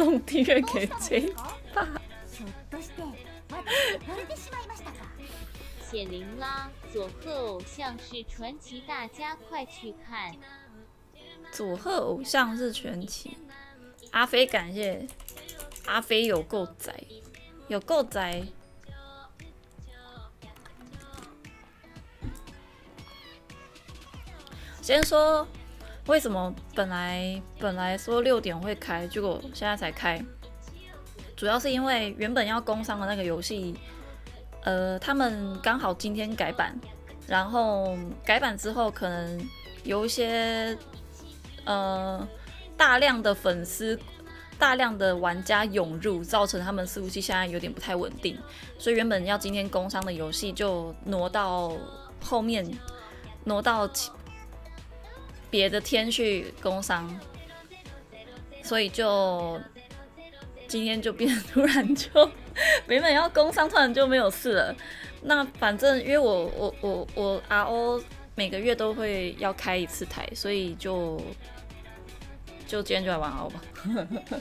送订阅给 J 爸。写铃啦！佐贺偶像是传奇，大家快去看。佐贺偶像是传奇，阿飞感谢阿飞有够宅，有够宅。先说为什么本来本来说六点会开，结果现在才开，主要是因为原本要工商的那个游戏，呃，他们刚好今天改版，然后改版之后可能有一些呃大量的粉丝、大量的玩家涌入，造成他们服务器现在有点不太稳定，所以原本要今天工商的游戏就挪到后面，挪到。别的天去工商，所以就今天就变突然就 原本要工商，突然就没有事了。那反正因为我我我我 RO 每个月都会要开一次台，所以就就今天就来玩 RO 吧。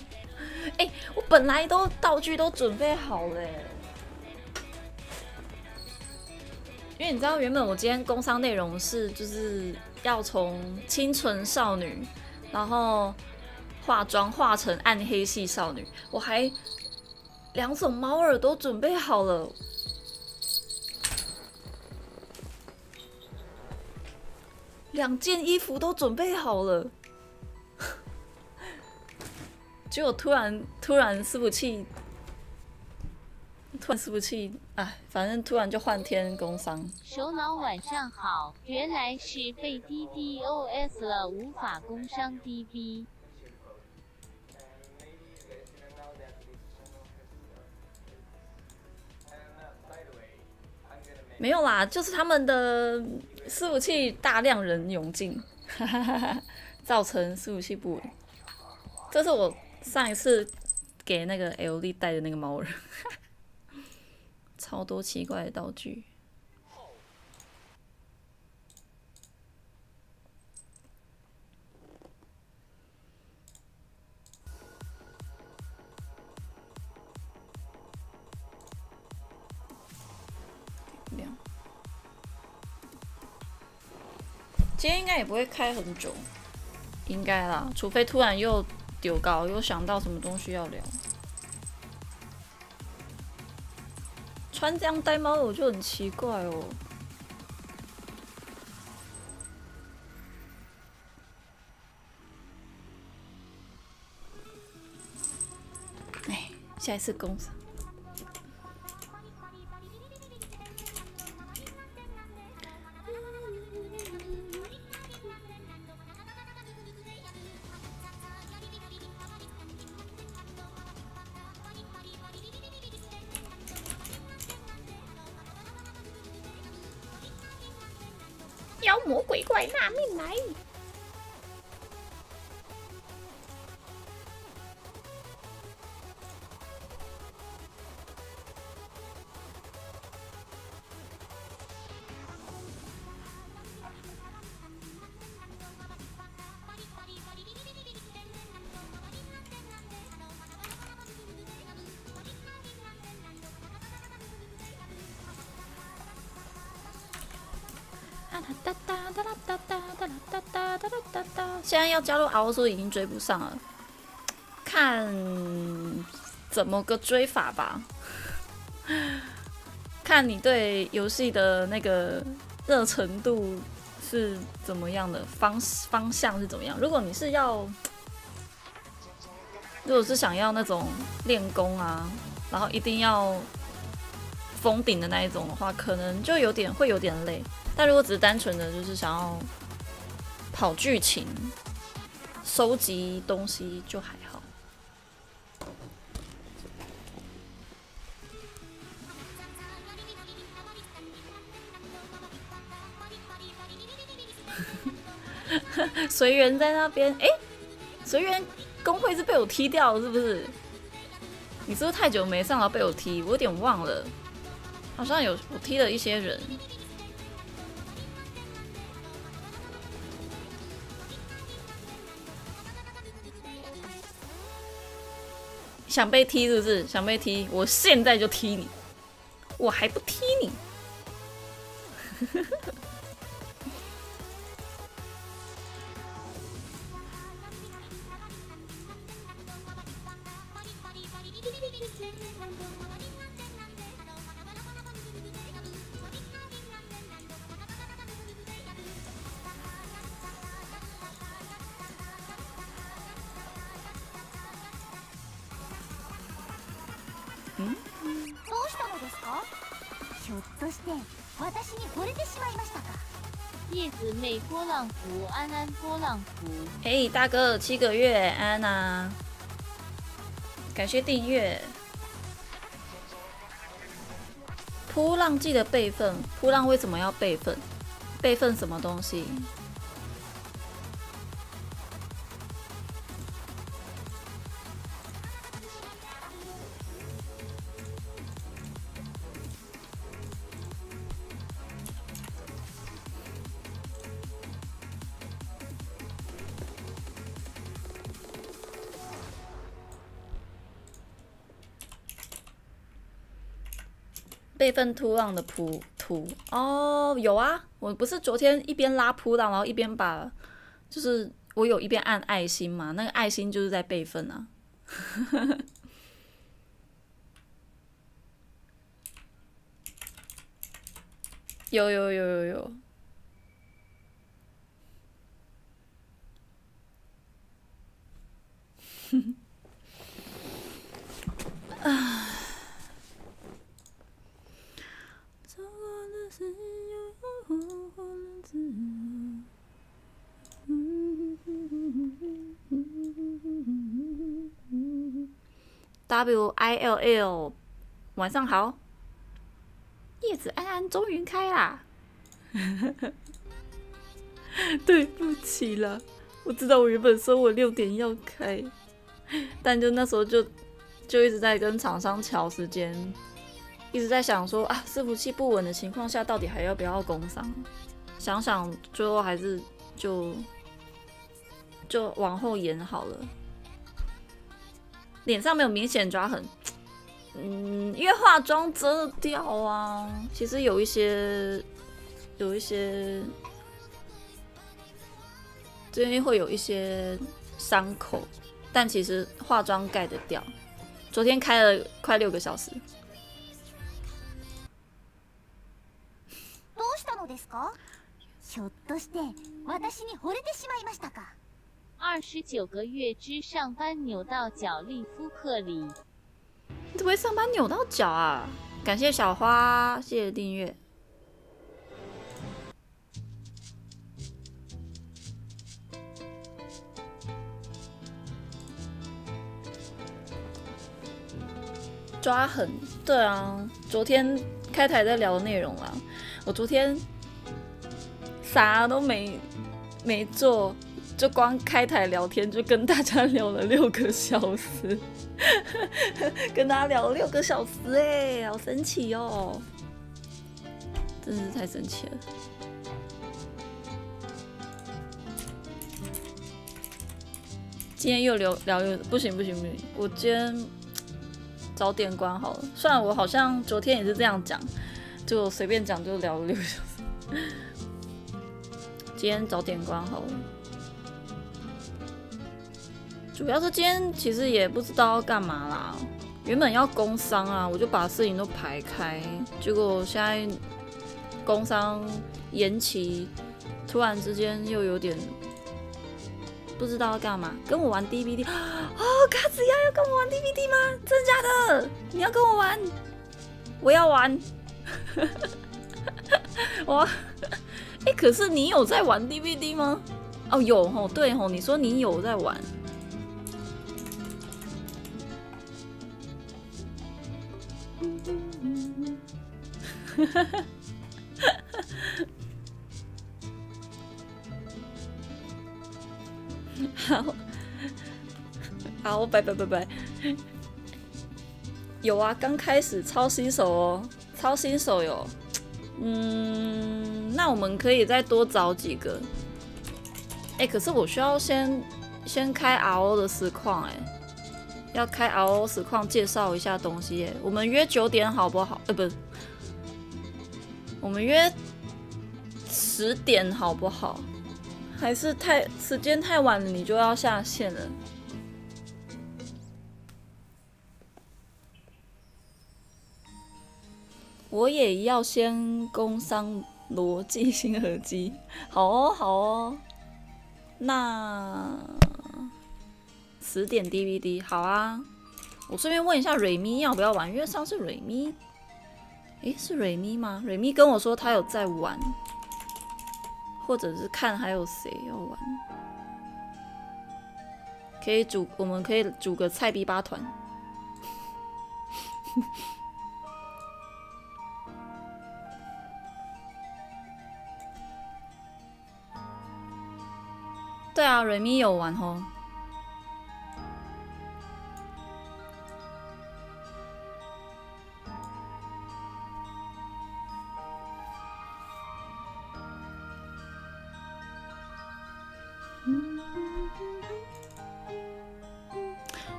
哎，我本来都道具都准备好了，因为你知道原本我今天工商内容是就是。要从清纯少女，然后化妆化成暗黑系少女，我还两种猫耳都准备好了，两件衣服都准备好了，结果突然突然伺服器。突然伺服器，哎，反正突然就换天工商。首脑晚上好，原来是被 DDoS 了，无法工商 DB。没有啦，就是他们的伺服器大量人涌进，造成伺服器不稳。这是我上一次给那个 LD 带的那个猫人。超多奇怪的道具。今天应该也不会开很久，应该啦，除非突然又丢高，又想到什么东西要聊。穿这样戴帽我就很奇怪哦。哎，下一次公司。múa quỷ quái nam mình này. 魔鬼怪纳命来！现在要加入敖叔已经追不上了，看怎么个追法吧。看你对游戏的那个热程度是怎么样的，方方向是怎么样。如果你是要，如果是想要那种练功啊，然后一定要封顶的那一种的话，可能就有点会有点累。但如果只是单纯的就是想要跑剧情、收集东西，就还好。随缘在那边，哎，随缘工会是被我踢掉了，是不是？你是不是太久没上了被我踢？我有点忘了，好像有我踢了一些人。想被踢是不是？想被踢，我现在就踢你，我还不踢你。安安波浪符。嘿，大哥，七个月，安娜，感谢订阅。波浪记得备份，波浪为什么要备份？备份什么东西？备份突浪的扑图哦，有啊，我不是昨天一边拉扑浪，然后一边把，就是我有一边按爱心嘛，那个爱心就是在备份啊。有有有有有。啊。W I L L，晚上好。叶子安安终于开啦！对不起啦，我知道我原本说我六点要开，但就那时候就就一直在跟厂商调时间，一直在想说啊，伺服器不稳的情况下，到底还要不要工商？想想最后还是就就往后延好了。脸上没有明显抓痕，嗯，因为化妆遮掉啊。其实有一些，有一些，这边会有一些伤口，但其实化妆盖得掉。昨天开了快六个小时。どうしたのですか？ ひょっとして私に惚れてしまいましたか？二十九个月之上班扭到脚，利夫克里。你怎么会上班扭到脚啊？感谢小花，谢谢订阅。抓痕，对啊，昨天开台在聊的内容啊，我昨天 啥都没没做。就光开台聊天，就跟大家聊了六个小时，跟大家聊了六个小时，哎，好神奇哦，真是太神奇了。今天又聊聊又不行不行不行，我今天早点关好了。虽然我好像昨天也是这样讲，就随便讲就聊了六个小时，今天早点关好了。主要是今天其实也不知道要干嘛啦，原本要工商啊，我就把事情都排开，结果现在工商延期，突然之间又有点不知道要干嘛，跟我玩 DVD 哦，卡子亚要跟我玩 DVD 吗？真的假的？你要跟我玩？我要玩，我可是你有在玩 DVD 吗？哦，有吼，对吼，你说你有在玩。好，好，拜拜拜拜。有啊，刚开始超新手哦，超新手哟。嗯，那我们可以再多找几个。哎，可是我需要先先开 RO 的实况哎，要开 RO 实况介绍一下东西耶。我们约九点好不好？呃，不，我们约十点好不好？还是太时间太晚了，你就要下线了。我也要先工商逻辑新耳机，好哦，好哦。那十点 DVD 好啊。我顺便问一下瑞咪要不要玩，因为上次瑞咪，诶，是瑞咪吗？瑞咪跟我说他有在玩，或者是看还有谁要玩，可以组，我们可以组个菜逼八团。对啊，瑞咪有玩吼。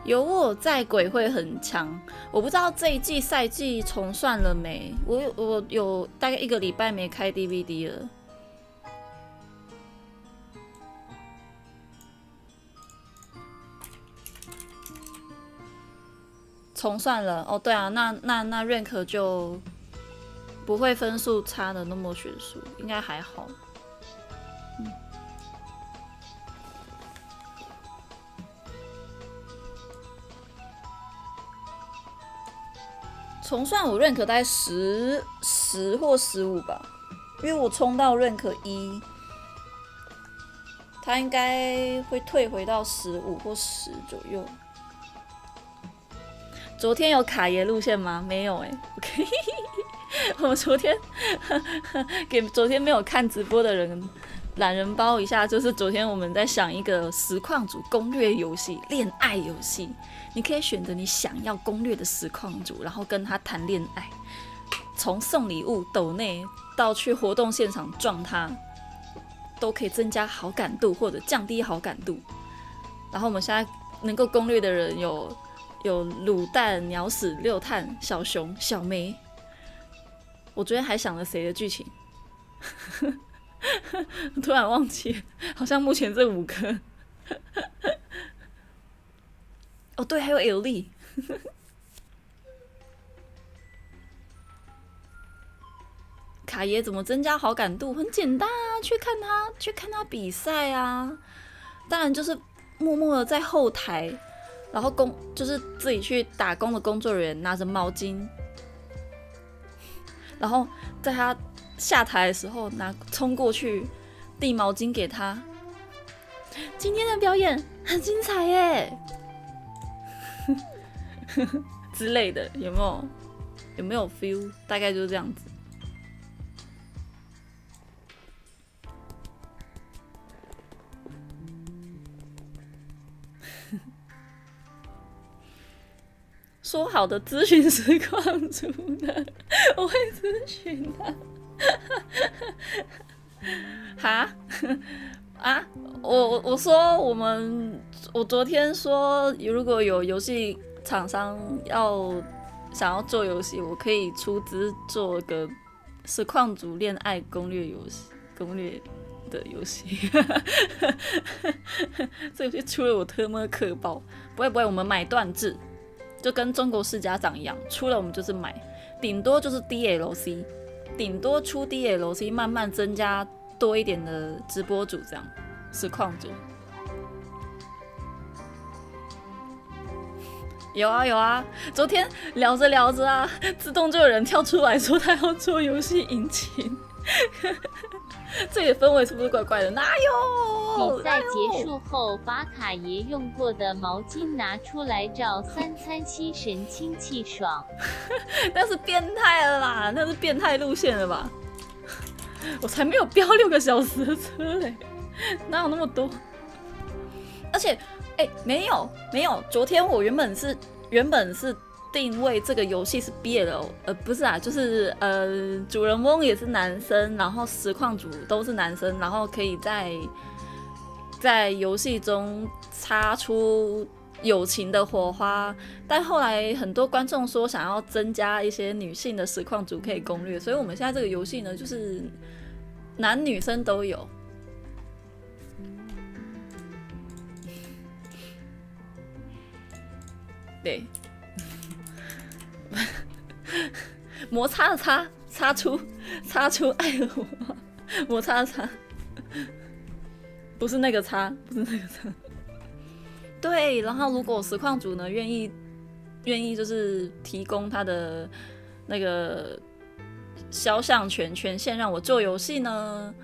有我在，鬼会很强。我不知道这一季赛季重算了没？我有我有大概一个礼拜没开 DVD 了。重算了哦，对啊，那那那 rank 就不会分数差的那么悬殊，应该还好。重算我 rank 大概十十或十五吧，因为我冲到 rank 一，他应该会退回到十五或十左右。昨天有卡爷路线吗？没有哎。OK，我们昨天 给昨天没有看直播的人懒人包一下，就是昨天我们在想一个实况组攻略游戏，恋爱游戏。你可以选择你想要攻略的实况组，然后跟他谈恋爱，从送礼物、抖内到去活动现场撞他，都可以增加好感度或者降低好感度。然后我们现在能够攻略的人有。有卤蛋、鸟屎、六探、小熊、小梅。我昨天还想了谁的剧情，突然忘记，好像目前这五个。哦，对，还有 L 丽。卡爷怎么增加好感度？很简单啊，去看他，去看他比赛啊。当然就是默默的在后台。然后工就是自己去打工的工作人员拿着毛巾，然后在他下台的时候拿冲过去递毛巾给他。今天的表演很精彩耶，之类的有没有？有没有 feel？大概就是这样子。说好的咨询实况组呢？我会咨询的。哈？啊？我我说我们，我昨天说如果有游戏厂商要想要做游戏，我可以出资做个实况组恋爱攻略游戏，攻略的游戏。这游戏出了我特么可爆！不会不会，我们买断制。就跟中国式家长一样，出了我们就是买，顶多就是 DLC，顶多出 DLC，慢慢增加多一点的直播主这样，实况组。有啊有啊，昨天聊着聊着啊，自动就有人跳出来说他要做游戏引擎。这个氛围是不是怪怪的？哪有？比赛结束后，把卡爷用过的毛巾拿出来照三餐，心神清气爽。那是变态了啦，那是变态路线了吧？我才没有飙六个小时的车嘞，哪有那么多？而且，哎，没有没有，昨天我原本是原本是。定位这个游戏是 BL，呃，不是啊，就是呃，主人翁也是男生，然后实况组都是男生，然后可以在在游戏中擦出友情的火花，但后来很多观众说想要增加一些女性的实况组可以攻略，所以我们现在这个游戏呢，就是男女生都有。对，摩擦的擦，擦出擦出爱的火花，摩擦的擦，不是那个擦，不是那个擦。对，然后如果实况组呢愿意愿意就是提供他的那个肖像权权限让我做游戏呢，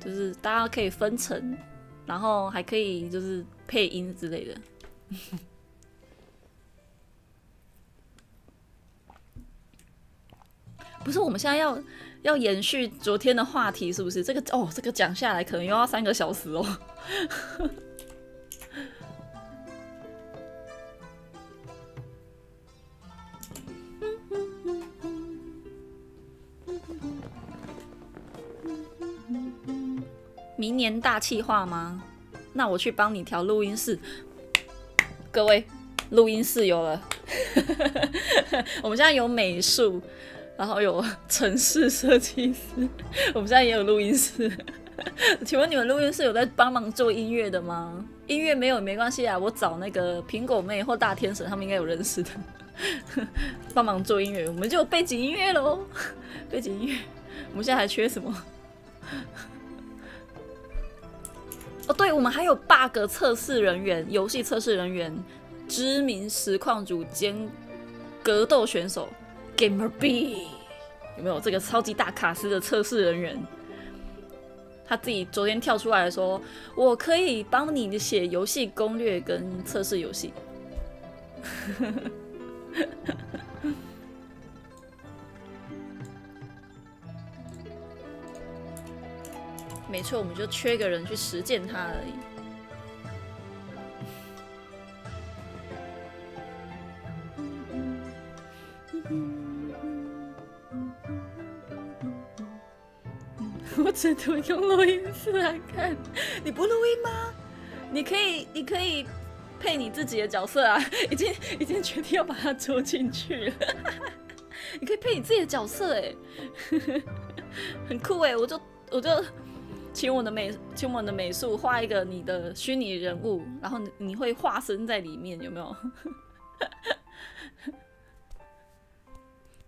就是大家可以分成，然后还可以就是配音之类的。不是，我们现在要要延续昨天的话题，是不是？这个哦，这个讲下来可能又要三个小时哦。明年大气化吗？那我去帮你调录音室。各位，录音室有了，我们现在有美术。然后有城市设计师，我们现在也有录音室。请问你们录音室有在帮忙做音乐的吗？音乐没有没关系啊，我找那个苹果妹或大天神，他们应该有认识的，帮忙做音乐，我们就有背景音乐喽。背景音乐，我们现在还缺什么？哦，对，我们还有 bug 测试人员、游戏测试人员、知名实况主兼格斗选手。Gamer B 有没有这个超级大卡司的测试人员？他自己昨天跳出来说：“我可以帮你写游戏攻略跟测试游戏。”没错，我们就缺一个人去实践它而已。我只图用录音室来看，你不录音吗？你可以，你可以配你自己的角色啊！已经已经决定要把它做进去了，你可以配你自己的角色哎，很酷哎！我就我就请我的美请我的美术画一个你的虚拟人物，然后你你会化身在里面，有没有？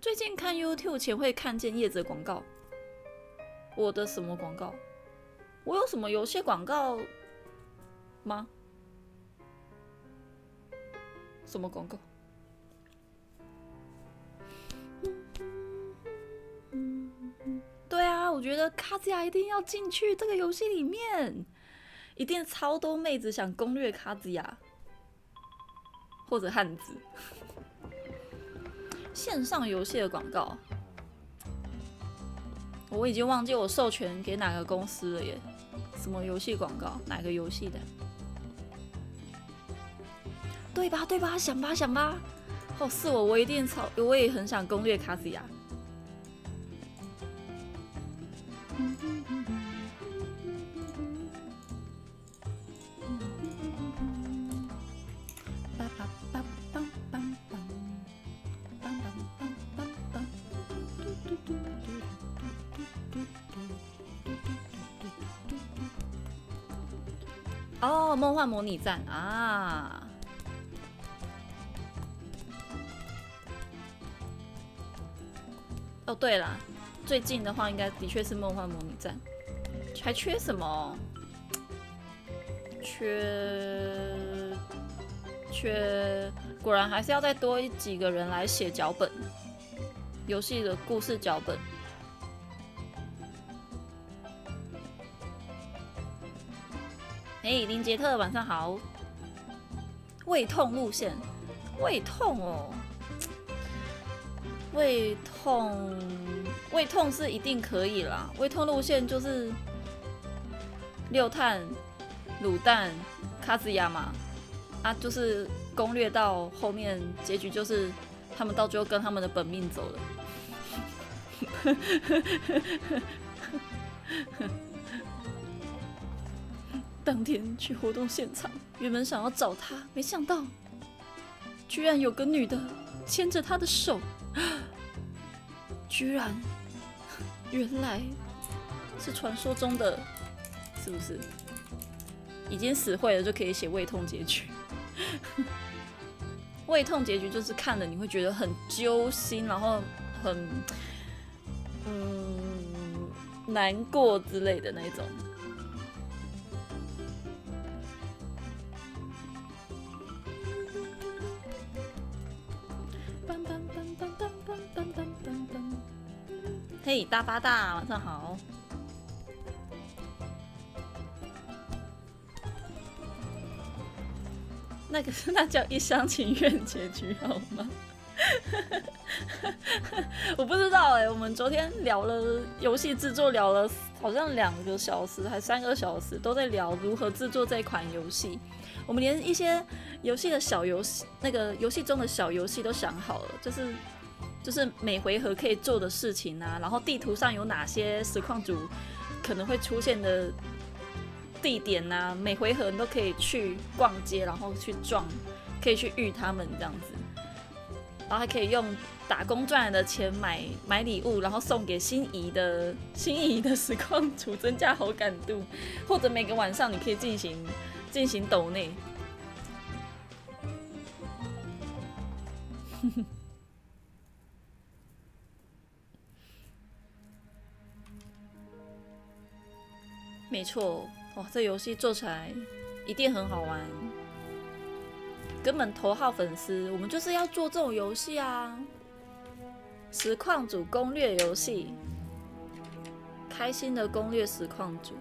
最近看 YouTube 前会看见叶子的广告。我的什么广告？我有什么游戏广告吗？什么广告？对啊，我觉得卡兹亚一定要进去这个游戏里面，一定超多妹子想攻略卡兹亚，或者汉子线上游戏的广告。我已经忘记我授权给哪个公司了耶？什么游戏广告？哪个游戏的？对吧？对吧？想吧，想吧。哦，是我，我一定超，我也很想攻略卡西亚。梦幻模拟战啊！哦，对了，最近的话应该的确是梦幻模拟战，还缺什么？缺缺，果然还是要再多几个人来写脚本，游戏的故事脚本。哎，林杰特，晚上好。胃痛路线，胃痛哦，胃痛，胃痛是一定可以啦。胃痛路线就是六碳、卤蛋、卡兹亚嘛，啊，就是攻略到后面结局就是他们到最后跟他们的本命走了。当天去活动现场，原本想要找他，没想到居然有个女的牵着他的手，居然，原来是传说中的，是不是？已经死会了就可以写胃痛结局。胃痛结局就是看了你会觉得很揪心，然后很嗯难过之类的那种。嘿，大八大，晚上好。那个是 那叫一厢情愿结局好吗？我不知道哎，我们昨天聊了游戏制作，聊了好像两个小时还三个小时，都在聊如何制作这款游戏。我们连一些游戏的小游戏，那个游戏中的小游戏都想好了，就是就是每回合可以做的事情啊，然后地图上有哪些实况组可能会出现的。地点呐，每回合你都可以去逛街，然后去撞，可以去遇他们这样子，然后还可以用打工赚来的钱买买礼物，然后送给心仪的心仪的实况组，增加好感度，或者每个晚上你可以进行进行抖内。没错。哇，这游戏做起来一定很好玩，根本头号粉丝。我们就是要做这种游戏啊，实况组攻略游戏，开心的攻略实况组。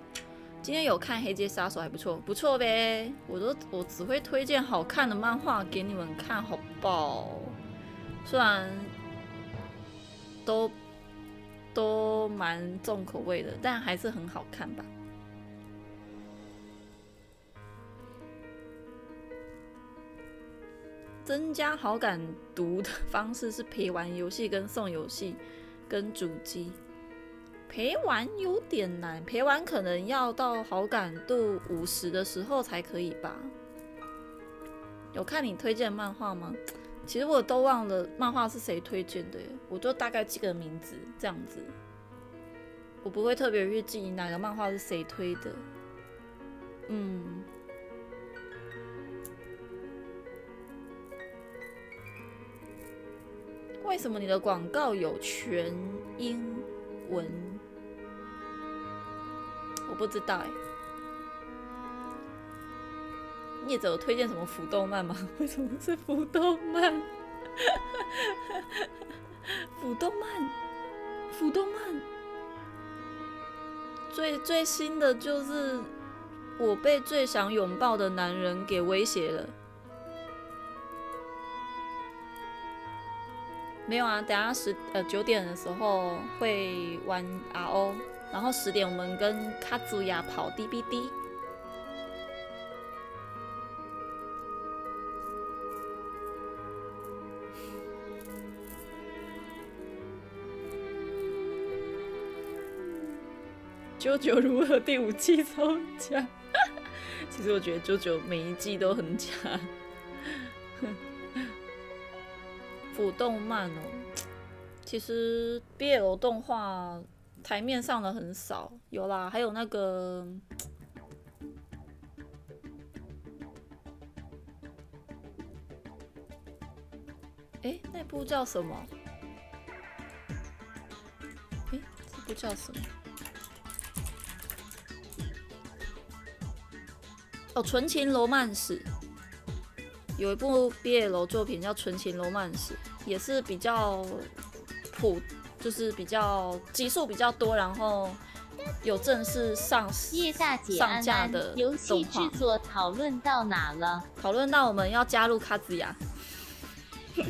今天有看《黑街杀手》还不错，不错呗。我都我只会推荐好看的漫画给你们看，好爆。虽然都都蛮重口味的，但还是很好看吧。增加好感度的方式是陪玩游戏跟送游戏跟主机。陪玩有点难，陪玩可能要到好感度五十的时候才可以吧。有看你推荐漫画吗？其实我都忘了漫画是谁推荐的，我就大概记个名字这样子。我不会特别去记哪个漫画是谁推的。嗯。为什么你的广告有全英文？我不知道哎。叶子有推荐什么辅动漫吗？为什么是辅动漫？辅动漫，辅动漫。最最新的就是我被最想拥抱的男人给威胁了。没有啊，等下十呃九点的时候会玩 RO，然后十点我们跟卡祖亚跑 DBD。九九如何第五季超强？其实我觉得九九每一季都很强。补动漫哦，其实 BL 动画台面上的很少，有啦，还有那个，哎，那部叫什么？哎，这部叫什么？哦，《纯情罗曼史》。有一部 BL 作品叫《纯情罗曼史》，也是比较普，就是比较集数比较多，然后有正式上上架的游戏制作讨论到哪了？讨论到我们要加入卡子雅。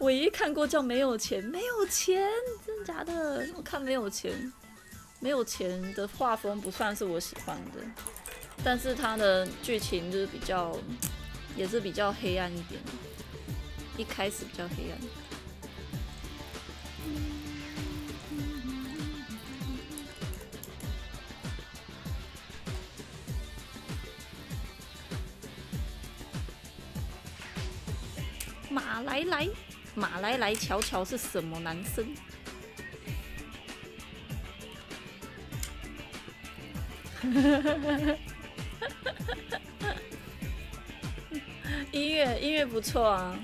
唯一看过叫《没有钱》，没有钱，真的假的？我看没有钱，没有钱的画风不算是我喜欢的。但是它的剧情就是比较，也是比较黑暗一点，一开始比较黑暗。马来来，马来来，瞧瞧是什么男生？音乐音乐不错啊，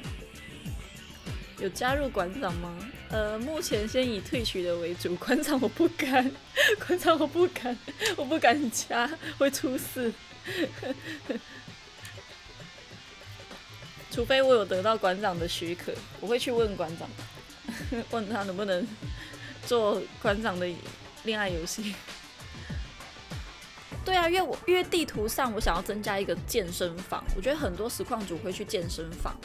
有加入馆长吗？呃，目前先以退曲的为主，馆长我不敢，馆长我不敢，我不敢加，会出事。除非我有得到馆长的许可，我会去问馆长，问他能不能做馆长的恋爱游戏。对啊，因为我因为地图上我想要增加一个健身房，我觉得很多实况主会去健身房，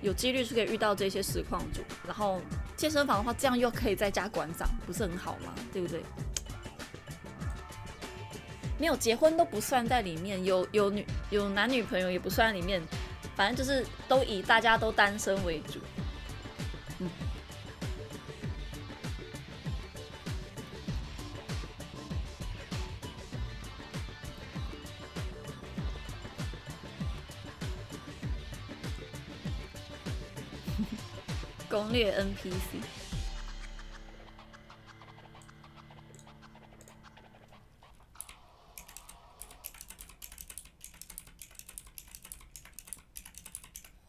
有几率是可以遇到这些实况主。然后健身房的话，这样又可以再加馆长，不是很好吗？对不对？没有结婚都不算在里面，有有女有男女朋友也不算里面，反正就是都以大家都单身为主。嗯。攻略 NPC。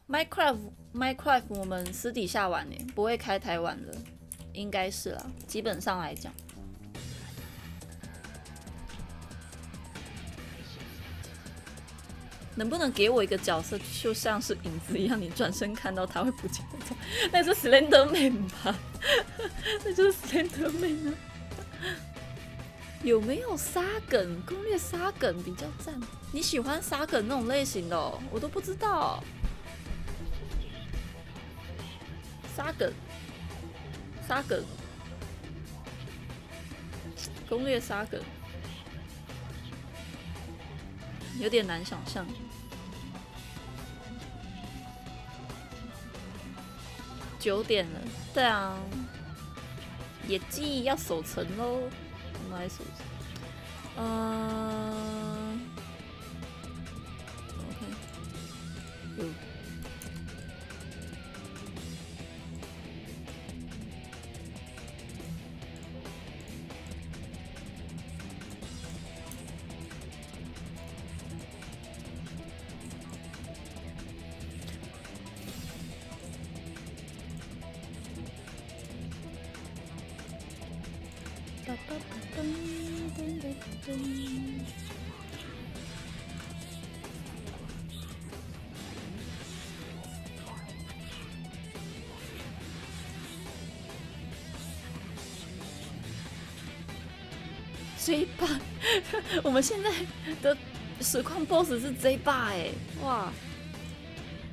Minecraft，Minecraft，我们私底下玩的，不会开台玩的，应该是啦。基本上来讲，能不能给我一个角色，就像是影子一样，你转身看到他会不见那种？那是 Slenderman 吧？那就是 Slenderman 啊。有没有沙梗攻略？沙梗比较赞。你喜欢沙梗那种类型的？我都不知道。沙梗，沙梗，攻略沙梗，有点难想象。九点了，对啊，野鸡要守城喽，我们来守城。嗯，OK，有。J 霸，我们现在的实况 BOSS 是 J 霸哎，哇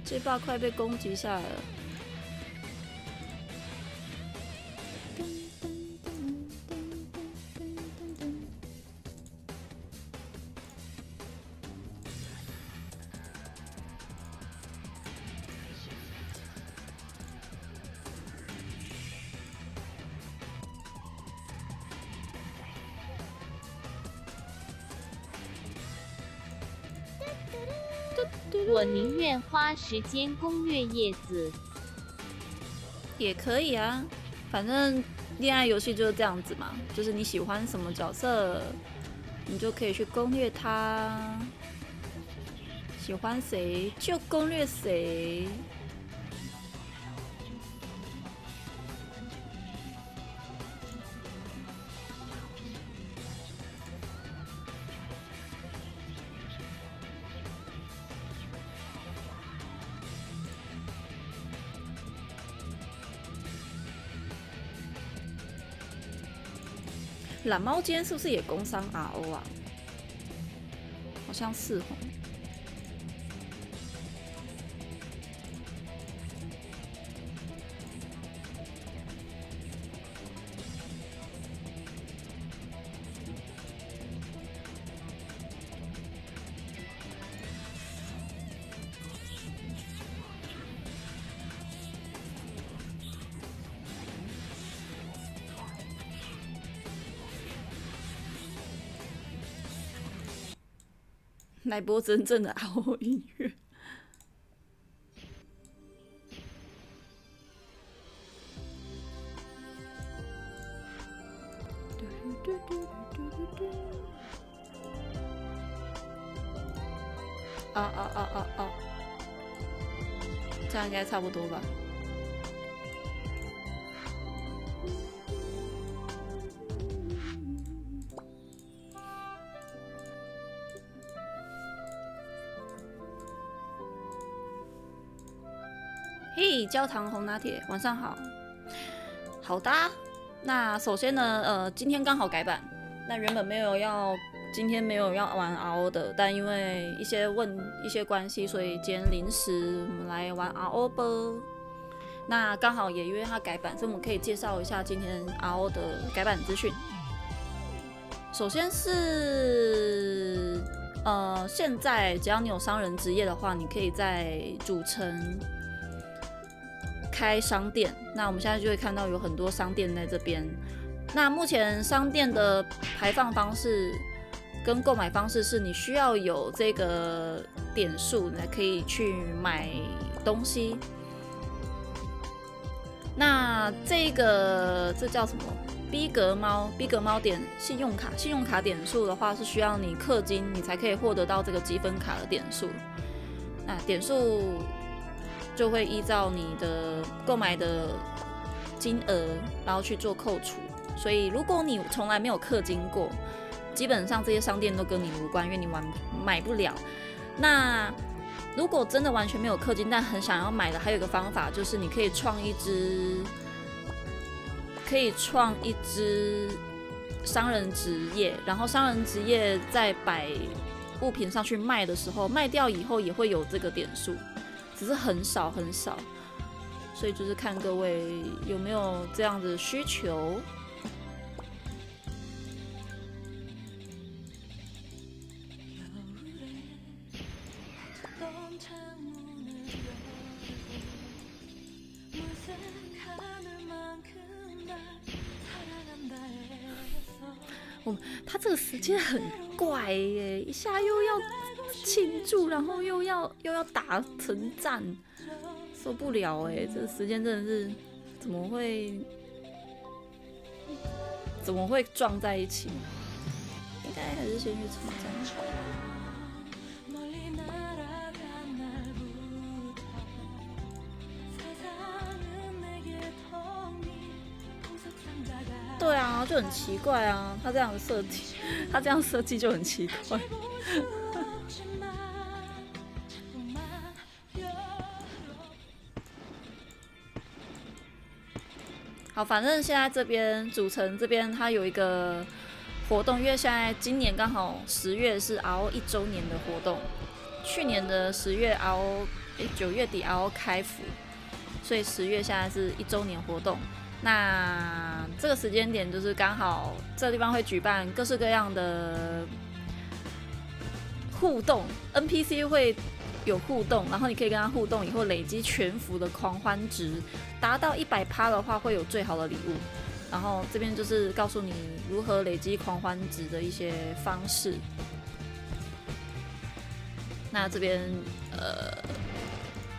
，J 霸快被攻击下来了。时间攻略叶子，也可以啊。反正恋爱游戏就是这样子嘛，就是你喜欢什么角色，你就可以去攻略他。喜欢谁就攻略谁。懒猫今天是不是也工伤 RO 啊？好像是哦。来播真正的好音乐。啊啊啊啊啊。这样应该差不多吧。焦糖红拿铁，晚上好。好的，那首先呢，呃，今天刚好改版，那原本没有要。今天没有要玩 RO 的，但因为一些问一些关系，所以今天临时我们来玩 RO 吧。那刚好也因为它改版，所以我们可以介绍一下今天 RO 的改版资讯。首先是，呃，现在只要你有商人职业的话，你可以在主城开商店。那我们现在就会看到有很多商店在这边。那目前商店的排放方式。跟购买方式是你需要有这个点数，才可以去买东西。那这个这叫什么？逼格猫，逼格猫点信用卡，信用卡点数的话是需要你氪金，你才可以获得到这个积分卡的点数。那点数就会依照你的购买的金额，然后去做扣除。所以如果你从来没有氪金过，基本上这些商店都跟你无关，因为你玩买不了。那如果真的完全没有氪金，但很想要买的，还有一个方法就是你可以创一只，可以创一只商人职业，然后商人职业在摆物品上去卖的时候，卖掉以后也会有这个点数，只是很少很少，所以就是看各位有没有这样的需求。他这个时间很怪耶，一下又要庆祝，然后又要又要打城战，受不了哎！这个时间真的是怎么会怎么会撞在一起？应该还是先去城战。对啊，就很奇怪啊，他这样的设计，他这样设计就很奇怪。好，反正现在这边主城这边它有一个活动，因为现在今年刚好十月是 RO 一周年的活动，去年的十月 RO 九月底 RO 开服，所以十月现在是一周年活动。那这个时间点就是刚好这个地方会举办各式各样的互动，NPC 会有互动，然后你可以跟他互动，以后累积全服的狂欢值达到一百趴的话，会有最好的礼物。然后这边就是告诉你如何累积狂欢值的一些方式。那这边呃，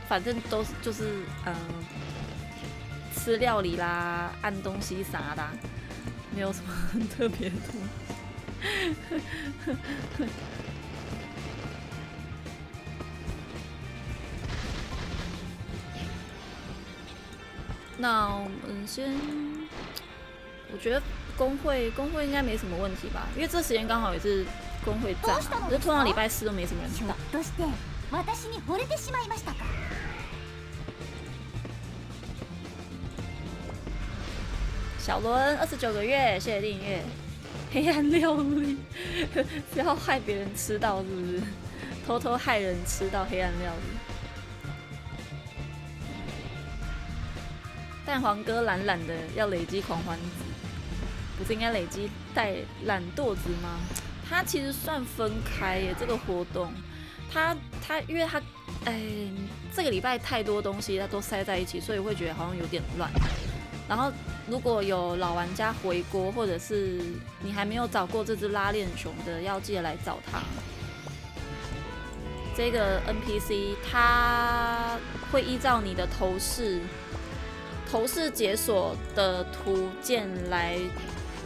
反正都是就是嗯。吃料理啦，按东西啥的，没有什么很特别的。那我们先，我觉得工会工会应该没什么问题吧，因为这时间刚好也是工会站，就通常礼拜四都没什么人去。小伦二十九个月，谢谢订阅。黑暗料理 不要害别人吃到，是不是？偷偷害人吃到黑暗料理。蛋黄哥懒懒的要累积狂欢值，不是应该累积带懒惰值吗？他其实算分开耶，这个活动，他他因为他哎，这个礼拜太多东西，他都塞在一起，所以会觉得好像有点乱。然后，如果有老玩家回国，或者是你还没有找过这只拉链熊的，要记得来找他。这个 NPC 它会依照你的头饰、头饰解锁的图鉴来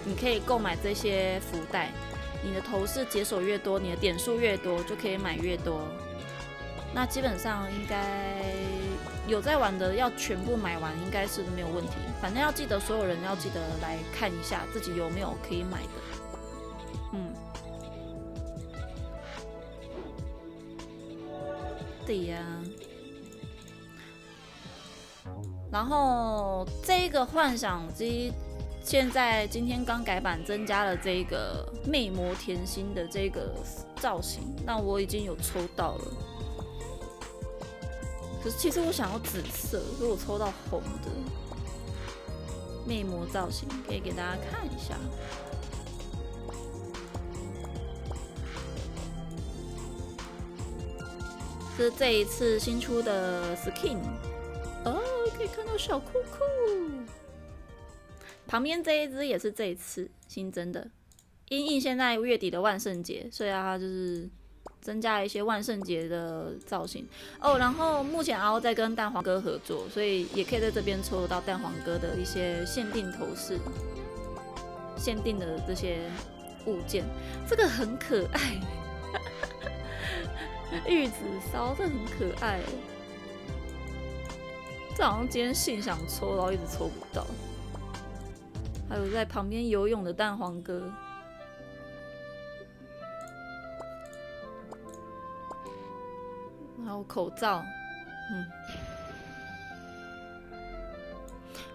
你可以购买这些福袋。你的头饰解锁越多，你的点数越多，就可以买越多。那基本上应该有在玩的，要全部买完应该是没有问题。反正要记得，所有人要记得来看一下自己有没有可以买的。嗯，对呀。然后这个幻想机。现在今天刚改版，增加了这个魅魔甜心的这个造型，那我已经有抽到了。可是其实我想要紫色，所以我抽到红的魅魔造型，可以给大家看一下。是这一次新出的 skin，哦，可以看到小酷酷。旁边这一只也是这一次新增的，因应现在月底的万圣节，所以它就是增加一些万圣节的造型哦。然后目前 RO 在跟蛋黄哥合作，所以也可以在这边抽到蛋黄哥的一些限定头饰、限定的这些物件。这个很可爱，玉子烧，这很可爱。这好像今天信想抽，然后一直抽不到。还有在旁边游泳的蛋黄哥，还有口罩，嗯，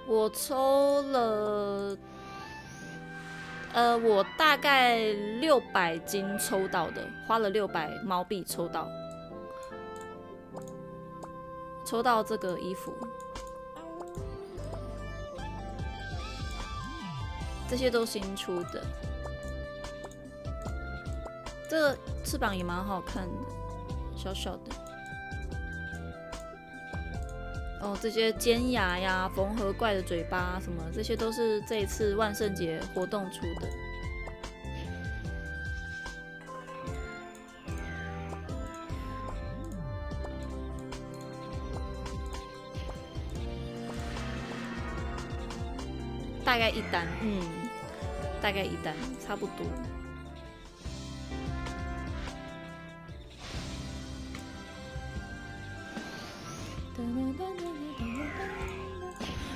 我抽了，呃，我大概六百金抽到的，花了六百猫币抽到，抽到这个衣服。这些都新出的，这个翅膀也蛮好看的，小小的。哦，这些尖牙呀、缝合怪的嘴巴什么，这些都是这一次万圣节活动出的。大概一单，嗯，大概一单，差不多。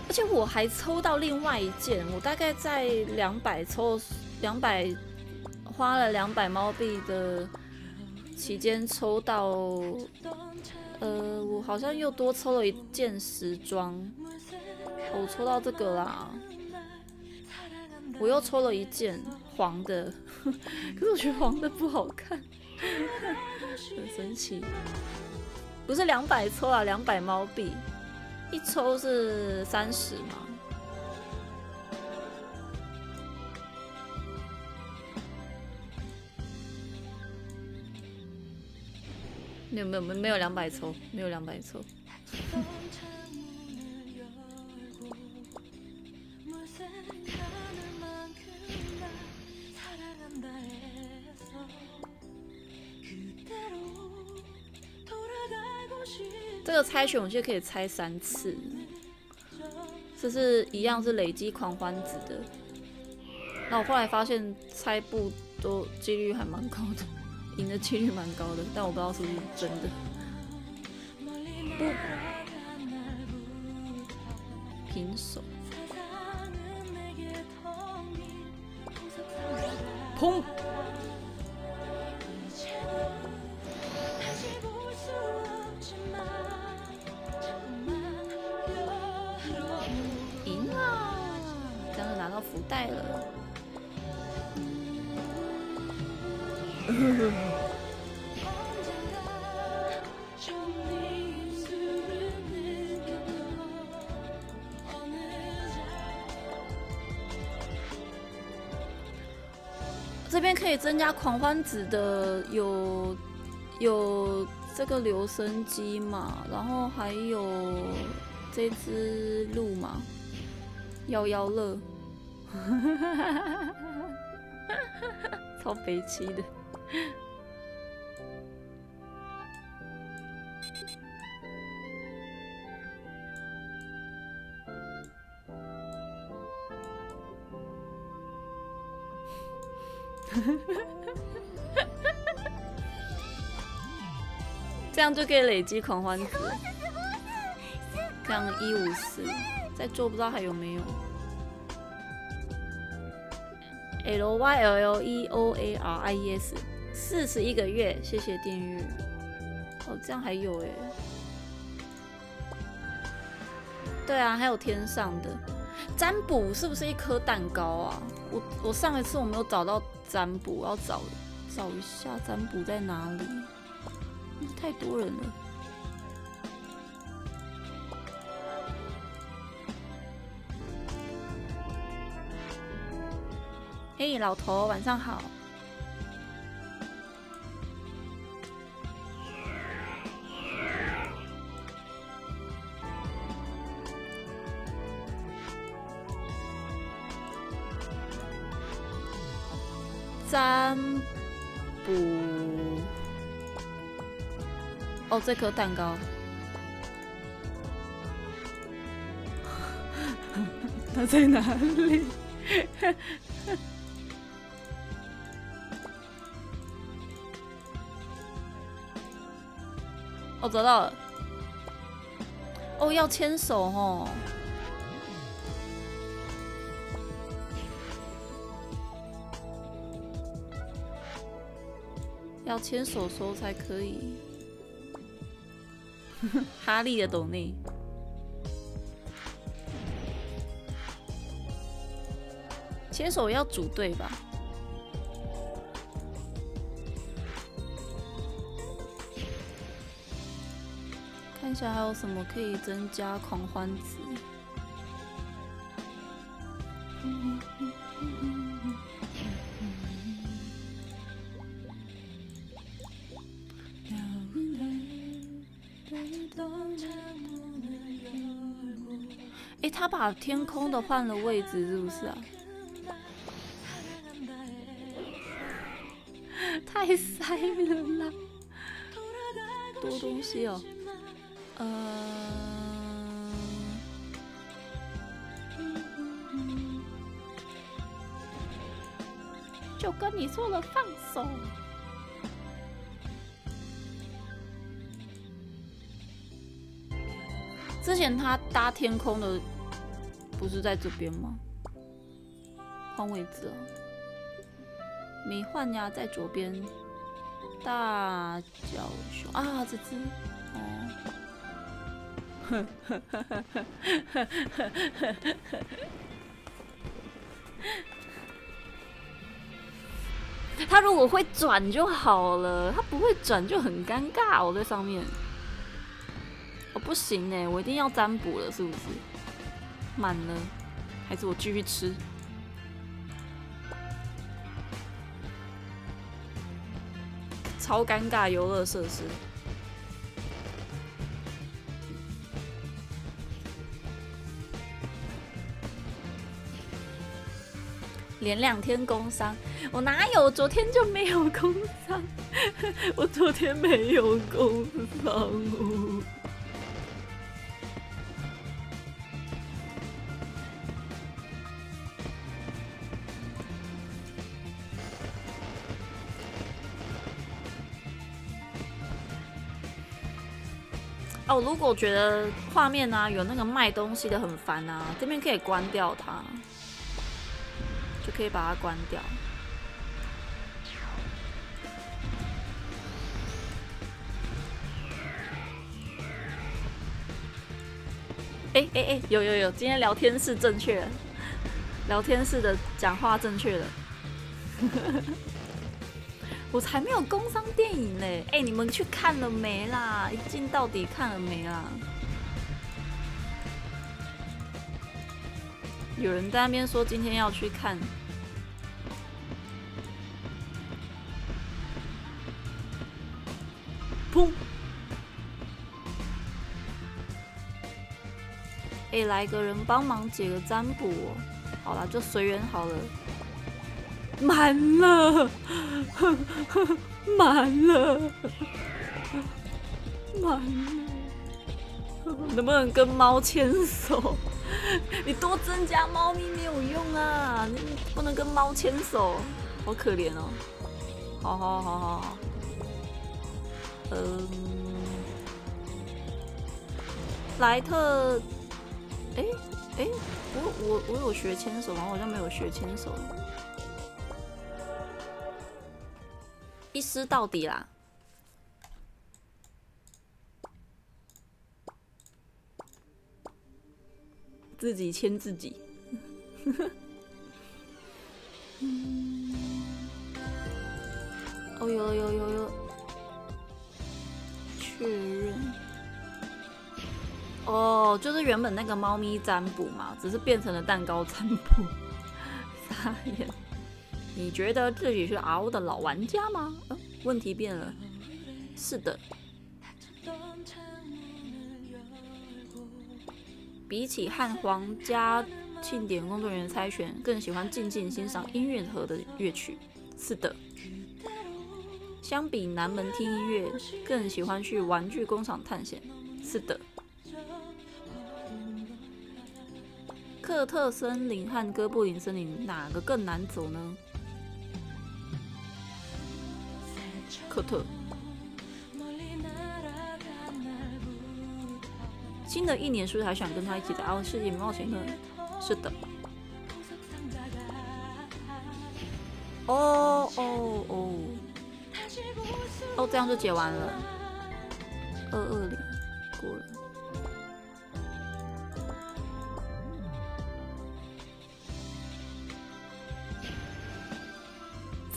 而且我还抽到另外一件，我大概在两百抽两百，花了两百猫币的期间抽到，呃，我好像又多抽了一件时装，我抽到这个啦。我又抽了一件黄的，可是我觉得黄的不好看，很神奇。不是两百抽啊，两百猫币，一抽是三十吗？没有没有没没有两百抽，没有两百抽。这个猜拳我记得可以猜三次，这是一样是累积狂欢值的。那我后来发现猜不都几率还蛮高的，赢的几率蛮高的，但我不知道是不是真的。不，平手。砰！福袋了。这边可以增加狂欢值的有有这个留声机嘛，然后还有这只鹿嘛，幺幺乐，哈哈哈超悲戚的。这样就可以累积狂欢值。这样一五四，再做不知道还有没有？L Y L L E O A R I E S，四十一个月，谢谢订阅。哦，这样还有哎。对啊，还有天上的占卜，是不是一颗蛋糕啊？我我上一次我没有找到占卜，我要找找一下占卜在哪里。太多人了。嘿，老头，晚上好。占卜。哦，这颗蛋糕，它在哪里？哦，找到了。哦，要牵手哦。要牵手时候才可以。哈利的斗内，牵手要组队吧？看一下还有什么可以增加狂欢值。哎，他把天空的换了位置，是不是啊？太塞了啦！多东西哦。呃，就跟你说了，放手。之前他搭天空的不是在这边吗？换位置了，没换呀，在左边。大脚熊啊，这只。他如果会转就好了，他不会转就很尴尬。我在上面。我不行哎，我一定要占卜了，是不是？满了，还是我继续吃？超尴尬游乐设施，连两天工伤，我哪有？昨天就没有工伤，我昨天没有工伤哦。哦，如果觉得画面啊有那个卖东西的很烦啊，这边可以关掉它，可以把它关掉。哎哎哎，有有有，今天聊天是正确，聊天室的讲话正确的。我才没有工商电影呢！哎，你们去看了没啦？一镜到底看了没啦？有人在那边说今天要去看。来个人帮忙解个占卜。好了，就随缘好了。满了，满了，满了，能不能跟猫牵手？你多增加猫咪没有用啊，你不能跟猫牵手。好可怜哦。好好好好好。嗯，莱特，哎哎，我我我有学牵手吗？我好像没有学牵手。一撕到底啦！自己牵自己。哦有有有有，确认。哦，就是原本那个猫咪占卜嘛，只是变成了蛋糕占卜。傻眼。你觉得自己是 RO 的老玩家吗？问题变了。是的。比起汉皇家庆典工作人员猜拳，更喜欢静静欣赏音乐盒的乐曲。是的。相比南门听音乐，更喜欢去玩具工厂探险。是的。克特森林和哥布林森林哪个更难走呢？克特。新的一年是不是还想跟他一起在奥世界冒险呢？是的。哦哦哦，哦，这样就解完了。二二零过了。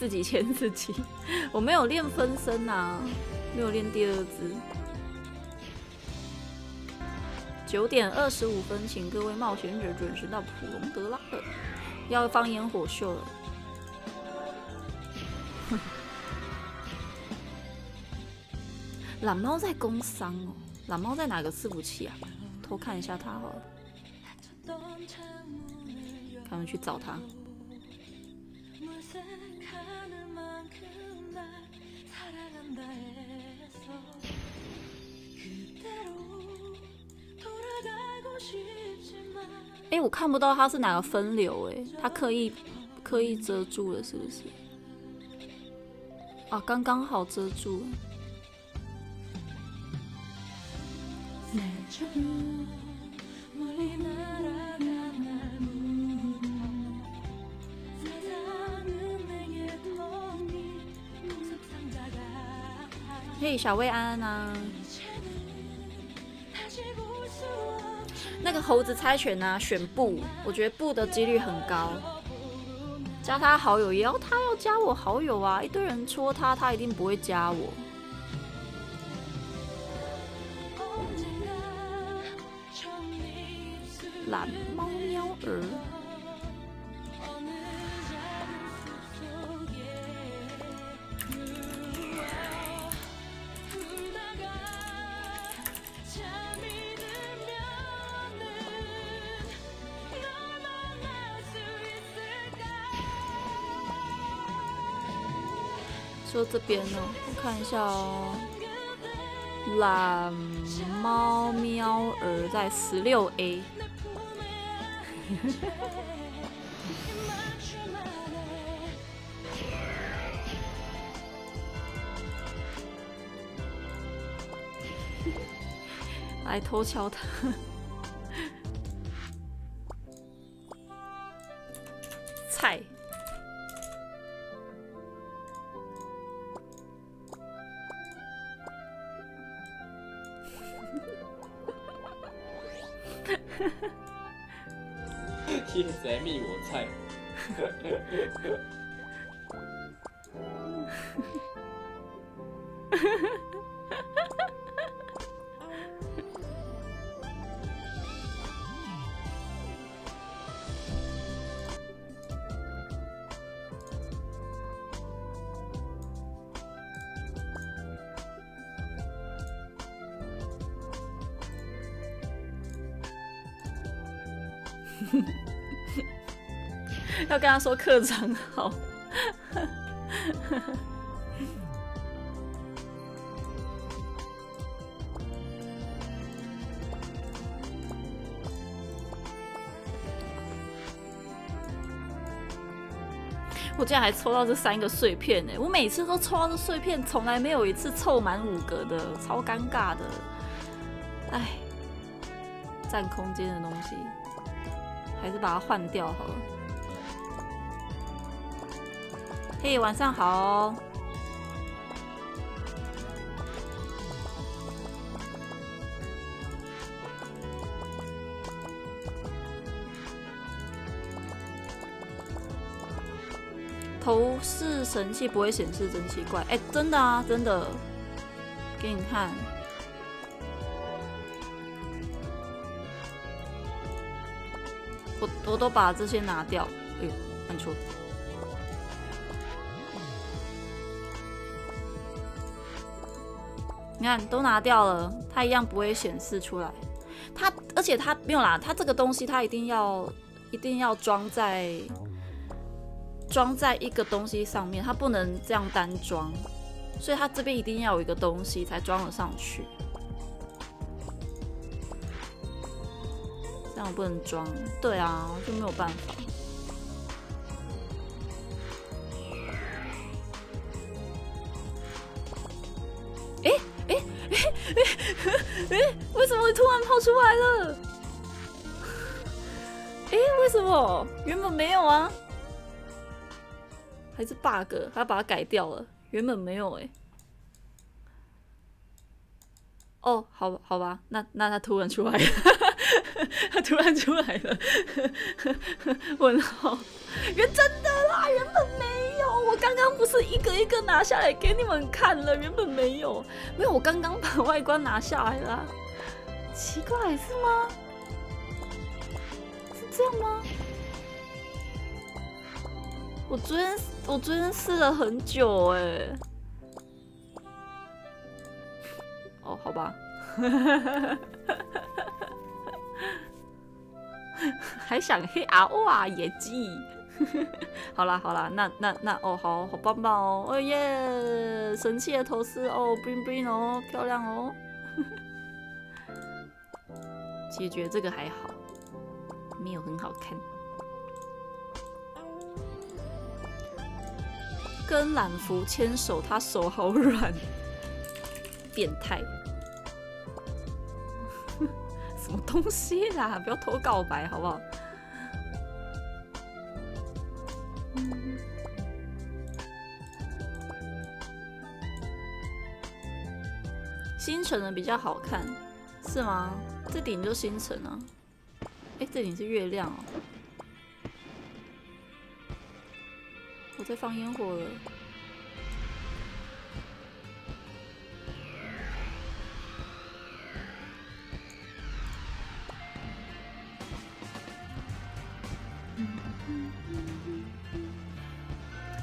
自己牵自己，我没有练分身啊，没有练第二只。九点二十五分，请各位冒险者准时到普隆德拉了，要放烟火秀了。懒猫在工商哦，懒猫在哪个伺服器啊？偷看一下他好了，看我去找他。哎，我看不到它是哪个分流，哎，它刻意刻意遮住了，是不是？啊，刚刚好遮住了。嘿，小薇安安啊。那个猴子猜拳呢？选布，我觉得布的几率很高。加他好友，也要他要加我好友啊！一堆人戳他，他一定不会加我。懒猫喵儿。说这边呢，我看一下哦。懒猫喵儿在十六 A。来偷敲他。菜。天在密我菜。跟他说课长好。我竟然还抽到这三个碎片呢！我每次都抽到这碎片，从来没有一次凑满五格的，超尴尬的。哎，占空间的东西，还是把它换掉好了。嘿，晚上好。头饰神器不会显示真奇怪，哎，真的啊，真的，给你看，我我都把这些拿掉，哎呦，按错，你看都拿掉了，它一样不会显示出来，它而且它没有啦，它这个东西它一定要一定要装在。装在一个东西上面，它不能这样单装，所以它这边一定要有一个东西才装得上去。这样不能装，对啊，就没有办法。哎哎哎，为什么会突然跑出来了？哎，为什么原本没有啊？还是 bug，他把它改掉了，原本没有哎。哦，好好吧，那那他突然出来了，他突然出来了，问号，原真的啦，原拿下来给你们看了，原本没有，没有，我刚刚把外观拿下来了，奇怪是吗？是这样吗？我昨天我昨天试了很久哎，哦好吧，还想黑啊哇野鸡，好啦好啦，那那那哦好好棒棒哦，哦耶，神奇的头饰哦，bling bling 哦，漂亮哦，解决这个还好，没有很好看。跟懒福牵手，他手好软，变态，什么东西啦？不要偷告白好不好？星辰的比较好看，是吗？这顶就星辰啊？哎，这顶是月亮哦。我在放烟火了。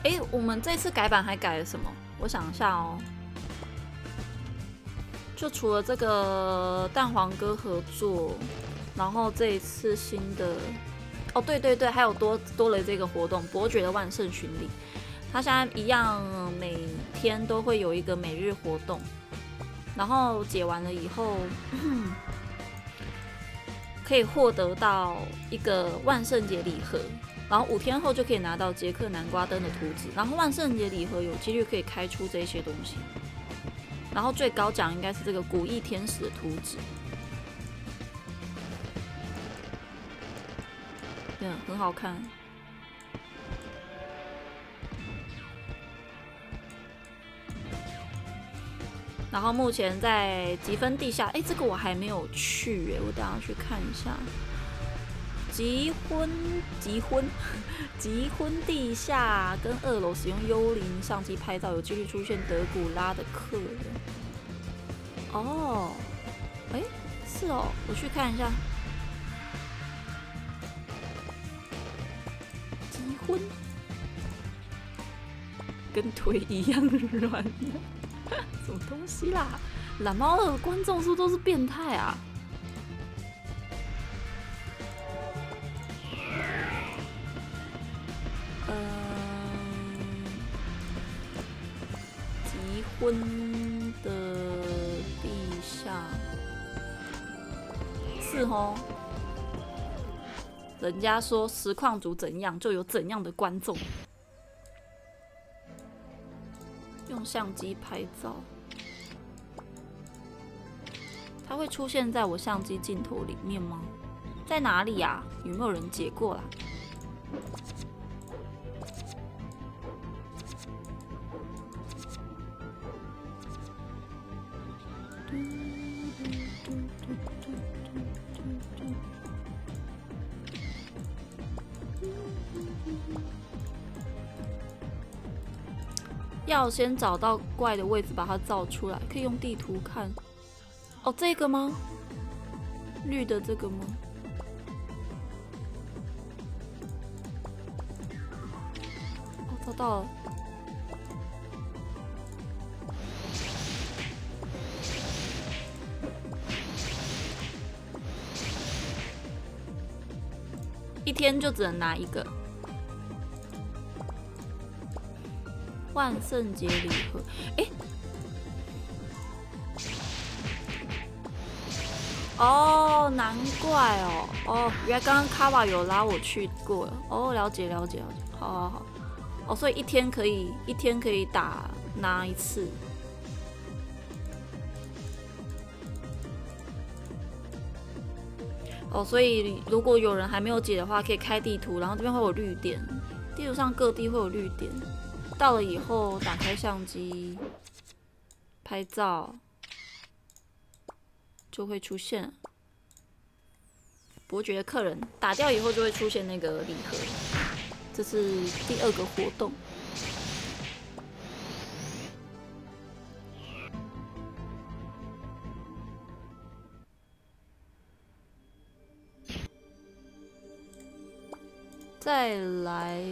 哎，我们这次改版还改了什么？我想一下哦。就除了这个蛋黄哥合作，然后这一次新的。哦，对对对，还有多多了这个活动，伯爵的万圣巡礼，他现在一样每天都会有一个每日活动，然后解完了以后，可以获得到一个万圣节礼盒，然后五天后就可以拿到杰克南瓜灯的图纸，然后万圣节礼盒有几率可以开出这些东西，然后最高奖应该是这个古意天使的图纸。嗯，很好看。然后目前在积分地下，哎，这个我还没有去，哎，我等下去看一下。结婚，结婚，结婚地下跟二楼使用幽灵相机拍照，有几率出现德古拉的客人。哦，哎，是哦，我去看一下。婚，跟腿一样软，什么东西啦？懒猫的观众是不是都是变态啊？嗯，结婚的陛下是哦。人家说实况组怎样，就有怎样的观众。用相机拍照，它会出现在我相机镜头里面吗？在哪里呀？有没有人解过啦？要先找到怪的位置，把它造出来，可以用地图看。哦，这个吗？绿的这个吗？到了。一天就只能拿一个。万圣节礼盒，哎，哦，难怪哦，哦，原来刚刚卡瓦有拉我去过，哦，了解了解了解，好好好，哦，所以一天可以一天可以打拿一次，哦，所以如果有人还没有解的话，可以开地图，然后这边会有绿点，地图上各地会有绿点。到了以后，打开相机拍照，就会出现伯爵客人。打掉以后就会出现那个礼盒，这是第二个活动。再来。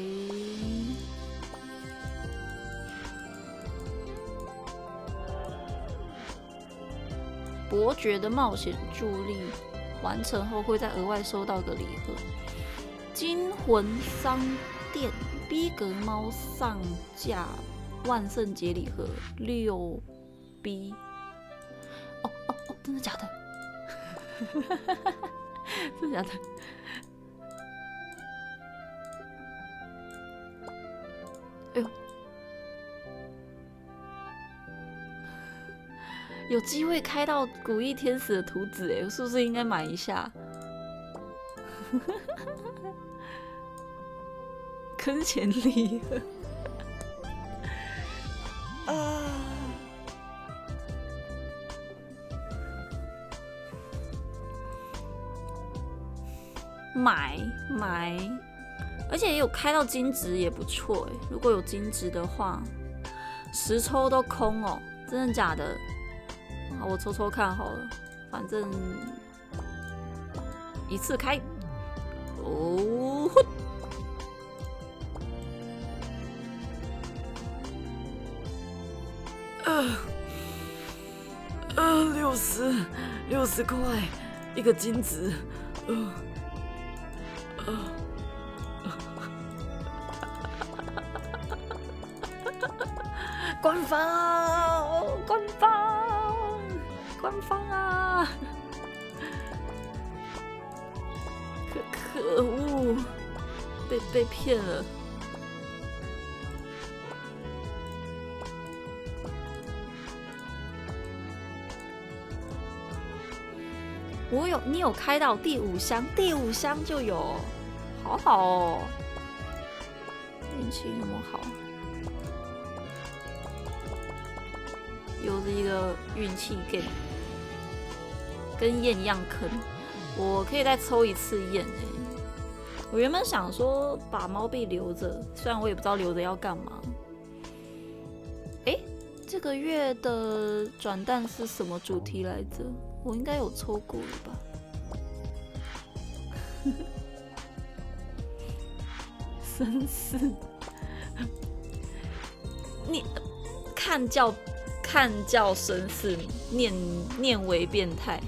伯爵的冒险助力完成后，会再额外收到个礼盒。金魂商店逼格猫上架万圣节礼盒六 B。哦哦哦，真的假的？真的假的？哎呦！有机会开到古意天使的图纸，哎，我是不是应该买一下？坑钱礼啊！买买，而且也有开到金值，也不错哎。如果有金值的话，十抽都空哦，真的假的？好，我抽抽看好了，反正一次开。哦，十块，一个金子，呃，呃，官方，官方。官方啊！可可恶，被被骗了。你有开到第五箱，第五箱就有，好好哦，运气那么好，又是一个运气 game。跟燕一样坑，我可以再抽一次燕哎！我原本想说把猫币留着，虽然我也不知道留着要干嘛。哎，这个月的转蛋是什么主题来着？我应该有抽过了吧？绅士，你看叫看叫绅士，念念为变态。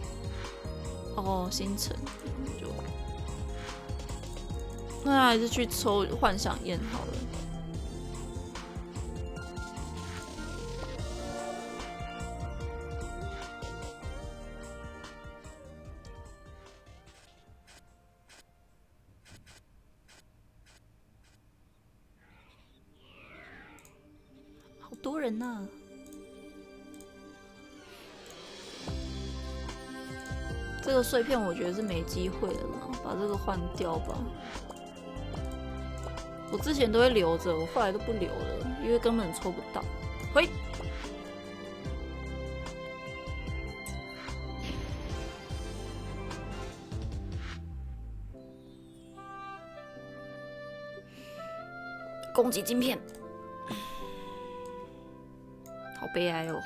哦，星辰就那还是去抽幻想烟好了。碎片我觉得是没机会了，把这个换掉吧。我之前都会留着，我后来都不留了，因为根本抽不到。嘿，攻击晶片，好悲哀哦。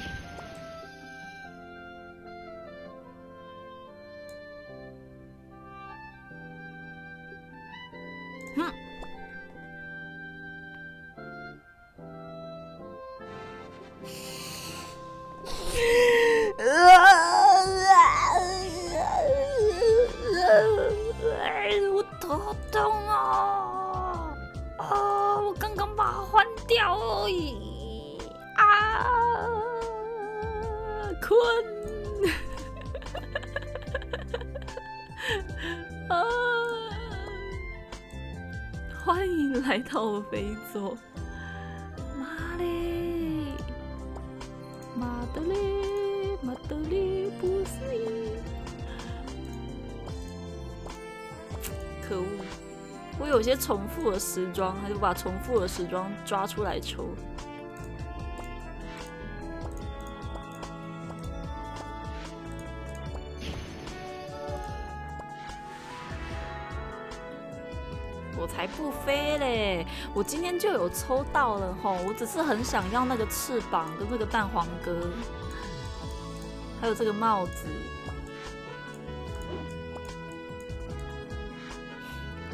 可恶！我有些重复的时装，还是把重复的时装抓出来抽。我才不飞嘞！我今天就有抽到了吼，我只是很想要那个翅膀跟那个蛋黄哥，还有这个帽子。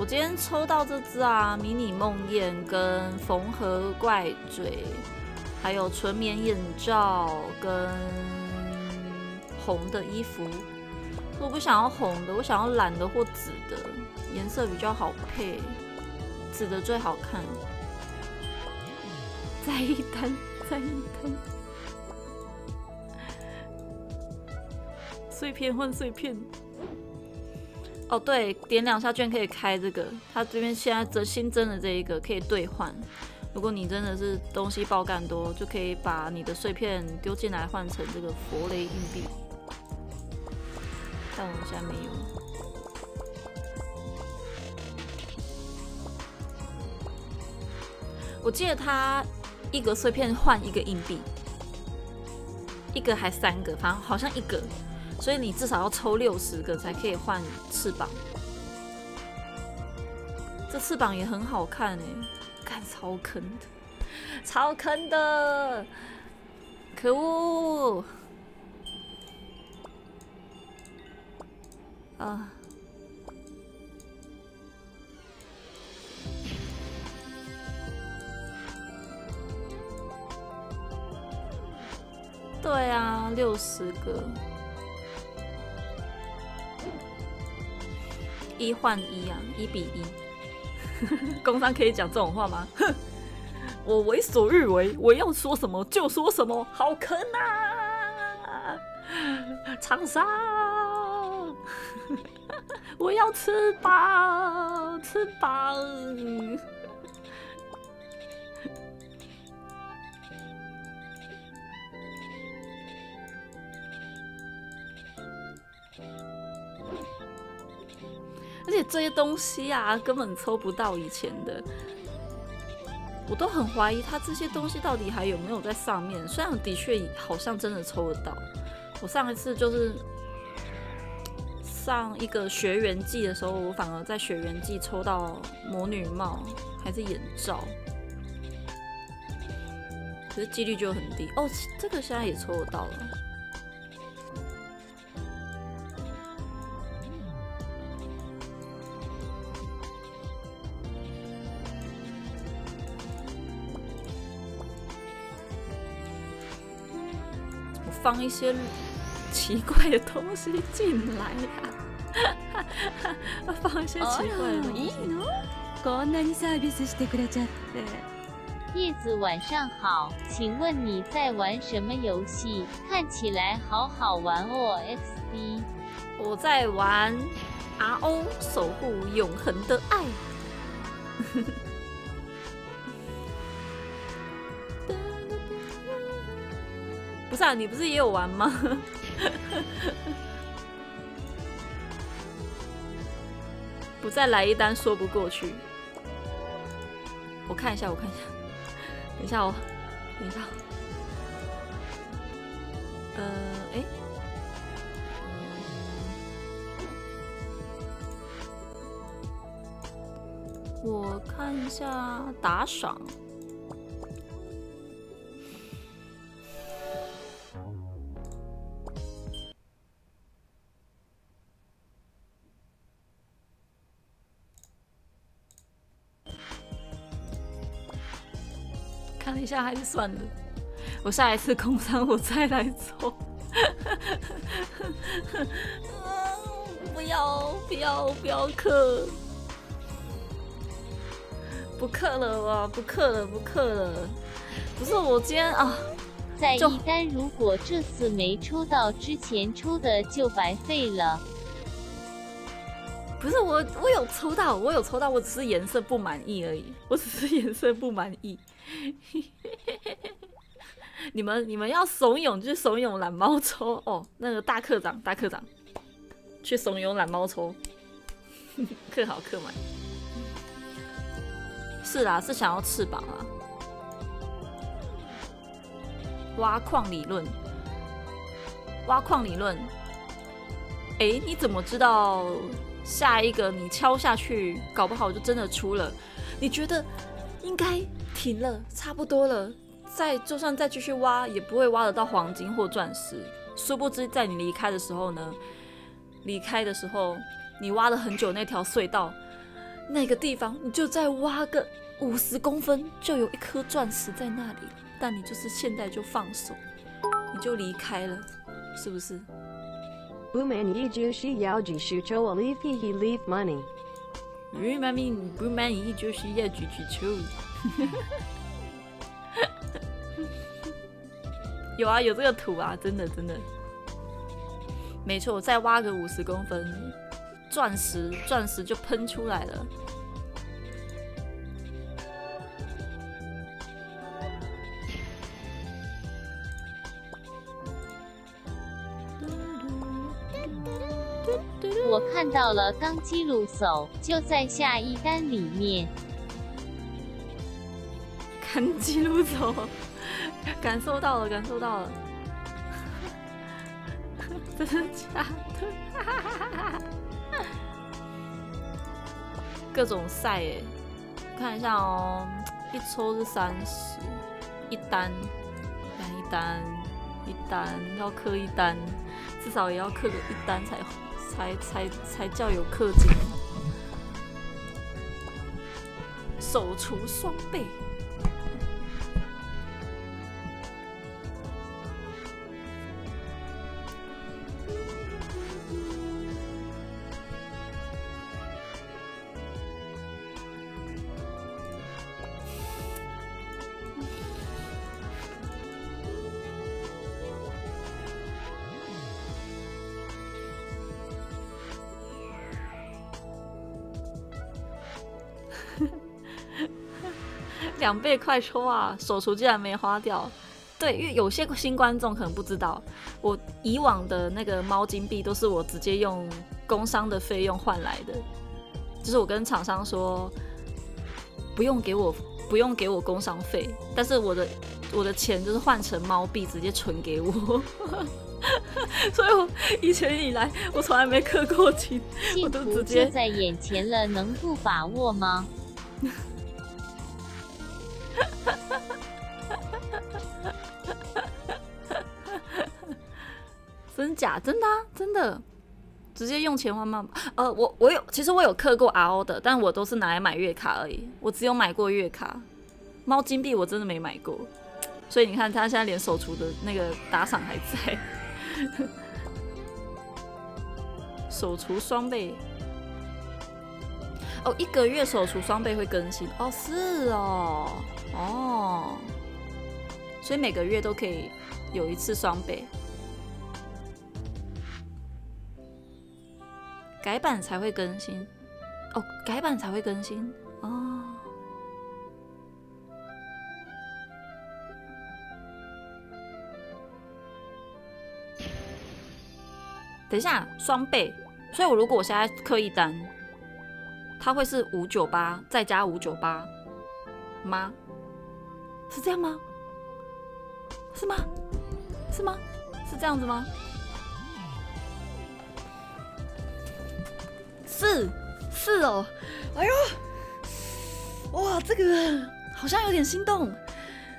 我今天抽到这只啊，迷你梦魇跟缝合怪嘴，还有纯棉眼罩跟红的衣服。我不想要红的，我想要蓝的或紫的，颜色比较好配，紫的最好看。再一单，再一单，碎片换碎片。哦，对，点两下券可以开这个。它这边现在这新增的这一个可以兑换。如果你真的是东西爆干多，就可以把你的碎片丢进来换成这个佛雷硬币。但我现在没有。我记得它一个碎片换一个硬币，一个还三个，反正好像一个。所以你至少要抽六十个才可以换翅膀，这翅膀也很好看哎，看超坑的，超坑的，可恶！啊，对啊，六十个。一换一啊，一比一。工商可以讲这种话吗？哼，我为所欲为，我要说什么就说什么，好坑啊！厂商，我要吃饱，吃饱。而且这些东西啊，根本抽不到以前的，我都很怀疑它这些东西到底还有没有在上面。虽然的确好像真的抽得到，我上一次就是上一个学员季的时候，我反而在学员季抽到魔女帽还是眼罩，可是几率就很低。哦，这个现在也抽得到了。放一些奇怪的东西进来呀、啊，放一些奇怪的东西。こんなにサービスしてくれちゃって。叶子晚上好，请问你在玩什么游戏？看起来好好玩哦，XD。我在玩 RO 守护永恒的爱。 不是啊，你不是也有玩吗？不再来一单说不过去。我看一下，我看一下，等一下哦，等一下。呃，哎，我看一下打赏。看了一下还是算了，我下一次空仓我再来抽。不要不要不要氪，不氪了哇，不氪了不氪了。不是我今天啊，在一单如果这次没抽到，之前抽的就白费了。不是我我有抽到，我有抽到，我只是颜色不满意而已，我只是颜色不满意。你们你们要怂恿就怂恿懒猫抽哦，那个大课长大课长去怂恿懒猫抽，课好课满。是啦，是想要翅膀啊。挖矿理论，挖矿理论。哎，你怎么知道下一个你敲下去，搞不好就真的出了？你觉得应该停了，差不多了，再就算再继续挖，也不会挖得到黄金或钻石。殊不知，在你离开的时候呢，离开的时候，你挖了很久那条隧道，那个地方你就再挖个五十公分，就有一颗钻石在那里。但你就是现在就放手，你就离开了，是不是？不满意就是要继续抽我 leave he he leave money。不满意不满意就是要继续抽。有啊，有这个图啊，真的真的，没错，再挖个五十公分，钻石钻石就喷出来了。我看到了刚基路手，就在下一单里面。看记录走，感受到了，感受到了，真的假的？各种赛哎，看一下哦，一抽是三十，一单，一单，一单要氪一单，至少也要氪个一单才好才才才叫有氪金，手除双倍。两倍快抽啊！手厨竟然没花掉。对，因为有些新观众可能不知道，我以往的那个猫金币都是我直接用工商的费用换来的，就是我跟厂商说不用给我不用给我工商费，但是我的我的钱就是换成猫币直接存给我，所以我以前以来我从来没氪过金，我都直接就在眼前了，能不把握吗？真假？真的、真的，直接用钱换猫。呃，我我有，其实我有氪过 RO 的，但我都是拿来买月卡而已。我只有买过月卡，猫金币我真的没买过。所以你看，他现在连手厨的那个打赏还在，手厨双倍。哦，一个月手厨双倍会更新哦，是哦，哦，所以每个月都可以有一次双倍。改版才会更新哦，改版才会更新哦。等一下，双倍，所以我如果我现在刻一单，它会是五九八再加五九八吗？是这样吗？是吗？是吗？是这样子吗？是是哦，哎呦，哇，这个好像有点心动，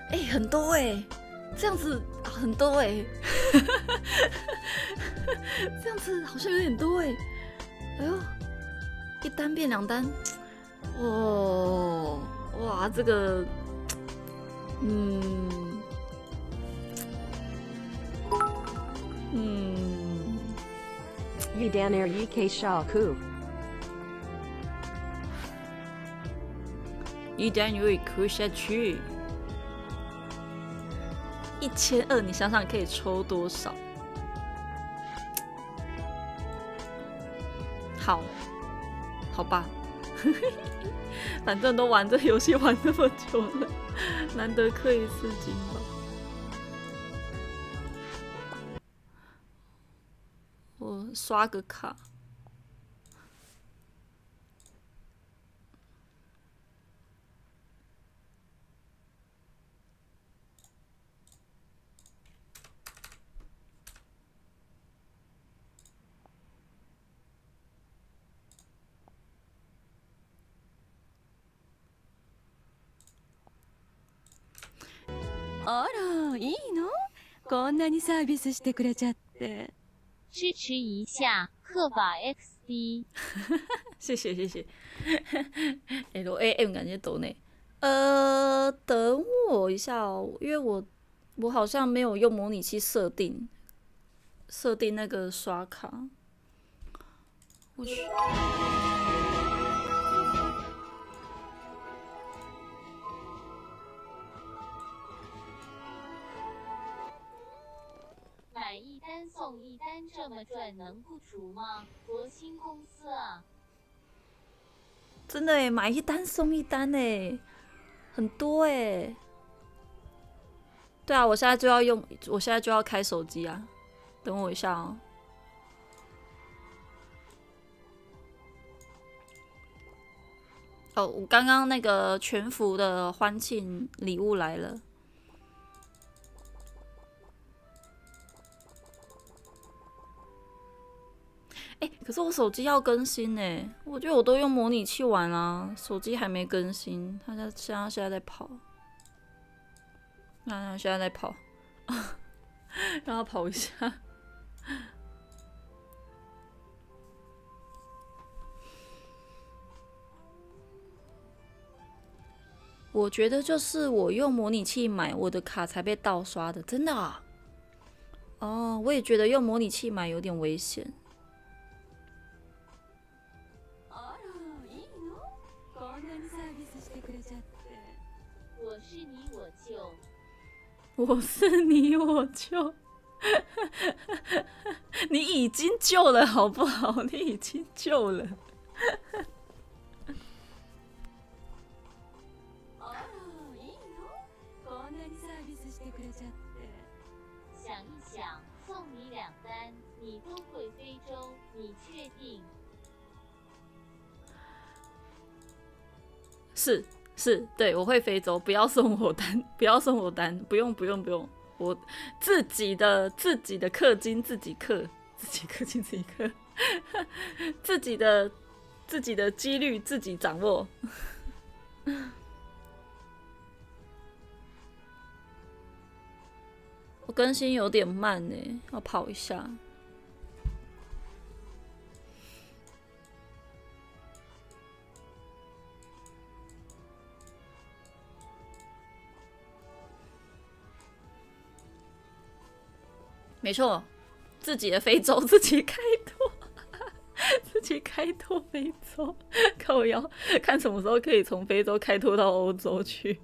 哎、很多哎、这样子、啊很多哎、这样子好像有点多哎、哎呦，一单变两单，哇哇，这个，嗯。嗯。以哭下去，一千二，你想想可以抽多少？好，好吧，反正都玩这游戏玩这么久了，难得氪一次金吧。我刷个卡。こんなにサービスしてくれちゃって支持一下氪法 XD。谢谢谢谢，L A M 感谢抖内，呃，等我一下哦，因为我我好像没有用模拟器设定设定那个刷卡，我去， 单，这么赚能不除吗？国兴公司啊！真的哎，买一单送一单哎，很多哎。对啊，我现在就要用，我现在就要开手机啊，等我一下哦。哦，我刚刚那个全服的欢庆礼物来了。哎、可是我手机要更新呢，我觉得我都用模拟器玩啊，手机还没更新，它在现在现在在跑，那、现在在跑，让它跑一下。我觉得就是我用模拟器买我的卡才被盗刷的，真的啊。哦，我也觉得用模拟器买有点危险。我是你，我救。你已经救了，好不好？你已经救了。あらいいのこんなにサービスしてくれちゃって想一想，送你两单，你都会非洲，你确定？是 是，对我会非洲，不要送我单，不要送我单，不用不用不用，我自己的自己的氪金自己氪，自己氪金自己氪，自己的自己的几率自己掌握。我更新有点慢呢，要跑一下。没错，自己的非洲 自己开拓，自己开拓非洲，看我要看什么时候可以从非洲开拓到欧洲去，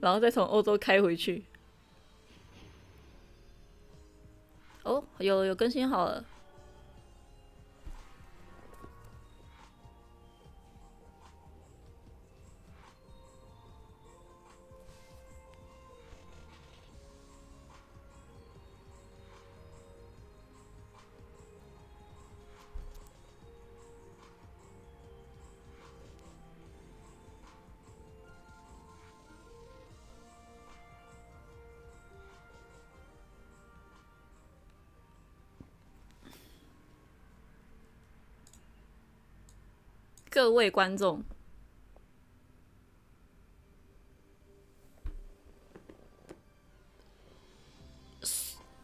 然后再从欧洲开回去。哦，有有更新好了。各位观众，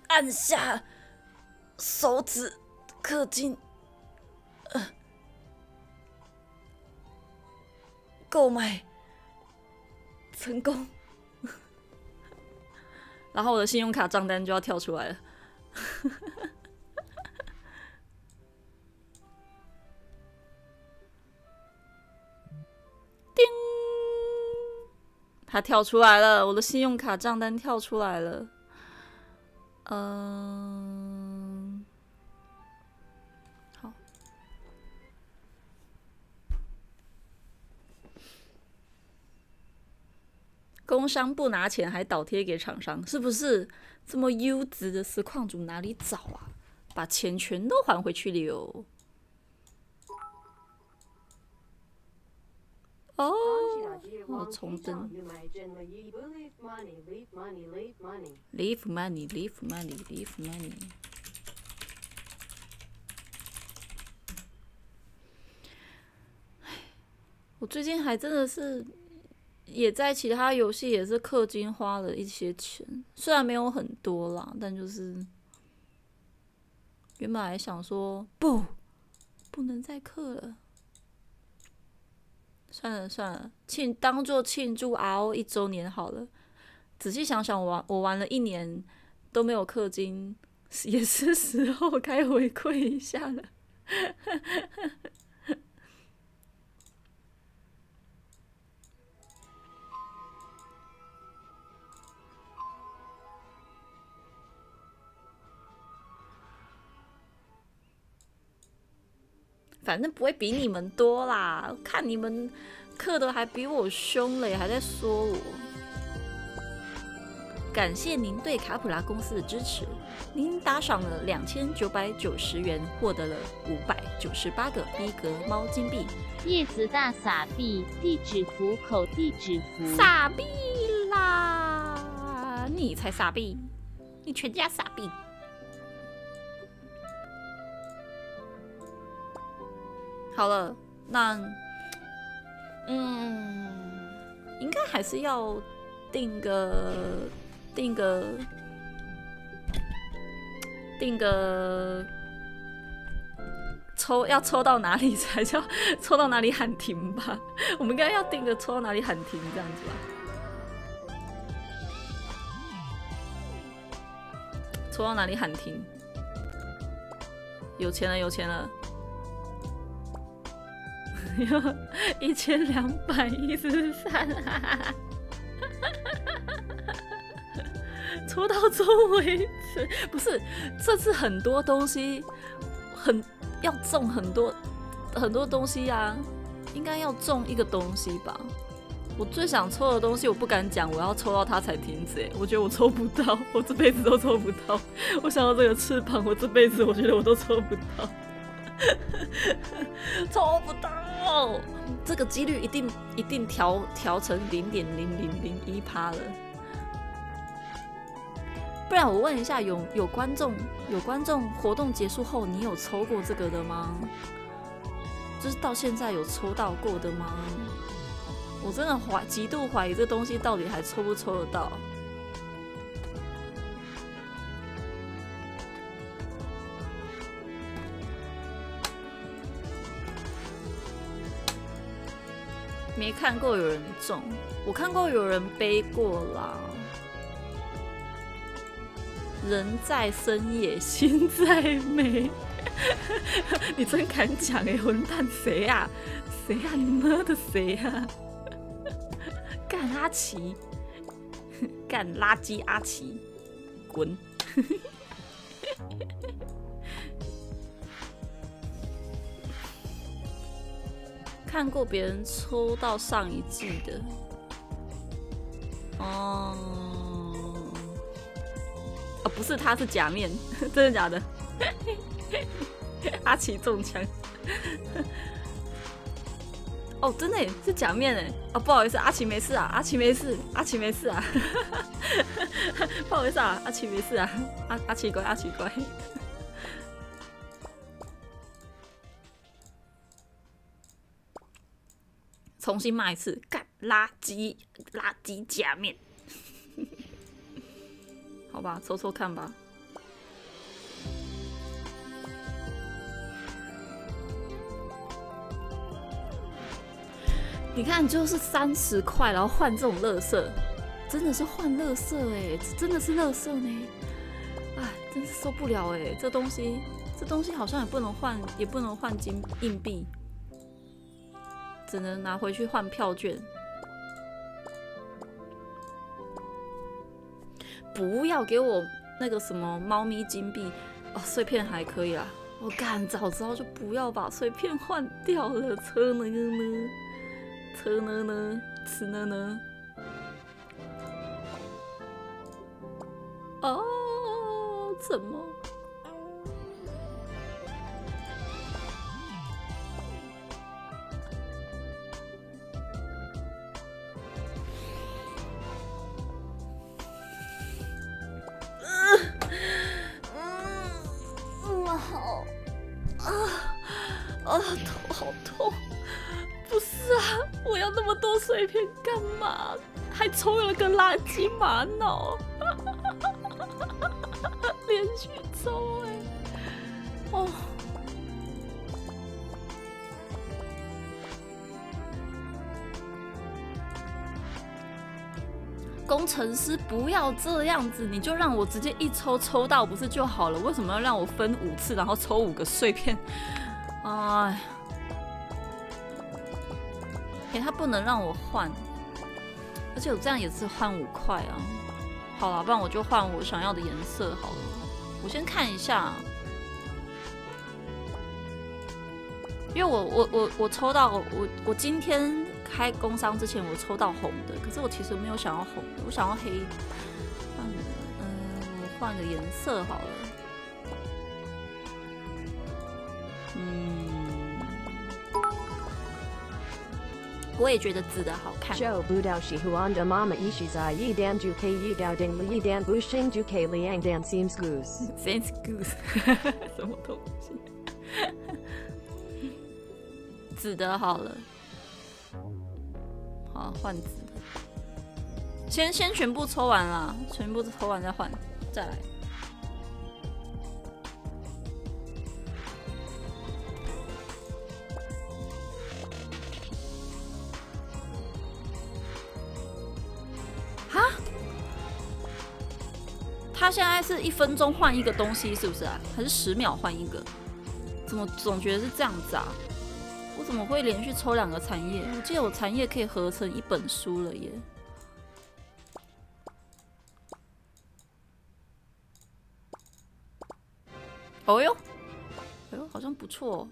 按下手指氪金，呃，购买成功，然后我的信用卡账单就要跳出来了。它跳出来了，我的信用卡账单跳出来了。嗯，好。工商不拿钱还倒贴给厂商，是不是这么优质的实况主哪里找啊？把钱全都还回去了哟。哦，我重登。Leave money, leave money, leave money。我最近还真的是也在其他游戏也是氪金花了一些钱，虽然没有很多啦，但就是原本还想说不，不能再氪了。算了算了，庆当做庆祝 RO 一周年好了。仔细想想，我玩我玩了一年都没有氪金，也是时候该回馈一下了。反正不会比你们多啦，看你们刻的还比我凶嘞，还在说我。感谢您对卡普拉公司的支持，您打赏了两千九百九十元，获得了五百九十八个逼格猫金币。叶子大傻逼，地址符口地址符。傻逼啦！你才傻逼，你全家傻逼。好了，那嗯，应该还是要定个定个定个抽，要抽到哪里才叫 抽到哪里喊停吧？我们应该要定个抽到哪里喊停这样子吧？抽到哪里喊停？有钱了，有钱了！有 一千两百一十三，抽到中为止。不是，这次很多东西很要中很多很多东西呀，应该要中一个东西吧。我最想抽的东西，我不敢讲，我要抽到它才停止。我觉得我抽不到，我这辈子都抽不到。我想要这个翅膀，我这辈子我觉得我都抽不到，抽不到。这个几率一定一定调调成零点零零零一趴了。不然我问一下，有有观众有观众活动结束后，你有抽过这个的吗？就是到现在有抽到过的吗？我真的怀极度怀疑这东西到底还抽不抽得到。没看过有人中，我看过有人背过啦。人在深夜心在美，你真敢讲哎，混蛋谁呀？谁呀？你妈的谁呀？干阿奇，干垃圾阿奇，滚！看过别人抽到上一季的，哦，哦，不是，他是假面，真的假的？阿奇中枪，哦，真的是假面哎，哦，不好意思，阿奇没事啊，阿奇没事，阿奇没事啊，不好意思啊，阿奇没事啊，阿阿奇乖，阿奇乖。重新骂一次，干垃圾垃圾假面，好吧，抽抽看吧。你看，就是三十块，然后换这种乐色，真的是换乐色哎，真的是乐色呢，哎，真是受不了哎，这东西，这东西好像也不能换，也不能换金硬币，只能拿回去换票券。不要给我那个什么猫咪金币哦，碎片还可以啦。我干，早知道就不要把碎片换掉了，车呢呢。车呢呢，吃呢呢。哦，怎么？圾玛瑙，连续抽哎！哦，工程师不要这样子，你就让我直接一抽抽到不是就好了？为什么要让我分五次，然后抽五个碎片？哎。他不能让我换，而且我这样也是换五块啊。好了，不然我就换我想要的颜色好了。我先看一下，因为我我我我抽到我我今天开工商之前我抽到红的，可是我其实没有想要红的，我想要黑。换嗯，我换个颜色好了。嗯。我也觉得紫的好看。Joe Budao shi huanda mama ishizai yi dan ju ke yi dao ding li dan bu shing ju ke liang dan seems goose. Seems goose，什么东西？紫的好了，好换紫的。先先全部抽完了，全部抽完再换，再来。他现在是一分钟换一个东西，是不是啊？还是十秒换一个？怎么总觉得是这样子啊？我怎么会连续抽两个残页？我记得我残页可以合成一本书了耶！哦哟，哎呦，好像不错哦，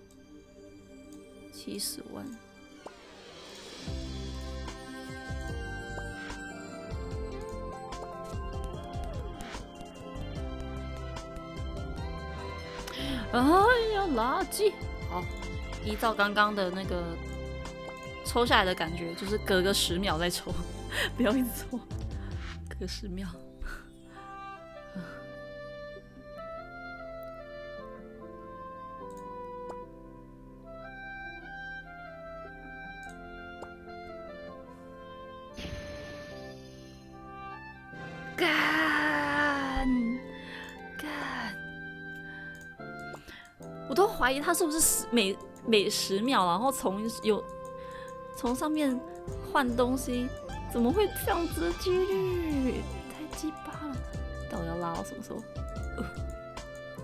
七十万。哎呀，垃圾！好，依照刚刚的那个抽下来的感觉，就是隔个十秒再抽，不要一直抽，隔十秒。怀疑他是不是十每每十秒，然后从有从上面换东西，怎么会这样子的几率？太鸡巴了！到底要拉到什么时候？呃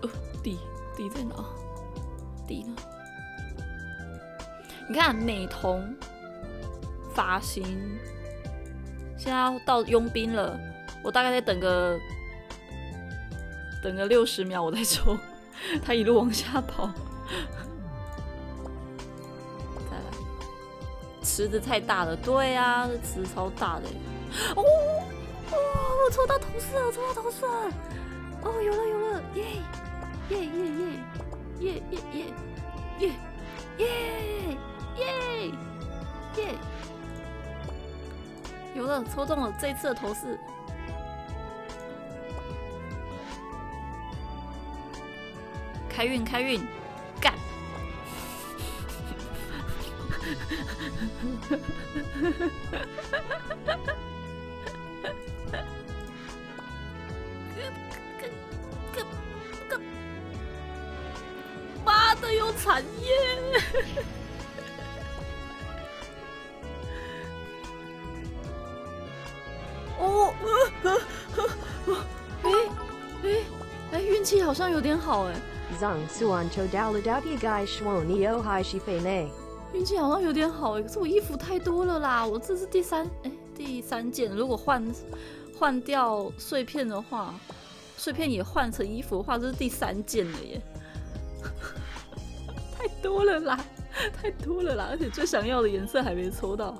呃，底底在哪？底呢？你看美瞳发型，现在要到佣兵了，我大概再等个等个六十秒，我再抽。他一路往下跑。池子太大了，对呀，池子超大的。哦，哇，我抽到头饰了，抽到头饰了。哦，有了有了，耶耶耶耶耶耶耶耶耶耶耶，有了，抽中了这次的头饰。开运开运，干！妈的，有产业！哦，哎哎哎，运气好像有点好哎，运气好像有点好，可是我衣服太多了啦，我这是第三哎第三件，如果换换掉碎片的话，碎片也换成衣服的话，这是第三件了耶，太多了啦，太多了啦，而且最想要的颜色还没抽到，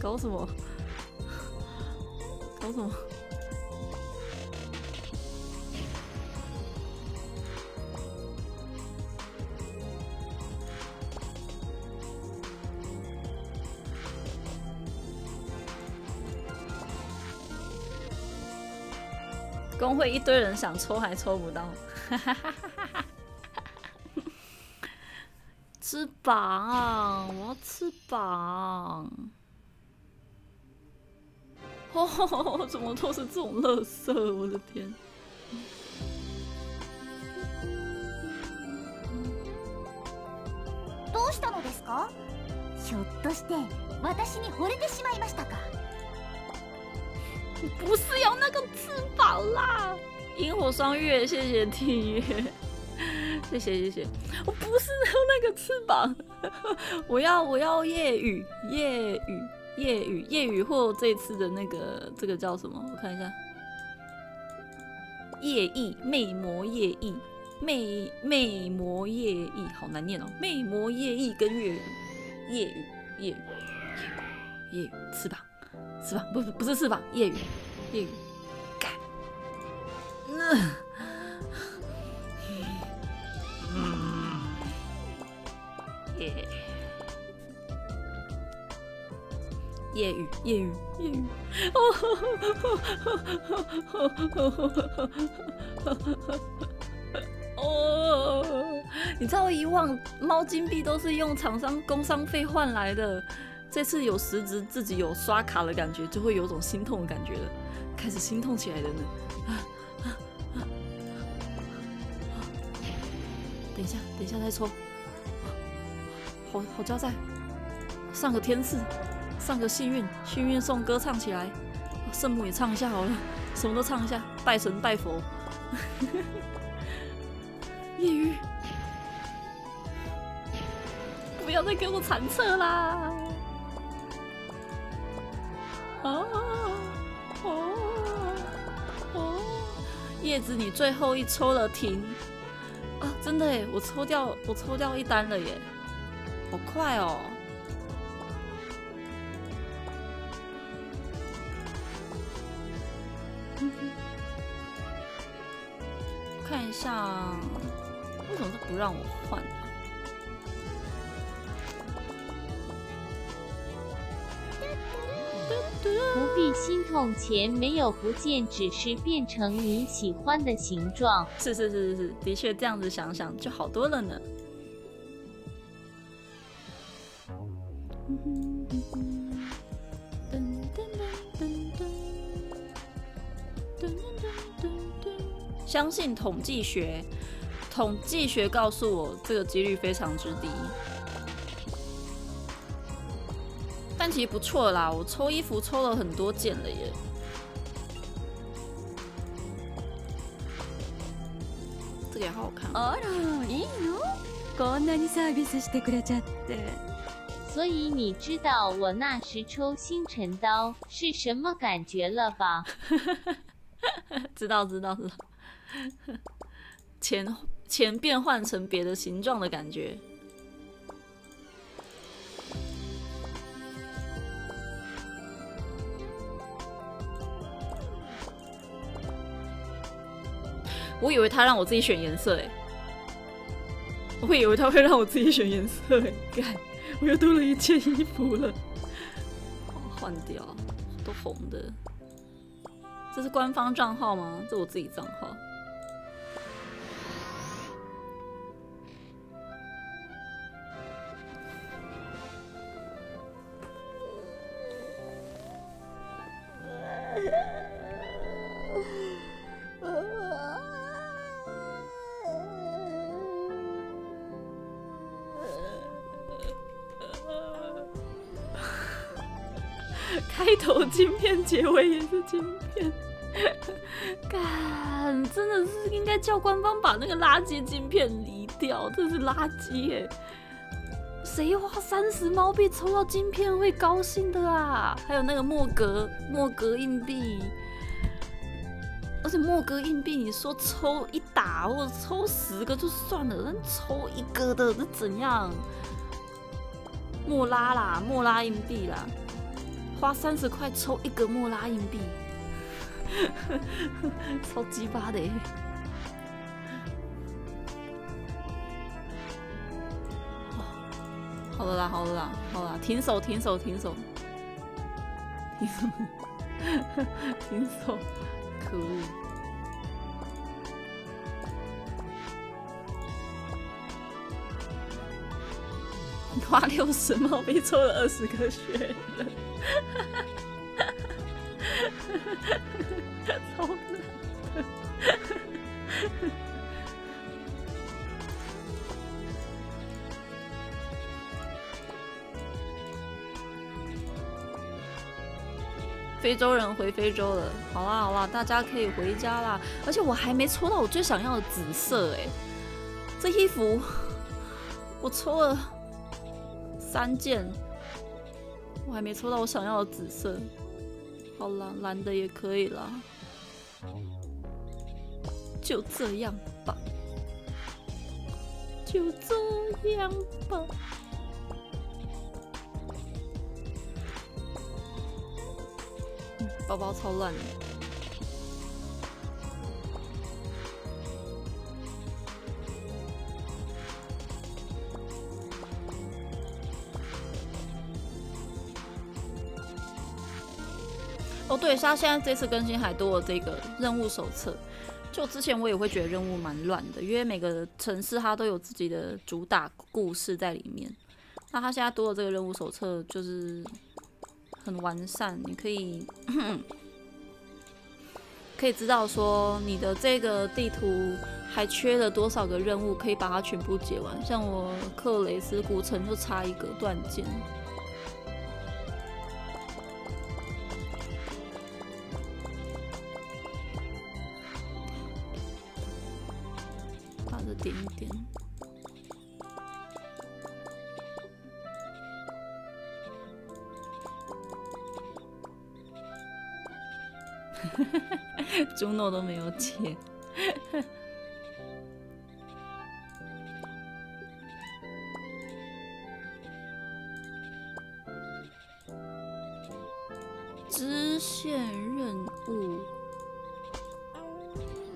搞什么？搞什么？会一堆人想抽还抽不到，吃榜，我要吃榜。哦，怎么都是这种垃圾？我的天！どうしたのですかひょっとして私に惚れてしまいましたか 不是要那个翅膀啦！萤火双月，谢谢订阅，谢谢谢谢。我不是要那个翅膀，我要我要夜雨夜雨夜雨夜雨，或这次的那个这个叫什么？我看一下，夜翼魅魔夜翼魅魅魔夜翼，好难念哦，魅魔夜翼跟月雨夜雨夜雨夜雨翅膀。翅膀不是不是翅膀，夜雨，夜雨，干，嗯，嗯，夜，夜雨，夜雨，夜雨，哦，你知道以往猫金币都是用厂商工商费换来的。这次有实质自己有刷卡的感觉，就会有种心痛的感觉了，开始心痛起来了呢。啊啊啊！等一下，等一下再抽，好好交代，上个天赐，上个幸运，幸运送歌唱起来，圣母也唱一下好了，什么都唱一下，拜神拜佛。夜雨，不要再给我残测啦！哦哦哦！叶子，你最后一抽了停啊！真的耶，我抽掉，我抽掉一单了耶，好快哦！看一下，为什么都不让我换不必心痛，钱没有不见，只是变成你喜欢的形状。是是是是是，的确这样子想想就好多了呢。相信统计学，统计学告诉我这个几率非常之低。但其实不错啦，我抽衣服抽了很多件了耶。这个也好好看。あらいいのこんなにサービスしてくれちゃって所以你知道我那时抽星辰刀是什么感觉了吧？知道知道知道，钱钱变换成别的形状的感觉。 我以为他让我自己选颜色，哎，我会以为他会让我自己选颜色，哎，干，我又多了一件衣服了，换掉，都红的。这是官方账号吗？这我自己账号。头晶片，结尾也是晶片。干，真的是应该叫官方把那个垃圾晶片离掉，这是垃圾耶！谁花三十猫币抽到晶片会高兴的啊？还有那个莫格莫格硬币，而且莫格硬币，你说抽一打或者抽十个就算了，但抽一个的那怎样？莫拉啦，莫拉硬币啦，花三十块抽一个莫拉硬币。超鸡巴的、好了啦，好了啦，好了，停手，停手，停手，停手，停手！可恶！花六十毛币抽了二十个血。超难。非洲人回非洲了，好啦好啦，大家可以回家啦。而且我还没抽到我最想要的紫色哎，这衣服我抽了三件，我还没抽到我想要的紫色。好啦，蓝的也可以了，就这样吧，就这样吧。包包超烂的。对，他现在这次更新还多了这个任务手册。就之前我也会觉得任务蛮乱的，因为每个城市它都有自己的主打故事在里面。那他现在多了这个任务手册，就是很完善，你可以可以知道说你的这个地图还缺了多少个任务，可以把它全部解完。像我克雷斯古城就差一个断剑。朱诺都没有解。支线任务。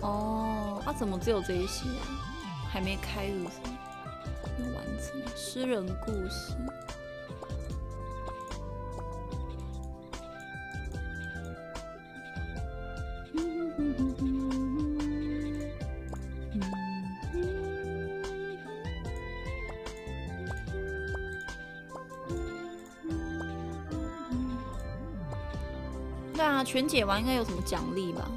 哦，啊，怎么只有这一些、啊？还没开是不是？那完成诗人故事。全解完应该有什么奖励吧？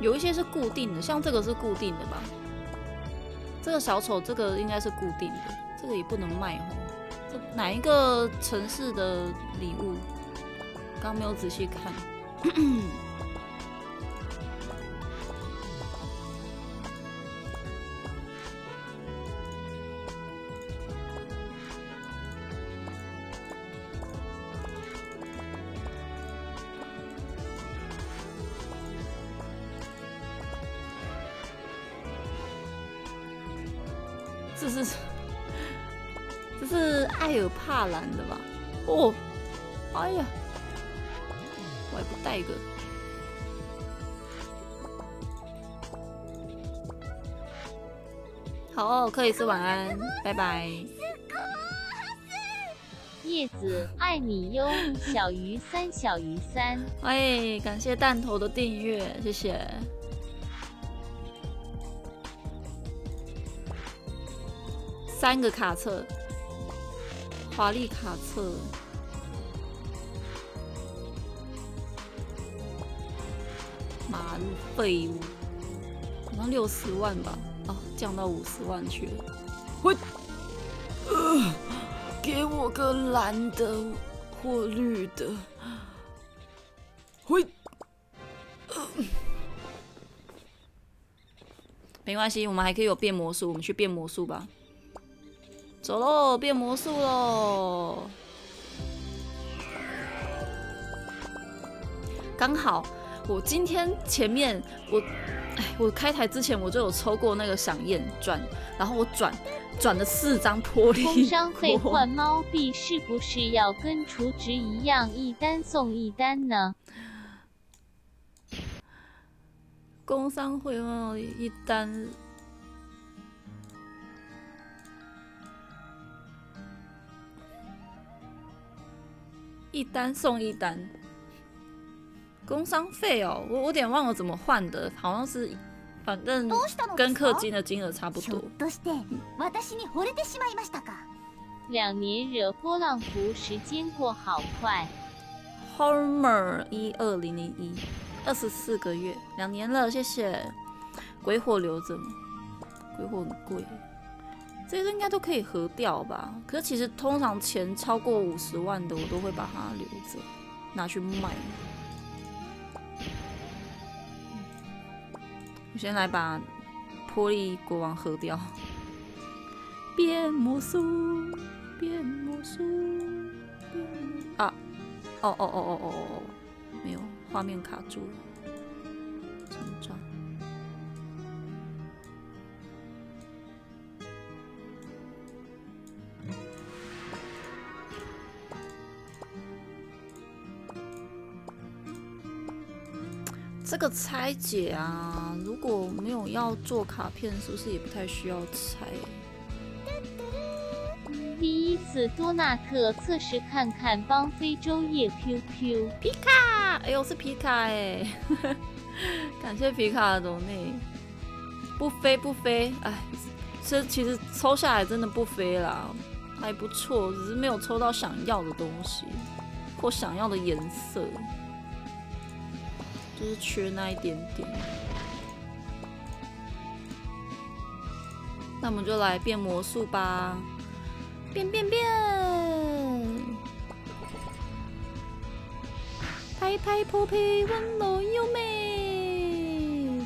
有一些是固定的，像这个是固定的吧？这个小丑，这个应该是固定的，这个也不能卖哦。这哪一个城市的礼物？刚没有仔细看。大蓝的吧？哦，哎呀，我也不带一个。好哦，克里斯，晚安，拜拜。叶子爱你哟，小于三，小于三。哎，感谢弹头的订阅，谢谢。三个卡册。华丽卡册。妈的废物，好像六十万吧？哦，降到五十万去了。我，呃，给我个蓝的或绿的。会，没关系，我们还可以有变魔术，我们去变魔术吧。走喽，变魔术喽！刚好我今天前面我，哎，我开台之前我就有抽过那个响宴转，然后我转转了四张玻璃。工商会换猫币是不是要跟储值一样一单送一单呢？工商会哦，一单一单送一单，工商费哦，我我有点忘了怎么换的，好像是反正跟氪金的金额差不多。两年惹波浪符，时间过好快。Homer 一二零零一。二十四个月，两年了，谢谢。鬼火留着，鬼火很贵，这些应该都可以合掉吧？可是其实通常钱超过五十万的，我都会把它留着，拿去卖。我先来把玻璃国王合掉。变魔术，变魔术，啊！哦哦哦哦哦哦哦，没有。画面卡住了，成长。这个拆解啊，如果没有要做卡片，是不是也不太需要拆？第一次多纳特测试看看帮非洲叶 QQ 皮卡，哎呦是皮卡哎，感谢皮卡的懂内，不飞不飞，哎，这其实抽下来真的不飞啦，还不错，只是没有抽到想要的东西或想要的颜色，就是缺那一点点。那我们就来变魔术吧。变变变！拍拍破皮，温柔优美。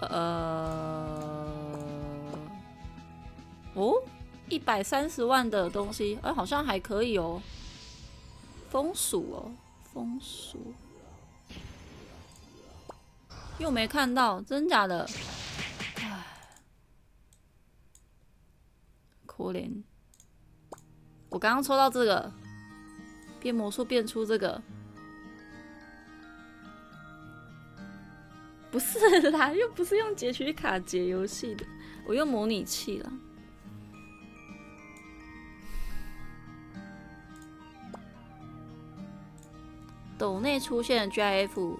呃，哦，一百三十万的东西，哎，好像还可以哦。风鼠哦，风鼠，又没看到，真假的？唉可怜，我刚刚抽到这个变魔术变出这个，不是啦，又不是用截取卡解游戏的，我用模拟器了。斗内出现 GIF，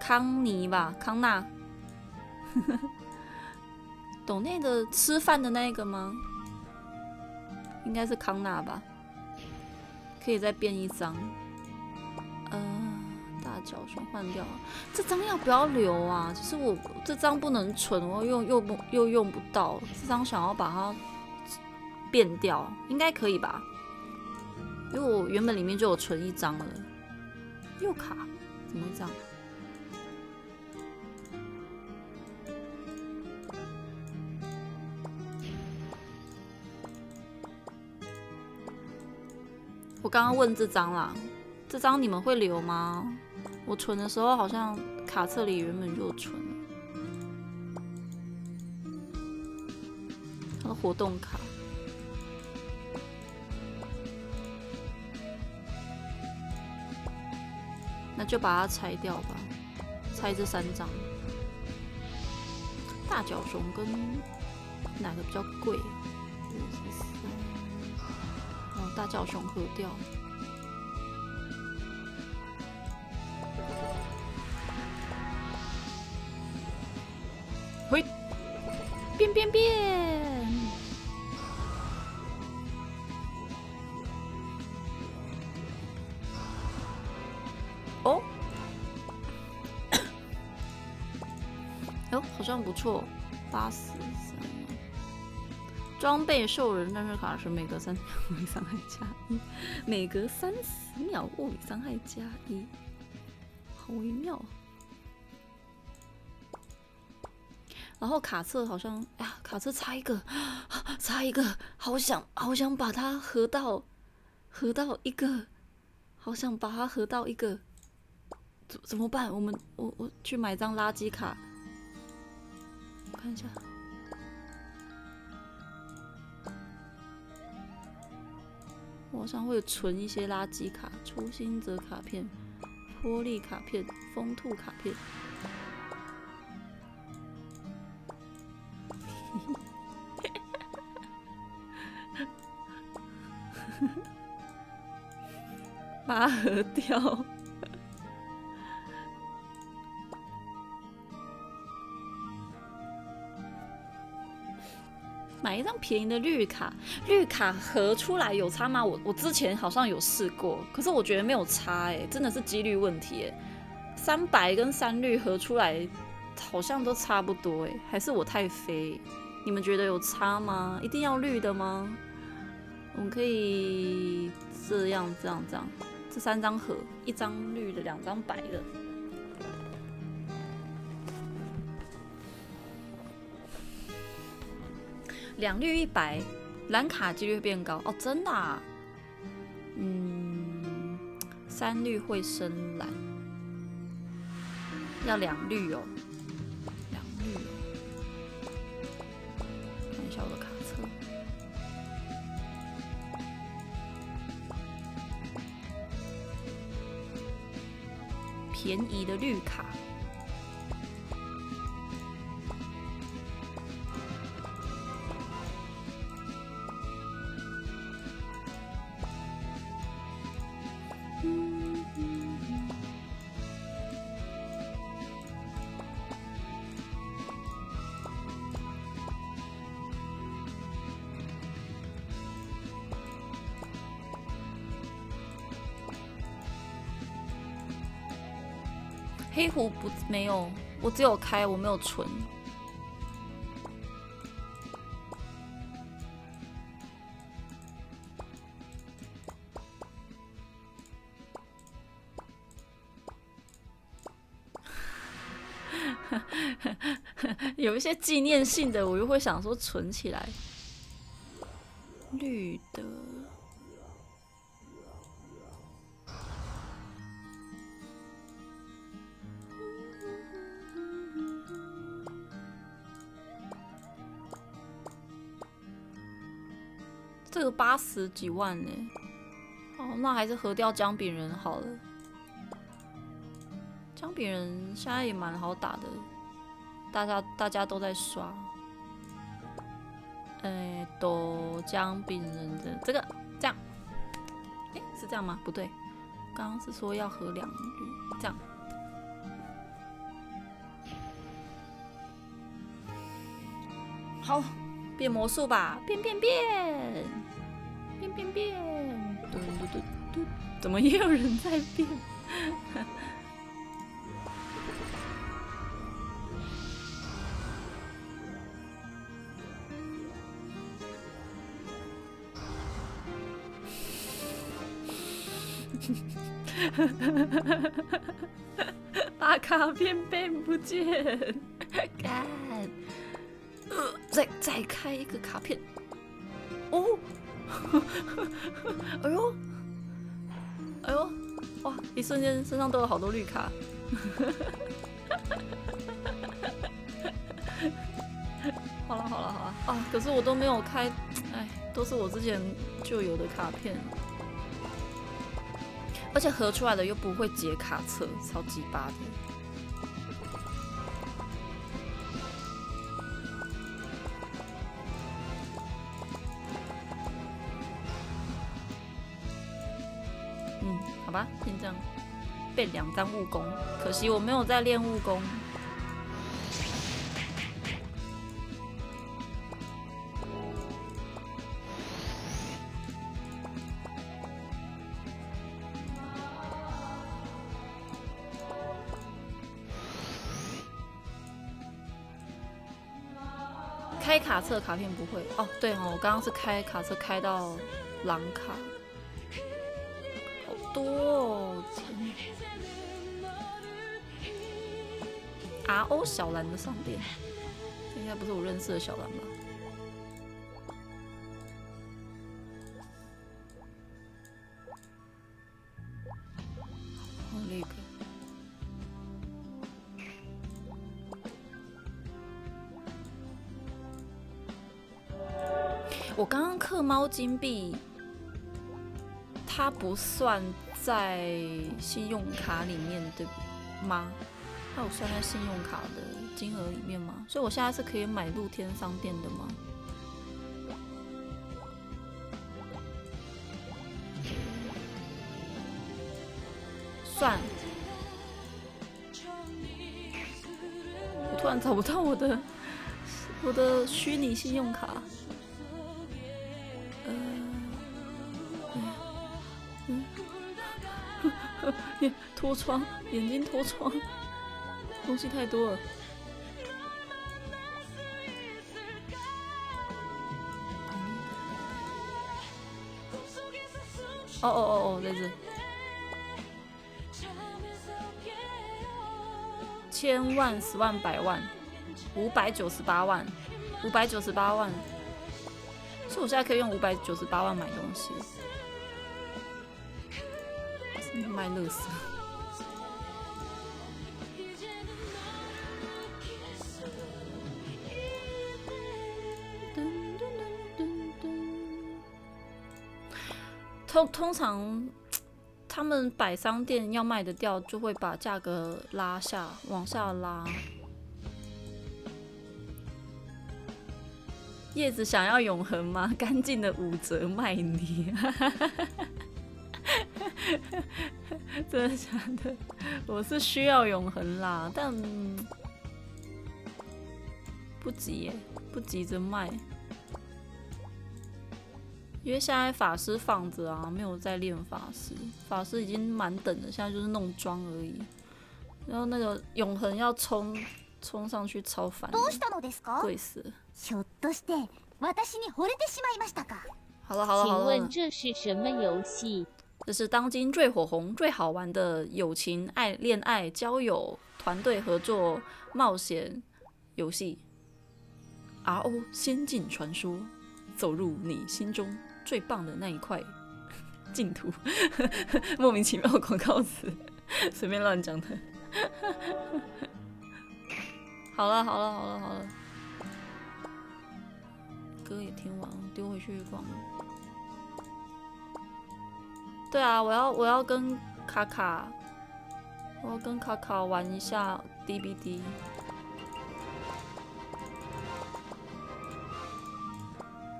康妮吧，康纳。斗内的吃饭的那个吗？应该是康纳吧。可以再变一张。呃，大脚熊换掉，这张要不要留啊？其实我这张不能存，我用又不又用不到。这张想要把它变掉，应该可以吧？因为我原本里面就有存一张了。又卡，怎么这样？我刚刚问这张啦，这张你们会留吗？我存的时候好像卡册里原本就存了，它的活动卡，那就把它拆掉吧，拆这三张。大脚熊跟哪个比较贵？哦大脚熊合掉，装备兽人战士卡是每隔三秒物理伤害加一，每隔三十秒物理伤害加一，好微妙。然后卡册好像，哎呀，卡册差一个，差一个，好想好想把它合到，合到一个，好想把它合到一个，怎怎么办？我们我我去买张垃圾卡，我看一下。我好像会存一些垃圾卡，初心者卡片、玻璃卡片、风兔卡片。把它合掉。买一张便宜的绿卡，绿卡合出来有差吗？我我之前好像有试过，可是我觉得没有差哎，真的是几率问题哎。三白跟三绿合出来好像都差不多哎，还是我太飞？你们觉得有差吗？一定要绿的吗？我们可以这样这样这样，这三张合，一张绿的，两张白的。两绿一白，蓝卡几率变高哦，真的？啊？嗯，三绿会深蓝，要两绿哦，两绿。看一下我的卡册，便宜的绿卡。黑狐不没有，我只有开，我没有存。有一些纪念性的，我又会想说存起来。绿的。八十几万呢，哦，那还是核掉姜饼人好了。姜饼人现在也蛮好打的，大家大家都在刷。哎，都姜饼人的这个这样，哎，是这样吗？不对，刚刚是说要合两绿，这样。好，变魔术吧，变变变。变变变，嘟嘟嘟嘟，怎么也有人在变？把卡片变不见，干！呃，再再开一个卡片，哦。哎呦，哎呦，哇！一瞬间身上都有好多绿卡。好了好了好了啊！可是我都没有开，哎，都是我之前就有的卡片，而且合出来的又不会解卡册，超级巴的。变两张务工，可惜我没有在练务工。开卡册卡片不会哦，对哦，我刚刚是开卡车开到狼卡，好多哦。！R O 小蓝的商店，这应该不是我认识的小蓝吧？好那个。我刚刚氪猫金币，它不算在信用卡里面对吗？它有算在信用卡的金额里面吗？所以我现在是可以买露天商店的吗？算。我突然找不到我的我的虚拟信用卡。呃，嗯，眼脱窗，眼睛脱窗，东西太多了。哦哦哦哦，在这。千万、十万、百万，五百九十八万，五百九十八万。所以我现在可以用五百九十八万买东西，卖乐色。通通常，他们摆商店要卖的掉，就会把价格拉下，往下拉。叶子想要永恒吗？干净的五折卖你，真的假的？我是需要永恒啦，但不急耶，不急着卖，因为现在法师放着啊，没有在练法师，法师已经满等了，现在就是弄装而已。然后那个永恒要冲冲上去超烦的，どうしたのですか贵死了。ひょっとして私に惚れてしまいましたか好了好了好请了好了问，这是什么游戏？这是当今最火红、最好玩的友情、爱、恋爱、交友、团队合作、冒险游戏《RO 仙境传说》，走入你心中 最棒的那一块净土。莫名其妙的广告词，随便乱讲的。好了好了好了好了，歌也听完了，丢回去逛了。对啊，我要我要跟卡卡，我要跟卡卡玩一下 DBD。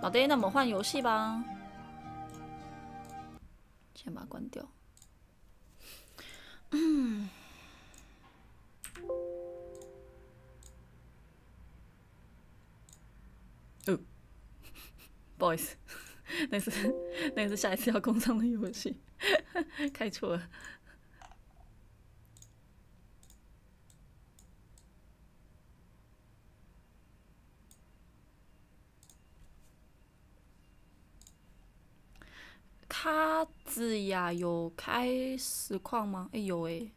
好的，那我们换游戏吧。先把它关掉。嗯。哦，不好意思，那是那是下一次要工商的游戏，开错了。卡子呀，有开实况吗？哎、有哎、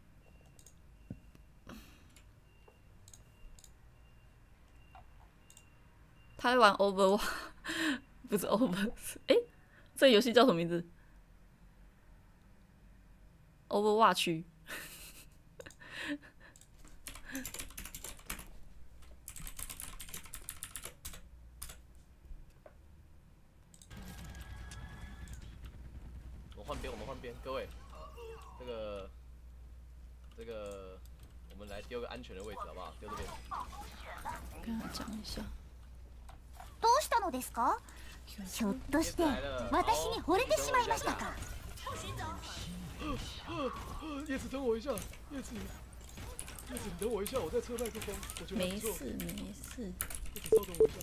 他在玩 Overwatch，不是 Over，哎、这游戏叫什么名字？Overwatch。我换边，我们换边，各位，这个这个，我们来丢个安全的位置好不好？丢这边。跟他讲一下。どうしたのですかひょっとして私に惚れてしまいましたか叶子等我一下，叶子，叶子你等我一下，我在测麦克风，我觉得还没不错。事没事。叶子稍等我一下。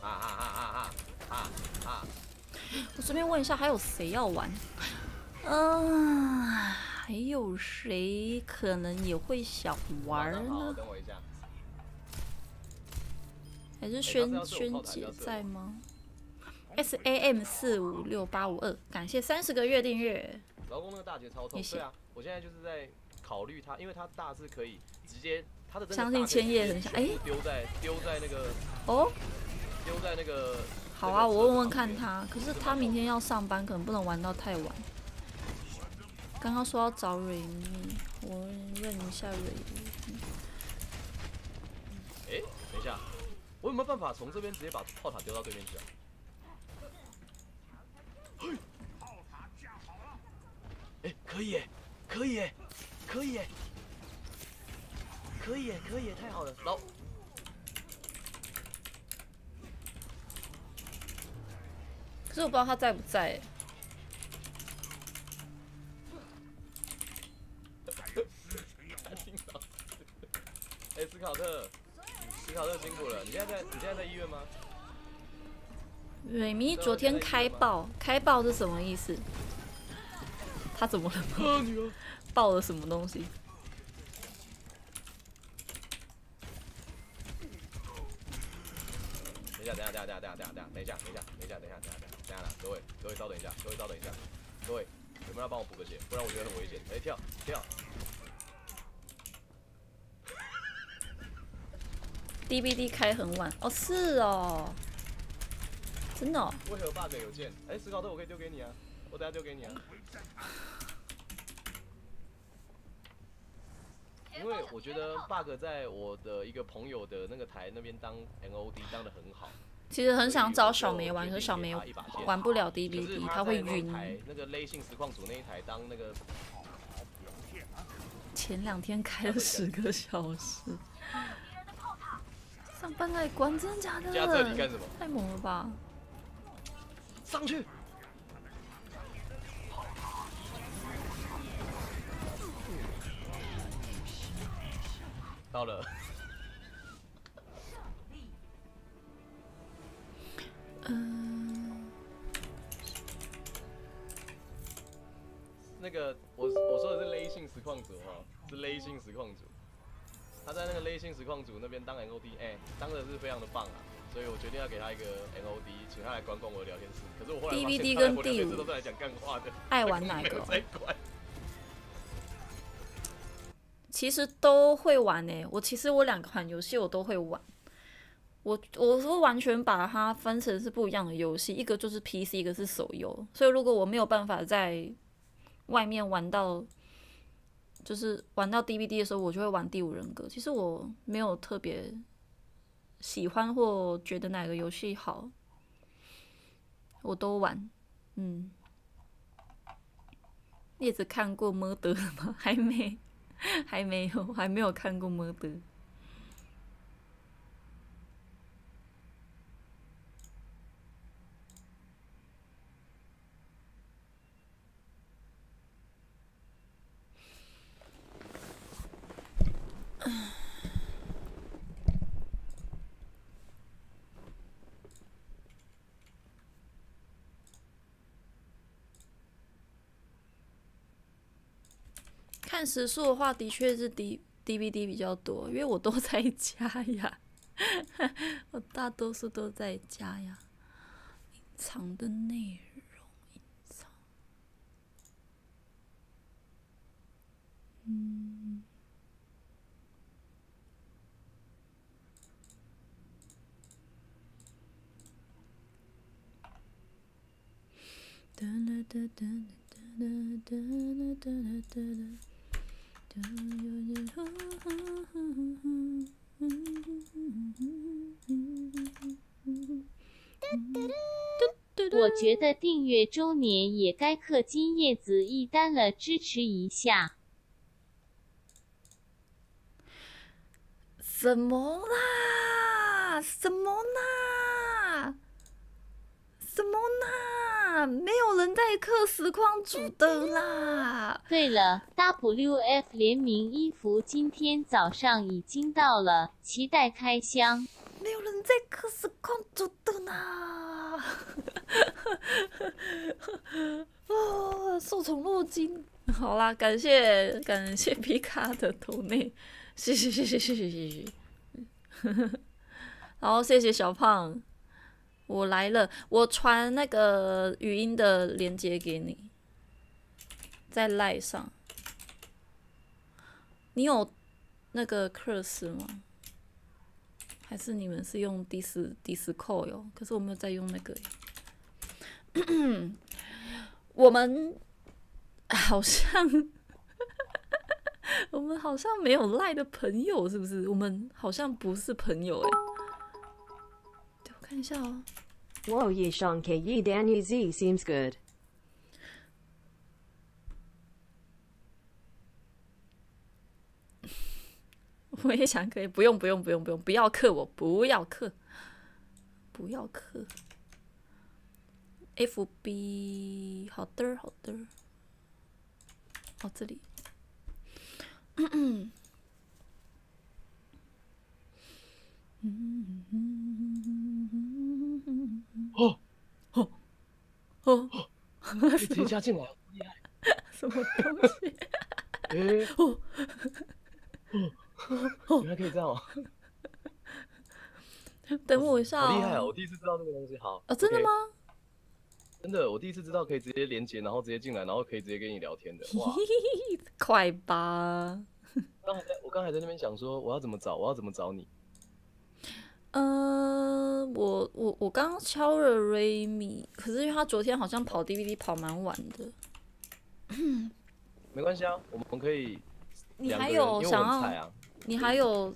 啊啊啊啊啊啊啊！我顺便问一下，还有谁要玩？ 嗯、还有谁可能也会想玩，呢？等我一下。还是他萱萱姐在吗？S A M 四五六八五二，感谢三十个月订阅。劳工那个大姐超痛，对啊，我现在就是在考虑他，因为他大是可以直接，他的的相信千叶很像，哎、丢在丢在那个哦，丢在那个。好啊，我问问看他。可是他明天要上班，可能不能玩到太晚。刚刚说要找蕊蜜，我认一下蕊蜜。哎，等一下，我有没有办法从这边直接把炮塔丢到对面去啊？嘿，哎，可以耶，可以耶，可以耶，可以耶，可以耶，太好了，老。可是我不知道他在不在、欸。哎，斯考特，斯考特辛苦了，你现在在你现在在医院吗？蕊咪昨天开爆，开爆是什么意思？他怎么了。爆 了什么东西？等一下，等一下，等一下，等一下，等一下，等一下，等一下，等一下，等一下，等一下，等一下，各位，各位稍等一下，各位稍等一下，各位，有没有要帮我补个血？不然我觉得很危险。哎，跳跳，DVD 开很晚哦，是哦，真的、哦。为何 bug 有件？哎，史考特，我可以丢给你啊，我等下丢给你啊。因为我觉得 bug 在我的一个朋友的那个台那边当 NOD 当的很好，其实很想找小梅玩，可是小梅玩不了 DVD，他她会在那晕。那个勒性实况组那一台当那个前两天开了十个小时，上班来关，真的假的？加这里干什么？太猛了吧！上去。到了。嗯，那个我我说的是勒性实况组哈，是勒性实况组。他在那个勒性实况组那边当 NOD，哎、当的是非常的棒啊，所以我决定要给他一个 NOD，请他来管管我的聊天室。可是我后来发现 DVD 他来跟我聊天室第五都是来讲干话的，爱玩哪个？其实都会玩诶、我其实我两款游戏我都会玩。我我是完全把它分成是不一样的游戏，一个就是 PC，一个是手游。所以如果我没有办法在外面玩到，就是玩到 DVD 的时候，我就会玩第五人格。其实我没有特别喜欢或觉得哪个游戏好，我都玩。嗯，叶子看过《么德》吗？还没。还没有，还没有看过《么看时数的话，的确是 D DVD 比较多，因为我都在家呀，我大多数都在家呀。隐藏的内容，隐藏，嗯。哒啦哒哒哒哒哒啦哒啦哒。我觉得订阅周年也该氪金叶子一单了，支持一下。什么啦？什么啦？什么啦？没有人在刻实况组的啦！对了，WF 联名衣服今天早上已经到了，期待开箱。没有人在刻实况组的啦！啊，受宠若惊。好啦，感谢感谢皮卡的投内，谢谢谢谢谢谢谢谢。然后 谢谢小胖，我来了，我传那个语音的连接给你，在赖上。你有那个 Curse 吗？还是你们是用 Dis Discord 哟？可是我没有在用那个。我们好像，我们好像没有赖的朋友，是不是？我们好像不是朋友哎。一下哦。Whoa ye shang ke ye dan ye z seems good. 我也想可以，不用不用不用不用，不要克我，不要克，不要克。F B 好的好的，哦这里，哦哦哦，直接加进来，厉害！什么东西？诶、哦哦，原来可以这样哦，等我一下好厉害哦！哦我。第一次知道这个东西，好啊，真的吗？真的，我第一次知道可以直接连接，然后直接进来，然后可以直接跟你聊天的，哇！快吧。刚才在我刚才在那边想说，我要怎么找，我要怎么找你？呃，我我我刚刚敲了 Raymi，可是因为他昨天好像跑 DVD 跑蛮晚的。没关系啊，我们可以你还有想要你还有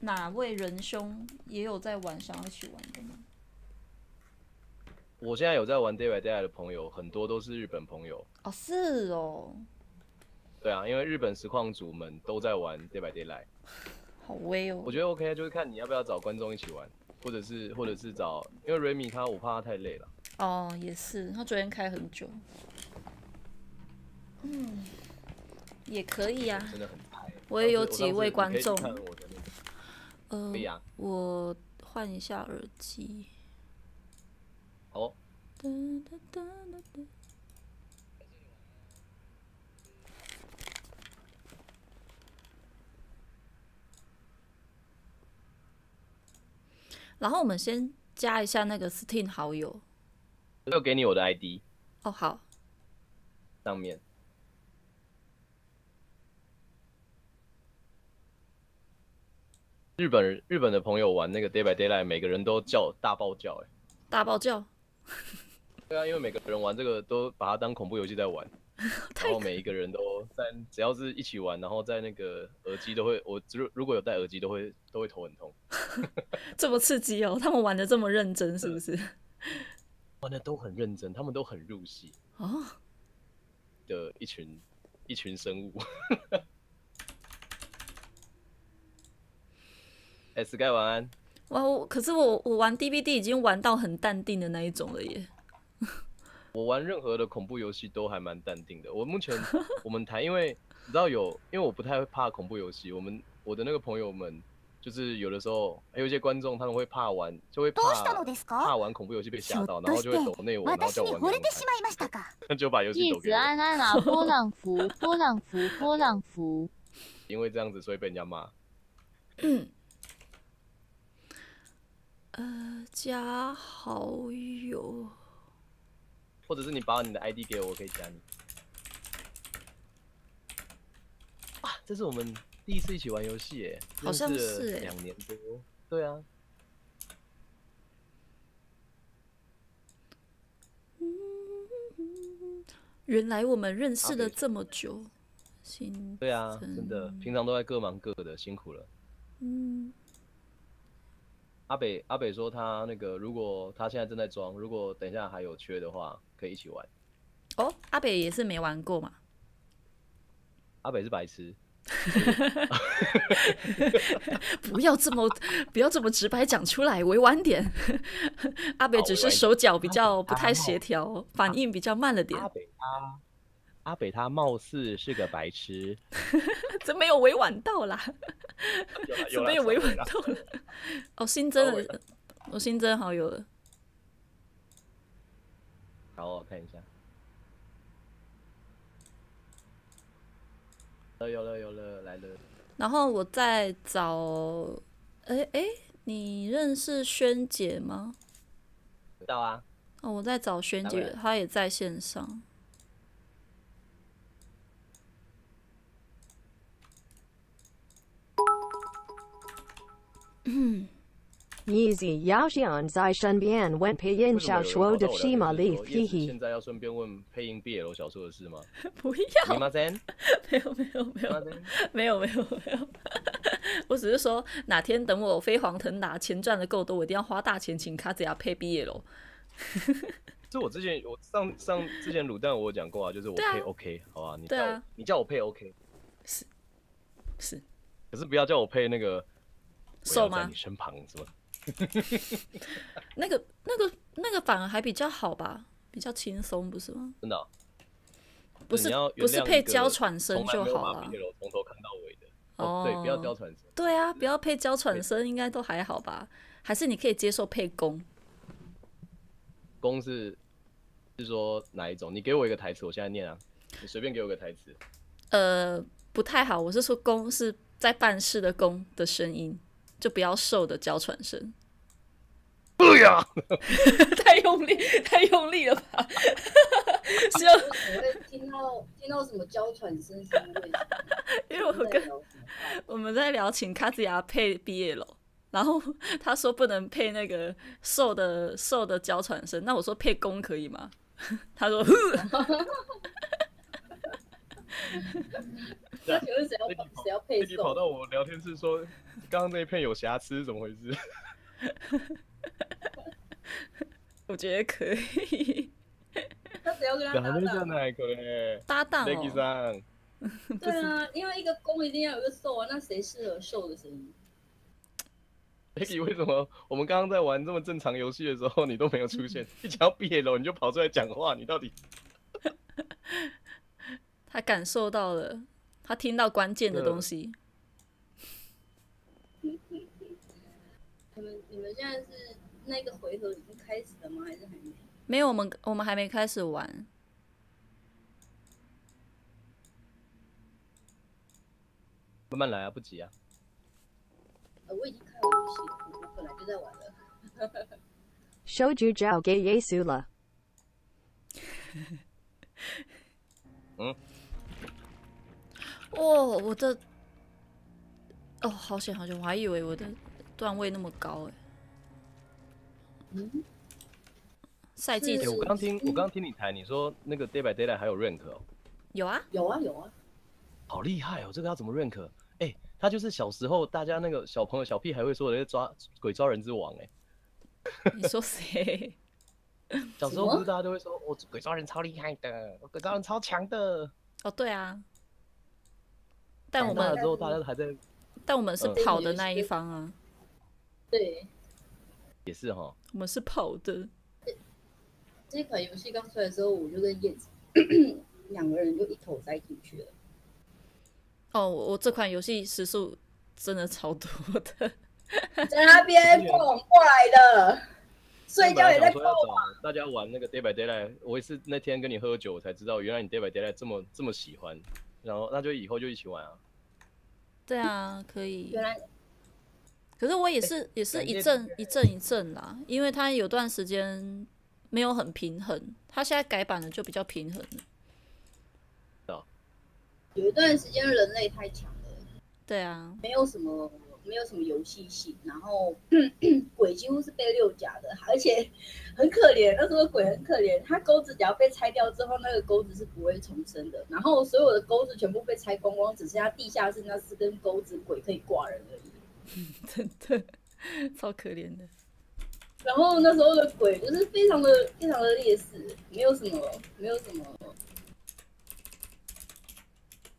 哪位仁兄也有在玩想要一起玩的吗？我现在有在玩 Day by Day 的朋友，很多都是日本朋友。哦，是哦，对啊，因为日本实况组们都在玩 Day by Daylight，好威哦我。觉得 OK，就是看你要不要找观众一起玩，或者是或者是找，因为 Remy 他我怕他太累了，哦，也是，他昨天开很久。嗯，也可以啊。真的很菜。我也有几位观众可以啊，我换一下耳机。好哦，哒哒哒哒哒然后我们先加一下那个 Steam 好友。我有给你我的 ID 哦，好，上面。日本日本的朋友玩那个 Day by Daylight，每个人都叫大爆叫，哎，大爆叫，对啊，因为每个人玩这个都把它当恐怖游戏在玩，然后每一个人都 在，只要是一起玩，然后在那个耳机都会，我如如果有戴耳机都会都会头很痛，这么刺激哦！他们玩的这么认真，是不是？玩的都很认真，他们都很入戏哦，的一群一群生物。哎、s k y 晚安。哇，我可是我我玩 DVD 已经玩到很淡定的那一种了耶。我玩任何的恐怖游戏都还蛮淡定的。我目前我们台，因为你知道有，因为我不太会怕恐怖游戏。我们我的那个朋友们，就是有的时候还有一些观众，他们会怕玩，就会どうした怕のです怕か玩恐怖游戏被ひょ吓到，っとし然后就会抖て内我，然后私に叫我玩给他们惚れてしまいましたか看，就把游戏叶子抖给我。安安啊，波浪符，波浪符，波浪符。因为这样子，所以被人家骂。呃，加好友， 或者是你把你的 ID 给我，我可以加你。啊，这是我们第一次一起玩游戏耶，好像是两年多。对啊，原来我们认识了这么久，辛对啊，真的，平常都在各忙各的，辛苦了。嗯，阿北阿北说他那个，如果他现在正在装，如果等一下还有缺的话，可以一起玩。哦，阿北也是没玩过嘛。阿北是白痴，不要这么不要这么直白讲出来，委婉点。阿北只是手脚比较不太协调，反应比较慢了点阿。北他阿北他貌似是个白痴，这没有委婉到啦，有啦 这没有委婉到了。哦，新增了，我新增好友了。好，我看一下。呃，有了有了，来了。然后我再找，哎哎，你认识萱姐吗？知道啊，哦，我在找萱姐，她也在线上。Yeezy Yao Xian Zai Shen Bian Wen Piyin 为什么 Xiao 有 Shuo 人跑 de 到我聊 Shima Li 说 Hi 叶子 Hi 现在要顺便问配音 BL 小说的事吗？不你要？没有 没有没有没有没有没有，我只是说哪天等我飞黄腾达，钱赚的够多，我一定要花大钱请卡子雅配毕业喽。这我之前我上上之前卤蛋我有讲过啊，就是我配 OK，好吧？你叫啊你叫我配 OK，是是可是不要叫我配那个瘦吗你？身旁什么？那个那个那个反而还比较好吧，比较轻松，不是吗？真的啊、不是不是配娇喘声就好了从头看到尾的。哦，对，不要娇喘声。对啊，不要配娇喘声，应该都还好吧？还是你可以接受配攻？公是是说哪一种？你给我一个台词，我现在念啊。你随便给我个台词。呃，不太好，我是说攻是在办事的攻的声音，就不要瘦的娇喘声。不呀，太用力，太用力了吧？是要我会听到听到什么娇喘声，声因为因为我跟我们在聊请卡子牙配毕业楼，然后他说不能配那个瘦的瘦的娇喘声，那我说配公可以吗？他说呵那请问谁要谁要配你跑？到我聊天室说，刚刚那一片有瑕疵，怎么回事？我觉得可以他只要跟他搭档像那个嘞搭档哦。上，对啊，因为一个攻一定要有一个受啊，那谁适合受的声音？Leggy 为什么我们刚刚在玩这么正常游戏的时候，你都没有出现？一讲到毕业了，你就跑出来讲话，你到底？他感受到了，他听到关键的东西。你们你们现在是那个回合已经开始了吗？还是还没？没有，我们我们还没开始玩。慢慢来啊，不急啊。呃，我已经开完游戏了，我我本来就在玩了。Shouju Zhao Ge Yesu La 哦，我的，哦，好险好险，我还以为我的段位那么高哎。嗯，哎、赛季初我刚刚听我刚刚听你谈，你说那个 Day by Daylight 还有 rank 哦，有啊，有啊有啊，好厉害哦！这个要怎么 rank？哎、他就是小时候大家那个小朋友小屁孩会说的那个抓鬼抓人之王哎、你说谁？小时候不是大家都会说，我、鬼抓人超厉害的，我鬼抓人超强的。哦，对啊，但我们之后，大家还在，但我们是嗯。跑的那一方啊，对，也是哈。我们是跑的。这款游戏刚出来的时候，我就跟燕子 两个人就一头栽进去了。哦，我我这款游戏时速真的超多的，在那边蹦过来的，睡觉也在大家玩那个 Day by Daylight，我也是那天跟你喝酒，我才知道原来你 Day by Daylight 这么这么喜欢，然后那就以后就一起玩啊。对啊，可以原。来可是我也是也是一阵一阵一阵啦，因为他有段时间没有很平衡，他现在改版了就比较平衡了。有一段时间人类太强了，对啊，没有什么没有什么游戏性，然后 鬼几乎是被六甲的，而且 很可怜。那时候鬼很可怜，他钩子只要被拆掉之后，那个钩子是不会重生的。然后所有的钩子全部被拆光光，只剩下地下室那四根钩子，鬼可以挂人而已。真的超可怜的。然后那时候的鬼就是非常的非常的劣势，没有什么没有什么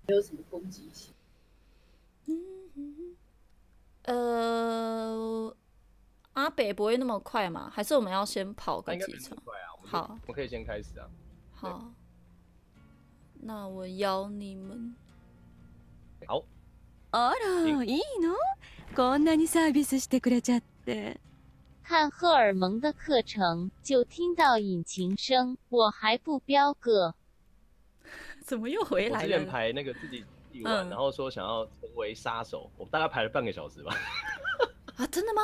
没有什么攻击性。呃，阿北不会那么快嘛？还是我们要先跑个那应该几场？没那么快啊。我们就好我们可以先开始啊。好，那我邀你们。好，あらいいの こんなにサービスしてくれちゃって看荷尔蒙的课程就听到引擎声，我还不飙个。怎么又回我之来了？前排那个自己自己玩，嗯然后说想要成为杀手，我大概排了半个小时吧。啊，真的吗？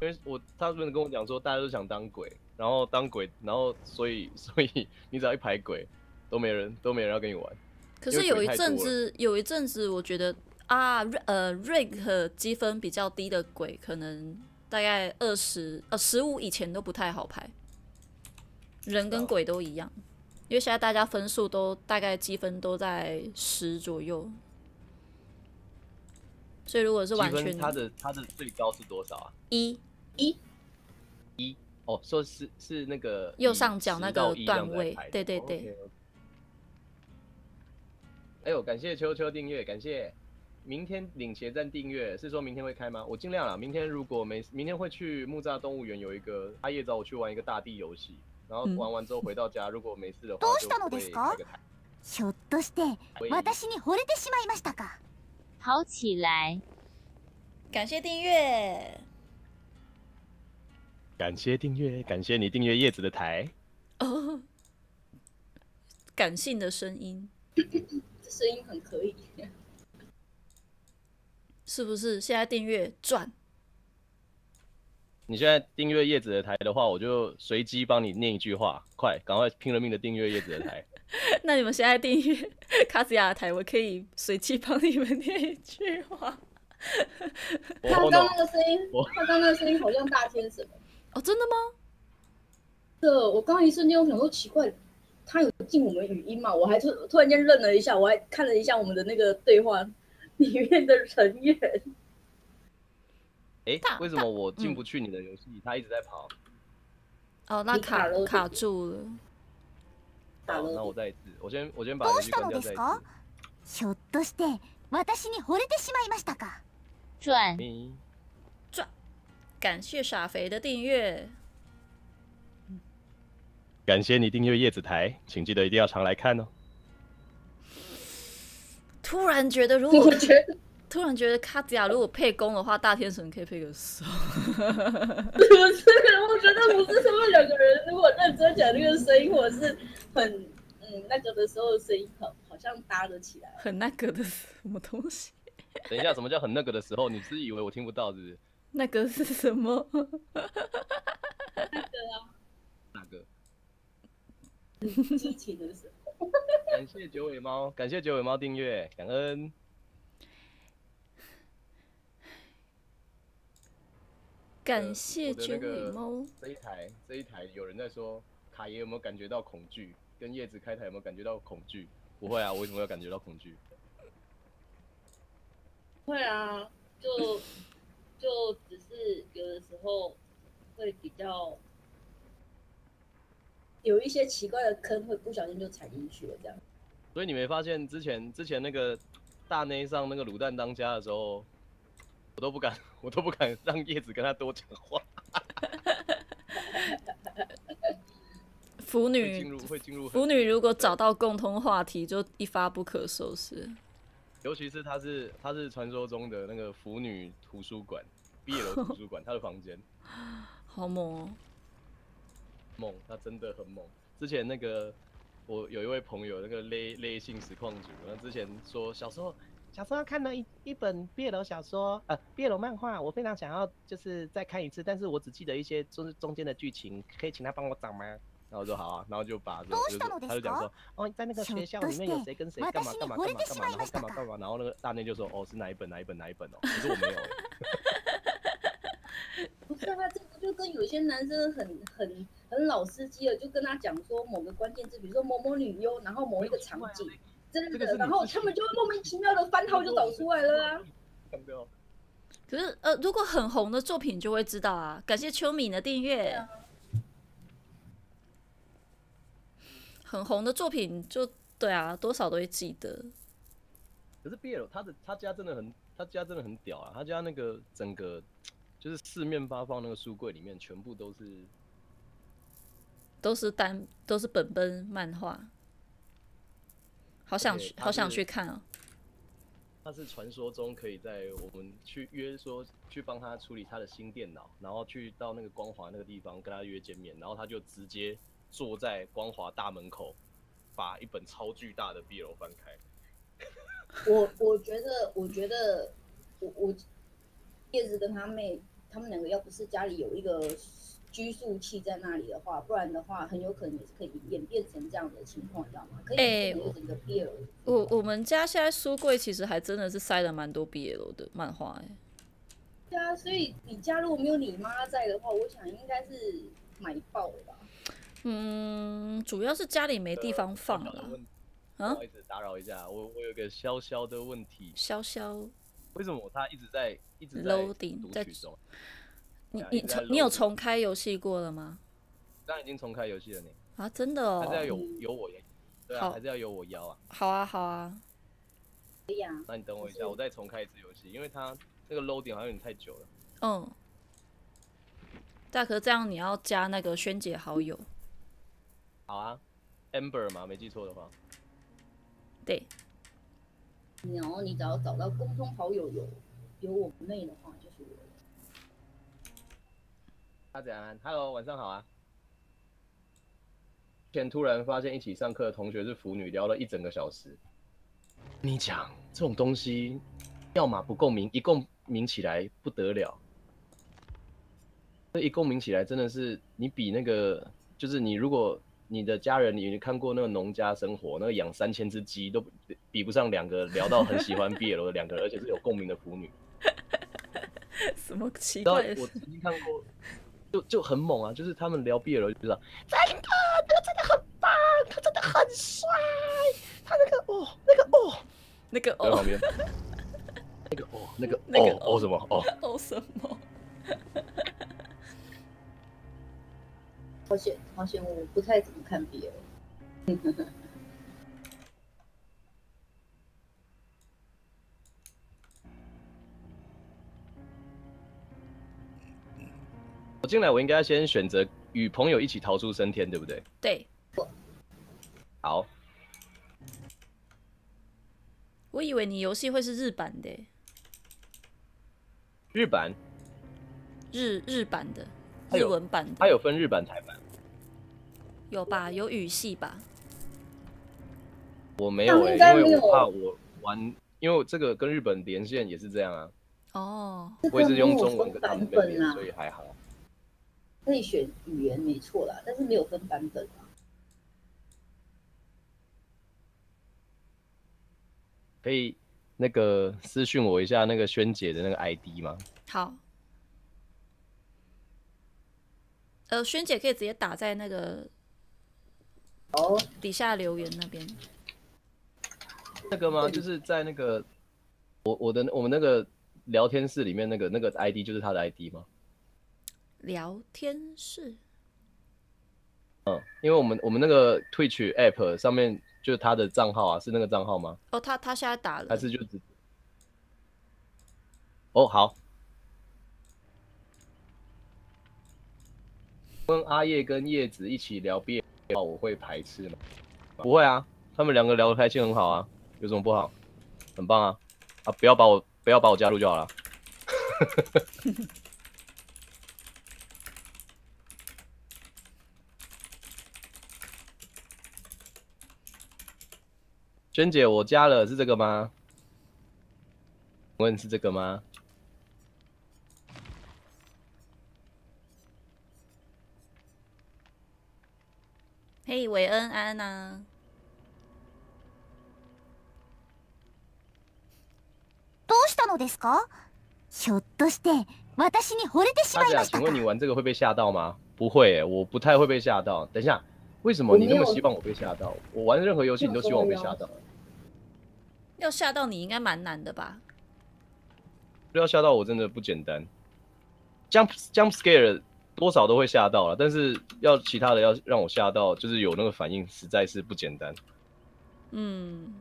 因为我他们跟我讲说，大家都想当鬼，然后当鬼，然后所以所以你只要一排鬼，都没人都没人要跟你玩。可是有一阵子，有一阵子，我觉得 啊，呃，rank 积分比较低的鬼，可能大概二十呃十五以前都不太好排，人跟鬼都一样，因为现在大家分数都大概积分都在十左右，所以如果是完全他的他的最高是多少啊？一。一。一？哦，说是是那个右上角那个段位，对对对。哎呦，感谢秋秋订阅，感谢明天领协站订阅，是说明天会开吗？我尽量了。明天如果没，明天会去木栅动物园有一个阿叶找我去玩一个大地游戏，然后玩完之后回到家，如果没事的话就会开个台。ひょっとして私に惚れてしまいましたか？好起来！感谢订阅，感谢订阅，感谢你订阅叶子的台。哦，感性的声音。声音很可以， 是不是？现在订阅赚。你现在订阅叶子的台的话，我就随机帮你念一句话，快，赶快拼了命的订阅叶子的台。那你们现在订阅 卡斯亚的台，我可以随机帮你们念一句话。他刚刚那个声音，他刚刚那个声音好像大天使。哦，真的吗？这我刚刚一瞬间，我想说奇怪。他有进我们语音嘛？我还突突然间愣了一下，我还看了一下我们的那个对话里面的人员。哎，为什么我进不去你的游戏？他一直在跑。哦，那卡卡住了。好，那我再一次，我先我先把游戏关掉再一次。ひょっとして私に惚れてしまいましたか？转转，感谢傻肥的订阅。感谢你订阅叶子台，请记得一定要常来看哦。 突然觉得，如果 觉得突然觉得卡迪亚如果配攻的话，大天神可以配个手。不是，我觉得不是他们两个人如果认真讲那个声音，或者是很嗯那个的时候，声音好好像搭得起来。很那个的什么东西？等一下，什么叫很那个的时候？你是以为我听不到是不是？那个是什么？那个啊。哪个？激情的时候，感谢九尾猫，感谢九尾猫订阅，感恩。感谢九尾猫。这一台，这一台有人在说，卡爷有没有感觉到恐惧？跟叶子开台有没有感觉到恐惧？不会啊，我为什么要感觉到恐惧？会啊，就就只是有的时候会比较。有一些奇怪的坑，会不小心就踩进去了，这样。所以你没发现之前之前那个大内上那个卤蛋当家的时候，我都不敢，我都不敢让叶子跟他多讲话。腐女会进入腐女如果找到共通话题，就一发不可收拾。尤其是她是她是传说中的那个腐女图书馆，毕业楼图书馆，她的房间，好猛哦。猛，他真的很猛。之前那个，我有一位朋友，那个勒勒性实况主，那之前说小时候小时候看了一一本毕业楼小说，呃，毕业楼漫画，我非常想要就是再看一次，但是我只记得一些中中间的剧情，可以请他帮我找吗？然后说好啊，然后就把，就他就讲说，哦，在那个学校里面有谁跟谁干嘛干嘛干嘛干嘛，然后干嘛干嘛，然后那个大内就说，哦，是哪一本哪一本哪一本哦，可是我没有。不是他这个就跟有些男生很很很老司机了，就跟他讲说某个关键字，比如说某某女优，然后某一个场景，真的，然后他们就莫名其妙的翻套就找出来了啊。可是呃，如果很红的作品就会知道啊。感谢秋敏的订阅。很红的作品就对啊，多少都会记得。可是 BL 他的他家真的很，他家真的很屌啊，他家那个整个。就是四面八方那个书柜里面全部都是，都是单都是本本漫画，好想去好想去看哦。他是传说中可以在我们去约说去帮他处理他的新电脑，然后去到那个光华那个地方跟他约见面，然后他就直接坐在光华大门口，把一本超巨大的 B 楼翻开。我我觉得我觉得我我叶子跟他妹。他们两个要不是家里有一个拘束器在那里的话，不然的话很有可能也是可以演变成这样的情况，你知道吗？可以哎有整个 BL 我我们家现在书柜其实还真的是塞了蛮多 BL 的漫画哎。对啊，所以你家如果没有你妈在的话，我想应该是买爆了吧。嗯，主要是家里没地方放了。不啊好意思打扰一下，我我有个潇潇的问题，潇潇，为什么他一直在一直在读取中？你你重你有重开游戏过了吗？刚刚已经重开游戏了呢，啊，真的哦还是。要有有我邀，对啊，好还是要有我邀啊。好啊，好啊。可以啊，那你等我一下，我再重开一次游戏，因为它那个 loading 好像有点太久了。嗯。大可这样你要加那个萱姐好友，好啊，Amber 嘛，没记错的话，对，然后你只要找到共同好友有有我妹的话，就是我了。他怎样？Hello，晚上好啊。前突然发现一起上课的同学是腐女，聊了一整个小时。你讲，这种东西，要么不共鸣，一共鸣起来不得了。这一共鸣起来真的是，你比那个，就是你如果你的家人，你看过那个农家生活，那个养三千只鸡都比比不上两个聊到很喜欢 BL 的两个，而且是有共鸣的腐女。什么奇怪？我曾经看过，就就很猛啊，就是他们聊 BL 就知道，真的，那个真的很棒，他真的很帅，他那个哦，那个哦，那个在旁哦边，那个哦，那个那个哦哦什么哦，哦什么？好险，好险，我不太怎么看 BL。我进来我应该先选择与朋友一起逃出升天，对不对？对，好，我以为你游戏会是日版的。欸，日版？日日版的，日文版的，它有分日版台版，有吧？有语系吧？我没有那诶、因为应该没有。我怕我玩，因为我这个跟日本连线也是这样啊，哦，我也是用中文跟他们连，版本啊。所以还好。可以选语言没错啦，但是没有分版本啊。可以那个私讯我一下那个萱姐的那个 ID 吗？好。呃，萱姐可以直接打在那个哦，底下留言那边。那个吗？就是在那个我我的我们那个聊天室里面那个那个 ID 就是他的 ID 吗？聊天室嗯，因为我们我们那个 Twitch app 上面就是他的账号啊，是那个账号吗？哦，他他现在打了还，是就只？哦，好。跟阿叶跟叶子一起聊 B 话，我会排斥吗？不会啊，他们两个聊的开心很好啊，有什么不好？很棒啊！啊，不要把我不要把我加入就好了。萱姐，我加了，是这个吗？问是这个吗？嘿，韦恩安呐、どうしたのですかひょっとして私に惚れてし大家，まいましたか请问你玩这个会被吓到吗？不会、欸，我不太会被吓到。等一下， 为什么你那么希望我被吓到？我玩任何游戏你都希望我被吓到，要吓到你应该蛮难的吧？不要吓到我真的不简单。jump jump scare 多少都会吓到了，但是要其他的要让我吓到，就是有那个反应，实在是不简单。嗯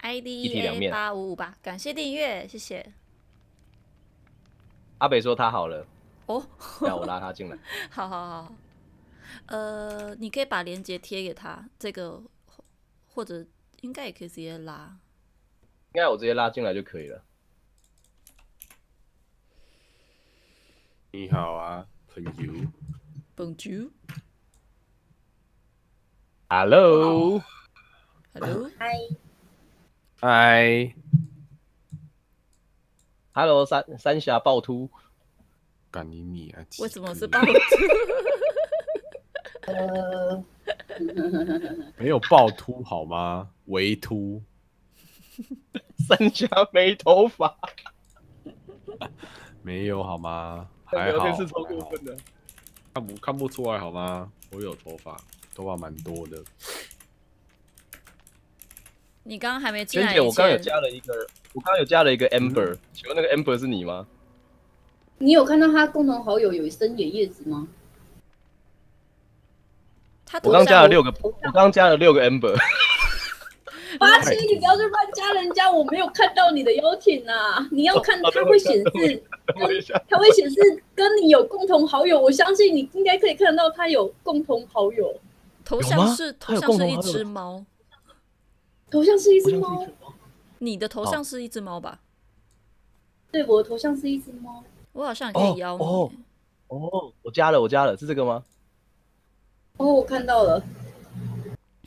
，ID 体两 A 面八五五吧，感谢订阅，谢谢。阿北说他好了，哦，让我拉他进来。好好好，呃，你可以把链接贴给他，这个或者应该也可以直接拉。应该我直接拉进来就可以了。你好啊，朋友。Bonjour，Hello，hello，嗨，嗨，Hello，三三峡暴突，干你你啊！为什么是爆秃？呃，没有爆秃好吗？微秃，三峡没头发，没有好吗？还好，是超还好过分的。看不看不出来好吗？我有头发，头发蛮多的。你刚刚还没进来萱姐，我刚刚有，加了一个，我刚刚有加了一个 Amber，、请问那个 Amber 是你吗？你有看到他共同好友有深野叶子吗？他我刚加了头六个，我刚刚加了六个 Amber，八七，你不要去乱加人家，我没有看到你的邀请呐、你要看，哦它会显示，等一下，它会显示跟你有共同好友。我相信你应该可以看到他有共同好友，头像是头像是一只猫，头像是一只猫，你的头像是一只猫吧？对，我的头像是一只猫。我好像也可以邀你哦。哦，我加了，我加了，是这个吗？哦，我看到了，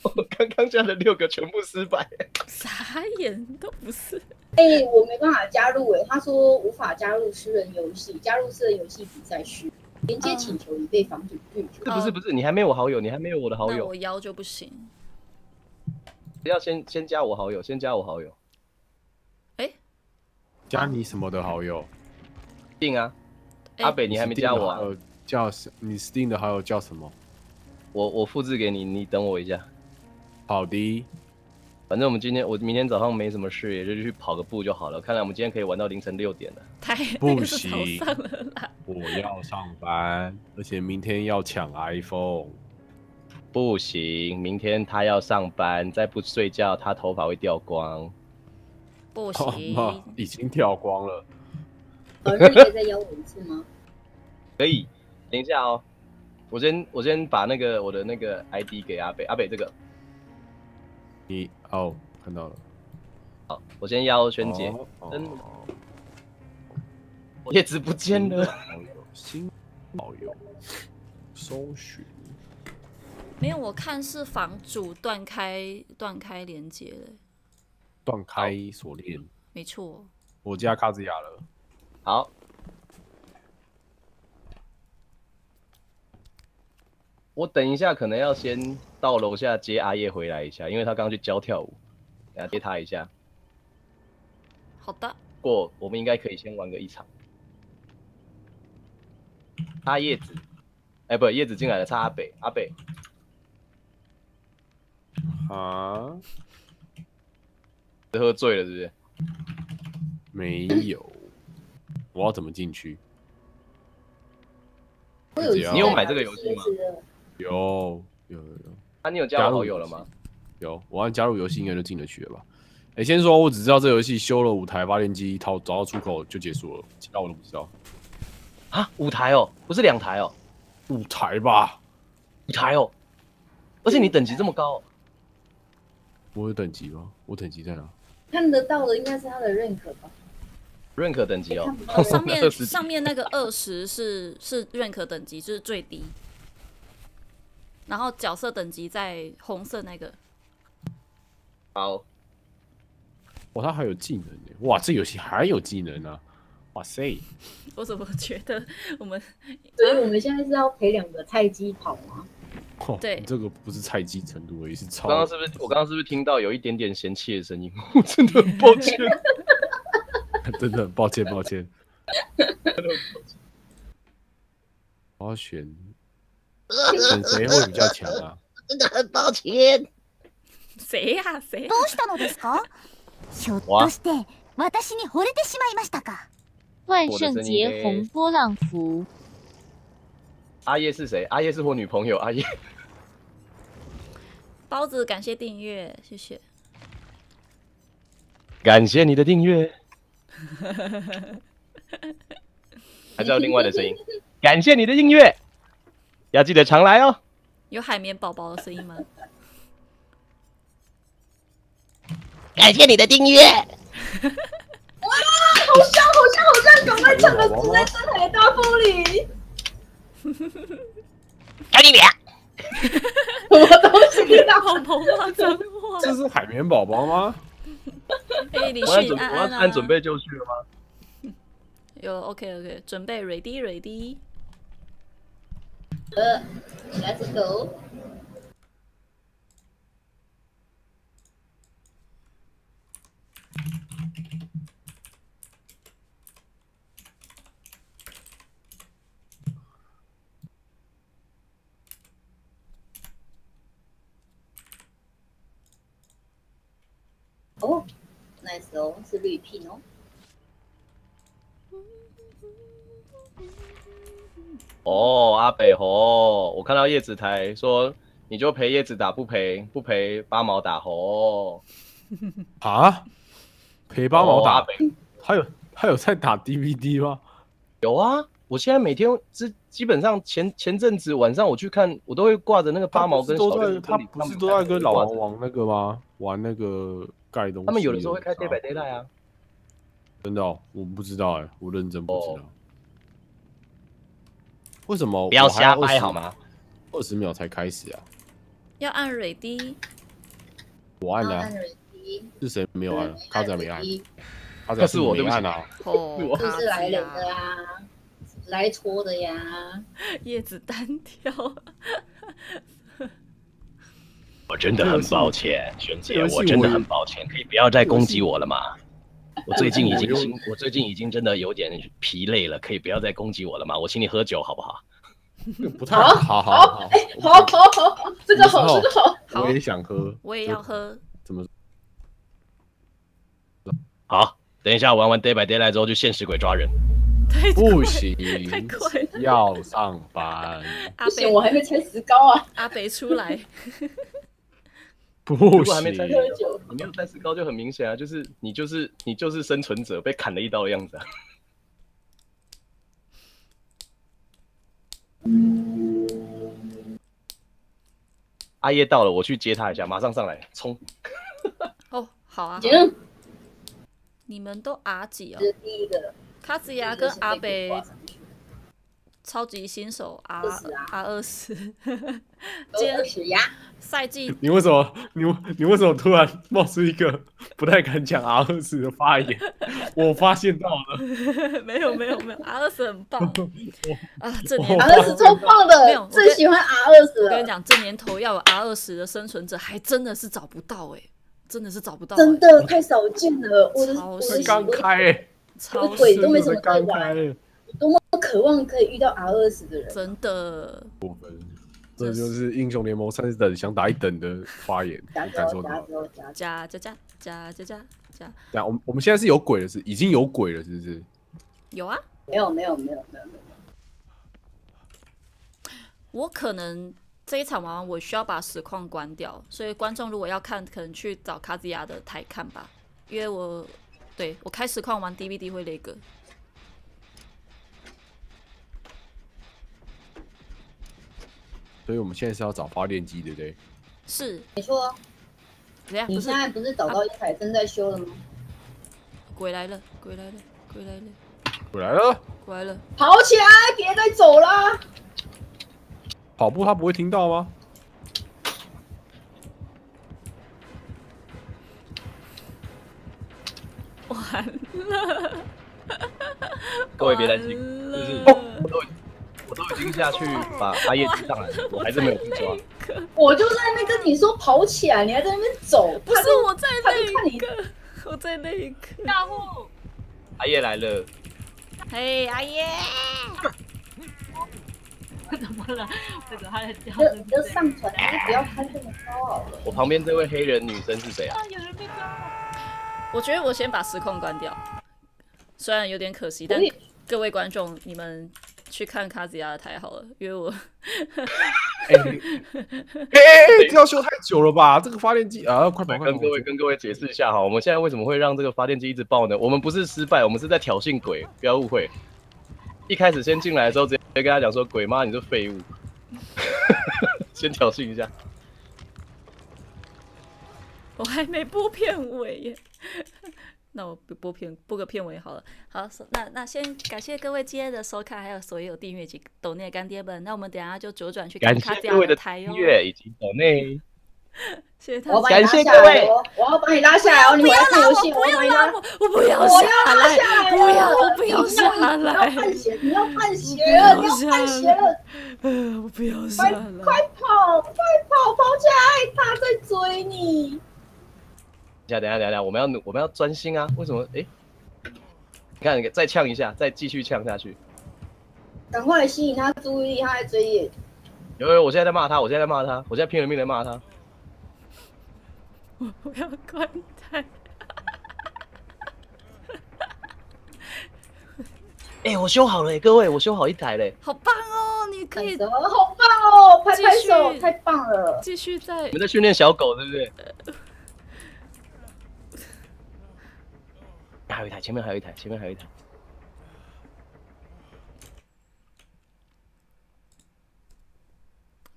我 刚刚加了六个，全部失败。傻眼都不是。哎、我没办法加入哎、他说无法加入私人游戏，加入私人游戏比赛需连接请求已被防止拒绝。是不是不是，你还没有我好友，你还没有我的好友我，邀就不行。要先先加我好友，先加我好友。哎，加你什么的好友？定啊，哎阿北你还没加我啊？呃，叫什？你 Steam 的好友叫什么？我我复制给你，你等我一下。好的，反正我们今天我明天早上没什么事，也就去跑个步就好了。看来我们今天可以玩到凌晨六点了。太不行。我要上班，而且明天要抢 iPhone。不行，明天他要上班，再不睡觉，他头发会掉光。不行，嘛，已经掉光了。呃，那你可以再邀我一次吗？可以，等一下哦，我先我先把那个我的那个 ID 给阿北，阿北这个你哦，看到了，好，我先邀萱姐，哦真的叶子不见了。好友，新好友，搜寻。没有，我看是房主断开断开连接了，断开锁链，没错。我加卡兹雅了。好，我等一下可能要先到楼下接阿叶回来一下，因为他刚刚去教跳舞，等下接他一下。好的，过我们应该可以先玩个一场。插叶子，哎、不，叶子进来了，插阿北，阿北，啊，是喝醉了是不是？没有。我要怎么进去？你有买这个游戏吗？有有有有啊，你有加入好友了吗？有，我按加入游戏应该就进得去了吧？哎、先说，我只知道这游戏修了五台发电机，掏找到出口就结束了，其他我都不知道。啊，五台哦，不是两台哦，五台吧？五台哦，而且你等级这么高，我有等级吗？我等级在哪？看得到的应该是他的认可吧？认可等级哦上面 上面那个二十是是认可等级，就是最低。然后角色等级在红色那个，好，哇，他还有技能呢！哇，这游戏还有技能啊！哇塞，我怎么觉得我们 所以我们现在是要陪两个菜鸡跑吗？哦对你这个不是菜鸡程度而已，是超我刚刚是不是我刚刚是不是听到有一点点嫌弃的声音？我真的很抱歉。真的很抱歉，抱歉。我要选选谁会比较强啊？真的很抱歉。谁呀、谁、どうしたのですかひょっとして私に惚れてしまいましたか万圣节红波浪符，阿叶是谁？阿叶是我女朋友。阿叶，包子感谢订阅，谢谢。感谢你的订阅。 还是要另外的声音。感谢你的音乐，要记得常来哦。有海绵宝宝的声音吗？感谢你的订阅。哇好香好香好香赶快唱的死在深海的大风里，赶紧点。什么东西大？好萌啊，脏话。这是海绵宝宝吗？哎，李我按准迅安安啊，我要按准备就绪了吗？有 OK OK，准备 ready ready。呃，Let's go。哦，nice 哦，是绿聘哦。哦，阿北猴，我看到叶子台说，你就陪叶子打，不陪不陪八毛打猴。啊？陪八毛打？哦阿北还有还有在打 DVD 吗？有啊，我现在每天基基本上前前阵子晚上我去看，我都会挂着那个八毛跟都在他不是都在跟老王王那个吗？玩那个盖东西。他们有的时候会开 day by day light 啊。真的、哦，我不知道哎、我认真不知道。哦为什么不要瞎掰好吗？二十秒才开始啊！要按 ready，我按了、啊按，ready，是谁没有按？卡仔没按仔是我对不起没按啊！哦，这是来人的啊，来拖的呀。叶子单挑，我真的很抱歉，璇姐我真的很抱歉，可以不要再攻击我了吗？我最近已经辛，我最近已经真的有点疲累了，可以不要再攻击我了吗？我请你喝酒好不好？不太好，好好好，好好好好，这个好，这个 好。我也想喝，我也要喝。怎么？好，等一下玩完 Day by Daylight 之后就现实鬼抓人。不行太快了，要上班，阿不行，北我还没拆石膏啊，阿北出来，不如果还没行拆。喝酒。你没有三十高就很明显啊，就是你就是你就是生存者被砍了一刀的样子啊。阿叶到了，我去接他一下，马上上来冲。哦，好啊，你们都 R 几哦这？是第一个。卡子牙跟阿北超级新手 R 20啊。R 二十，都今天二十呀，赛季你为什么你你为什么突然冒出一个不太敢讲 R 二十的发言？我发现到了，没有没有没有 R 二十很棒啊！这年我 R 二十超棒没有我的，最喜欢 R 二十，我跟你讲，这年头要有 R 二十的生存者，还真的是找不到哎、真的是找不到、欸，真的太少见了。我的超我的刚开欸，超我的鬼都没什么才刚开欸，多么渴望可以遇到 R 二十的人。真的过分。这就是英雄联盟三十等想打一等的发言，感受，加到加。加加加加加加加对啊，我们我们现在是有鬼了，是已经有鬼了，是不是？有啊！没有没有没有没有没有，我可能这一场玩完，我需要把实况关掉，所以观众如果要看，可能去找卡子亚的台看吧，因为我对我开实况玩 DVD 会那个。所以我们现在是要找发电机，对不对？是，没错。你现在不是找到一台正在修了吗？鬼来了，鬼来了，鬼来了，鬼来了，鬼来了！跑起来，别再走了。跑步他不会听到吗？完了，各位别担心，就是了我都已经下去把 阿叶支上来了，我还是没有去抓。我就在那边跟你说跑起来，你还在那边走，不是我在那一刻，我在那一刻。大户，阿叶来了，嘿，阿耶！怎么了？为什么他在叫就你就上传，你就不要看这么高好了。我旁边这位黑人女生是谁啊？有人被抓。我觉得我先把实控关掉，虽然有点可惜，但各位观众，你们去看卡子亚的台好了，因为我哎 哎，这要修太久了吧？这个发电机啊，快跑快跟！各位跟各位解释一下哈，我们现在为什么会让这个发电机一直爆呢？我们不是失败，我们是在挑衅鬼，不要误会。一开始先进来的时候，直接跟他讲说：“鬼妈，你是废物。”先挑衅一下。我还没播片尾耶。那我播播片播个片尾好了。好那那先感谢各位今天的收看，还有所有订阅及抖内干爹们。那我们等下就左转去看感卡子亚谢各位的台哦订。阅以及抖内。谢谢他感谢各位哦，我要把你拉下来哦，你回来看游戏，我不要拉，我，我不要我下要拉来，下来，不要，我不要你下你要来，判血，你要判血了，你要判血了，呃，我不要下快来，快跑，快跑，跑起来，他在追你。等一下，等下，等下，我们要努我们要专心啊！为什么？哎，你看，再呛一下，再继续呛下去。赶快吸引他注意力，他在追野。有有，我现在在骂他，我现在在骂他，我现在拼了命的骂他。我不要关台，哎，我修好了，各位，我修好一台嘞。好棒哦！你可以好棒哦，拍拍手，太棒了。继续在你们在训练小狗，对不对？还有一台，前面还有一台，前面还有一台。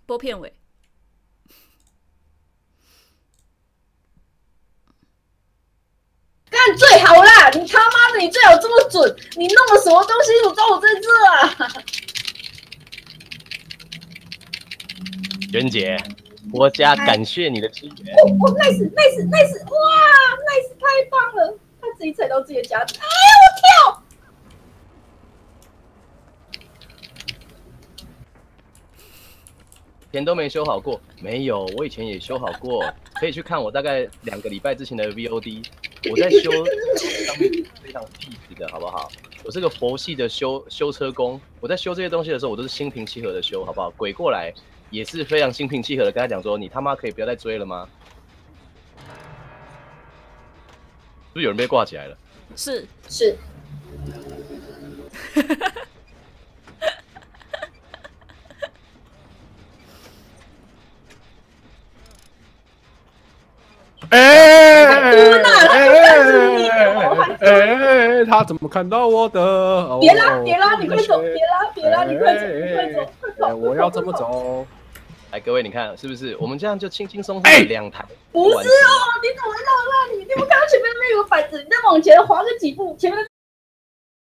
播片尾。干最好啦！你他妈的，你最好这么准！你弄了什么东西？我找我在这啊！娟姐，国家感谢你的支援。哇，nice nice nice！哇，nice 太棒了！他自己踩到自己的夹子，哎呀，我跳！以前都没修好过，没有，我以前也修好过，可以去看我大概两个礼拜之前的 VOD，我在修非常 peace 的好不好？我是个佛系的修修车工，我在修这些东西的时候，我都是心平气和的修，好不好？鬼过来也是非常心平气和的跟他讲说，你他妈可以不要再追了吗？是不是有人被挂起来了？是是，哎 哎哎！他怎么看到我的？别拉别拉，你快走！别拉别拉，你快走！你快走！我要怎么走？来，各位你看是不是？我们这样就轻轻松松两台不是哦，你怎么绕那里？你有没有看到前面那边有个板子？你再往前滑个几步，前面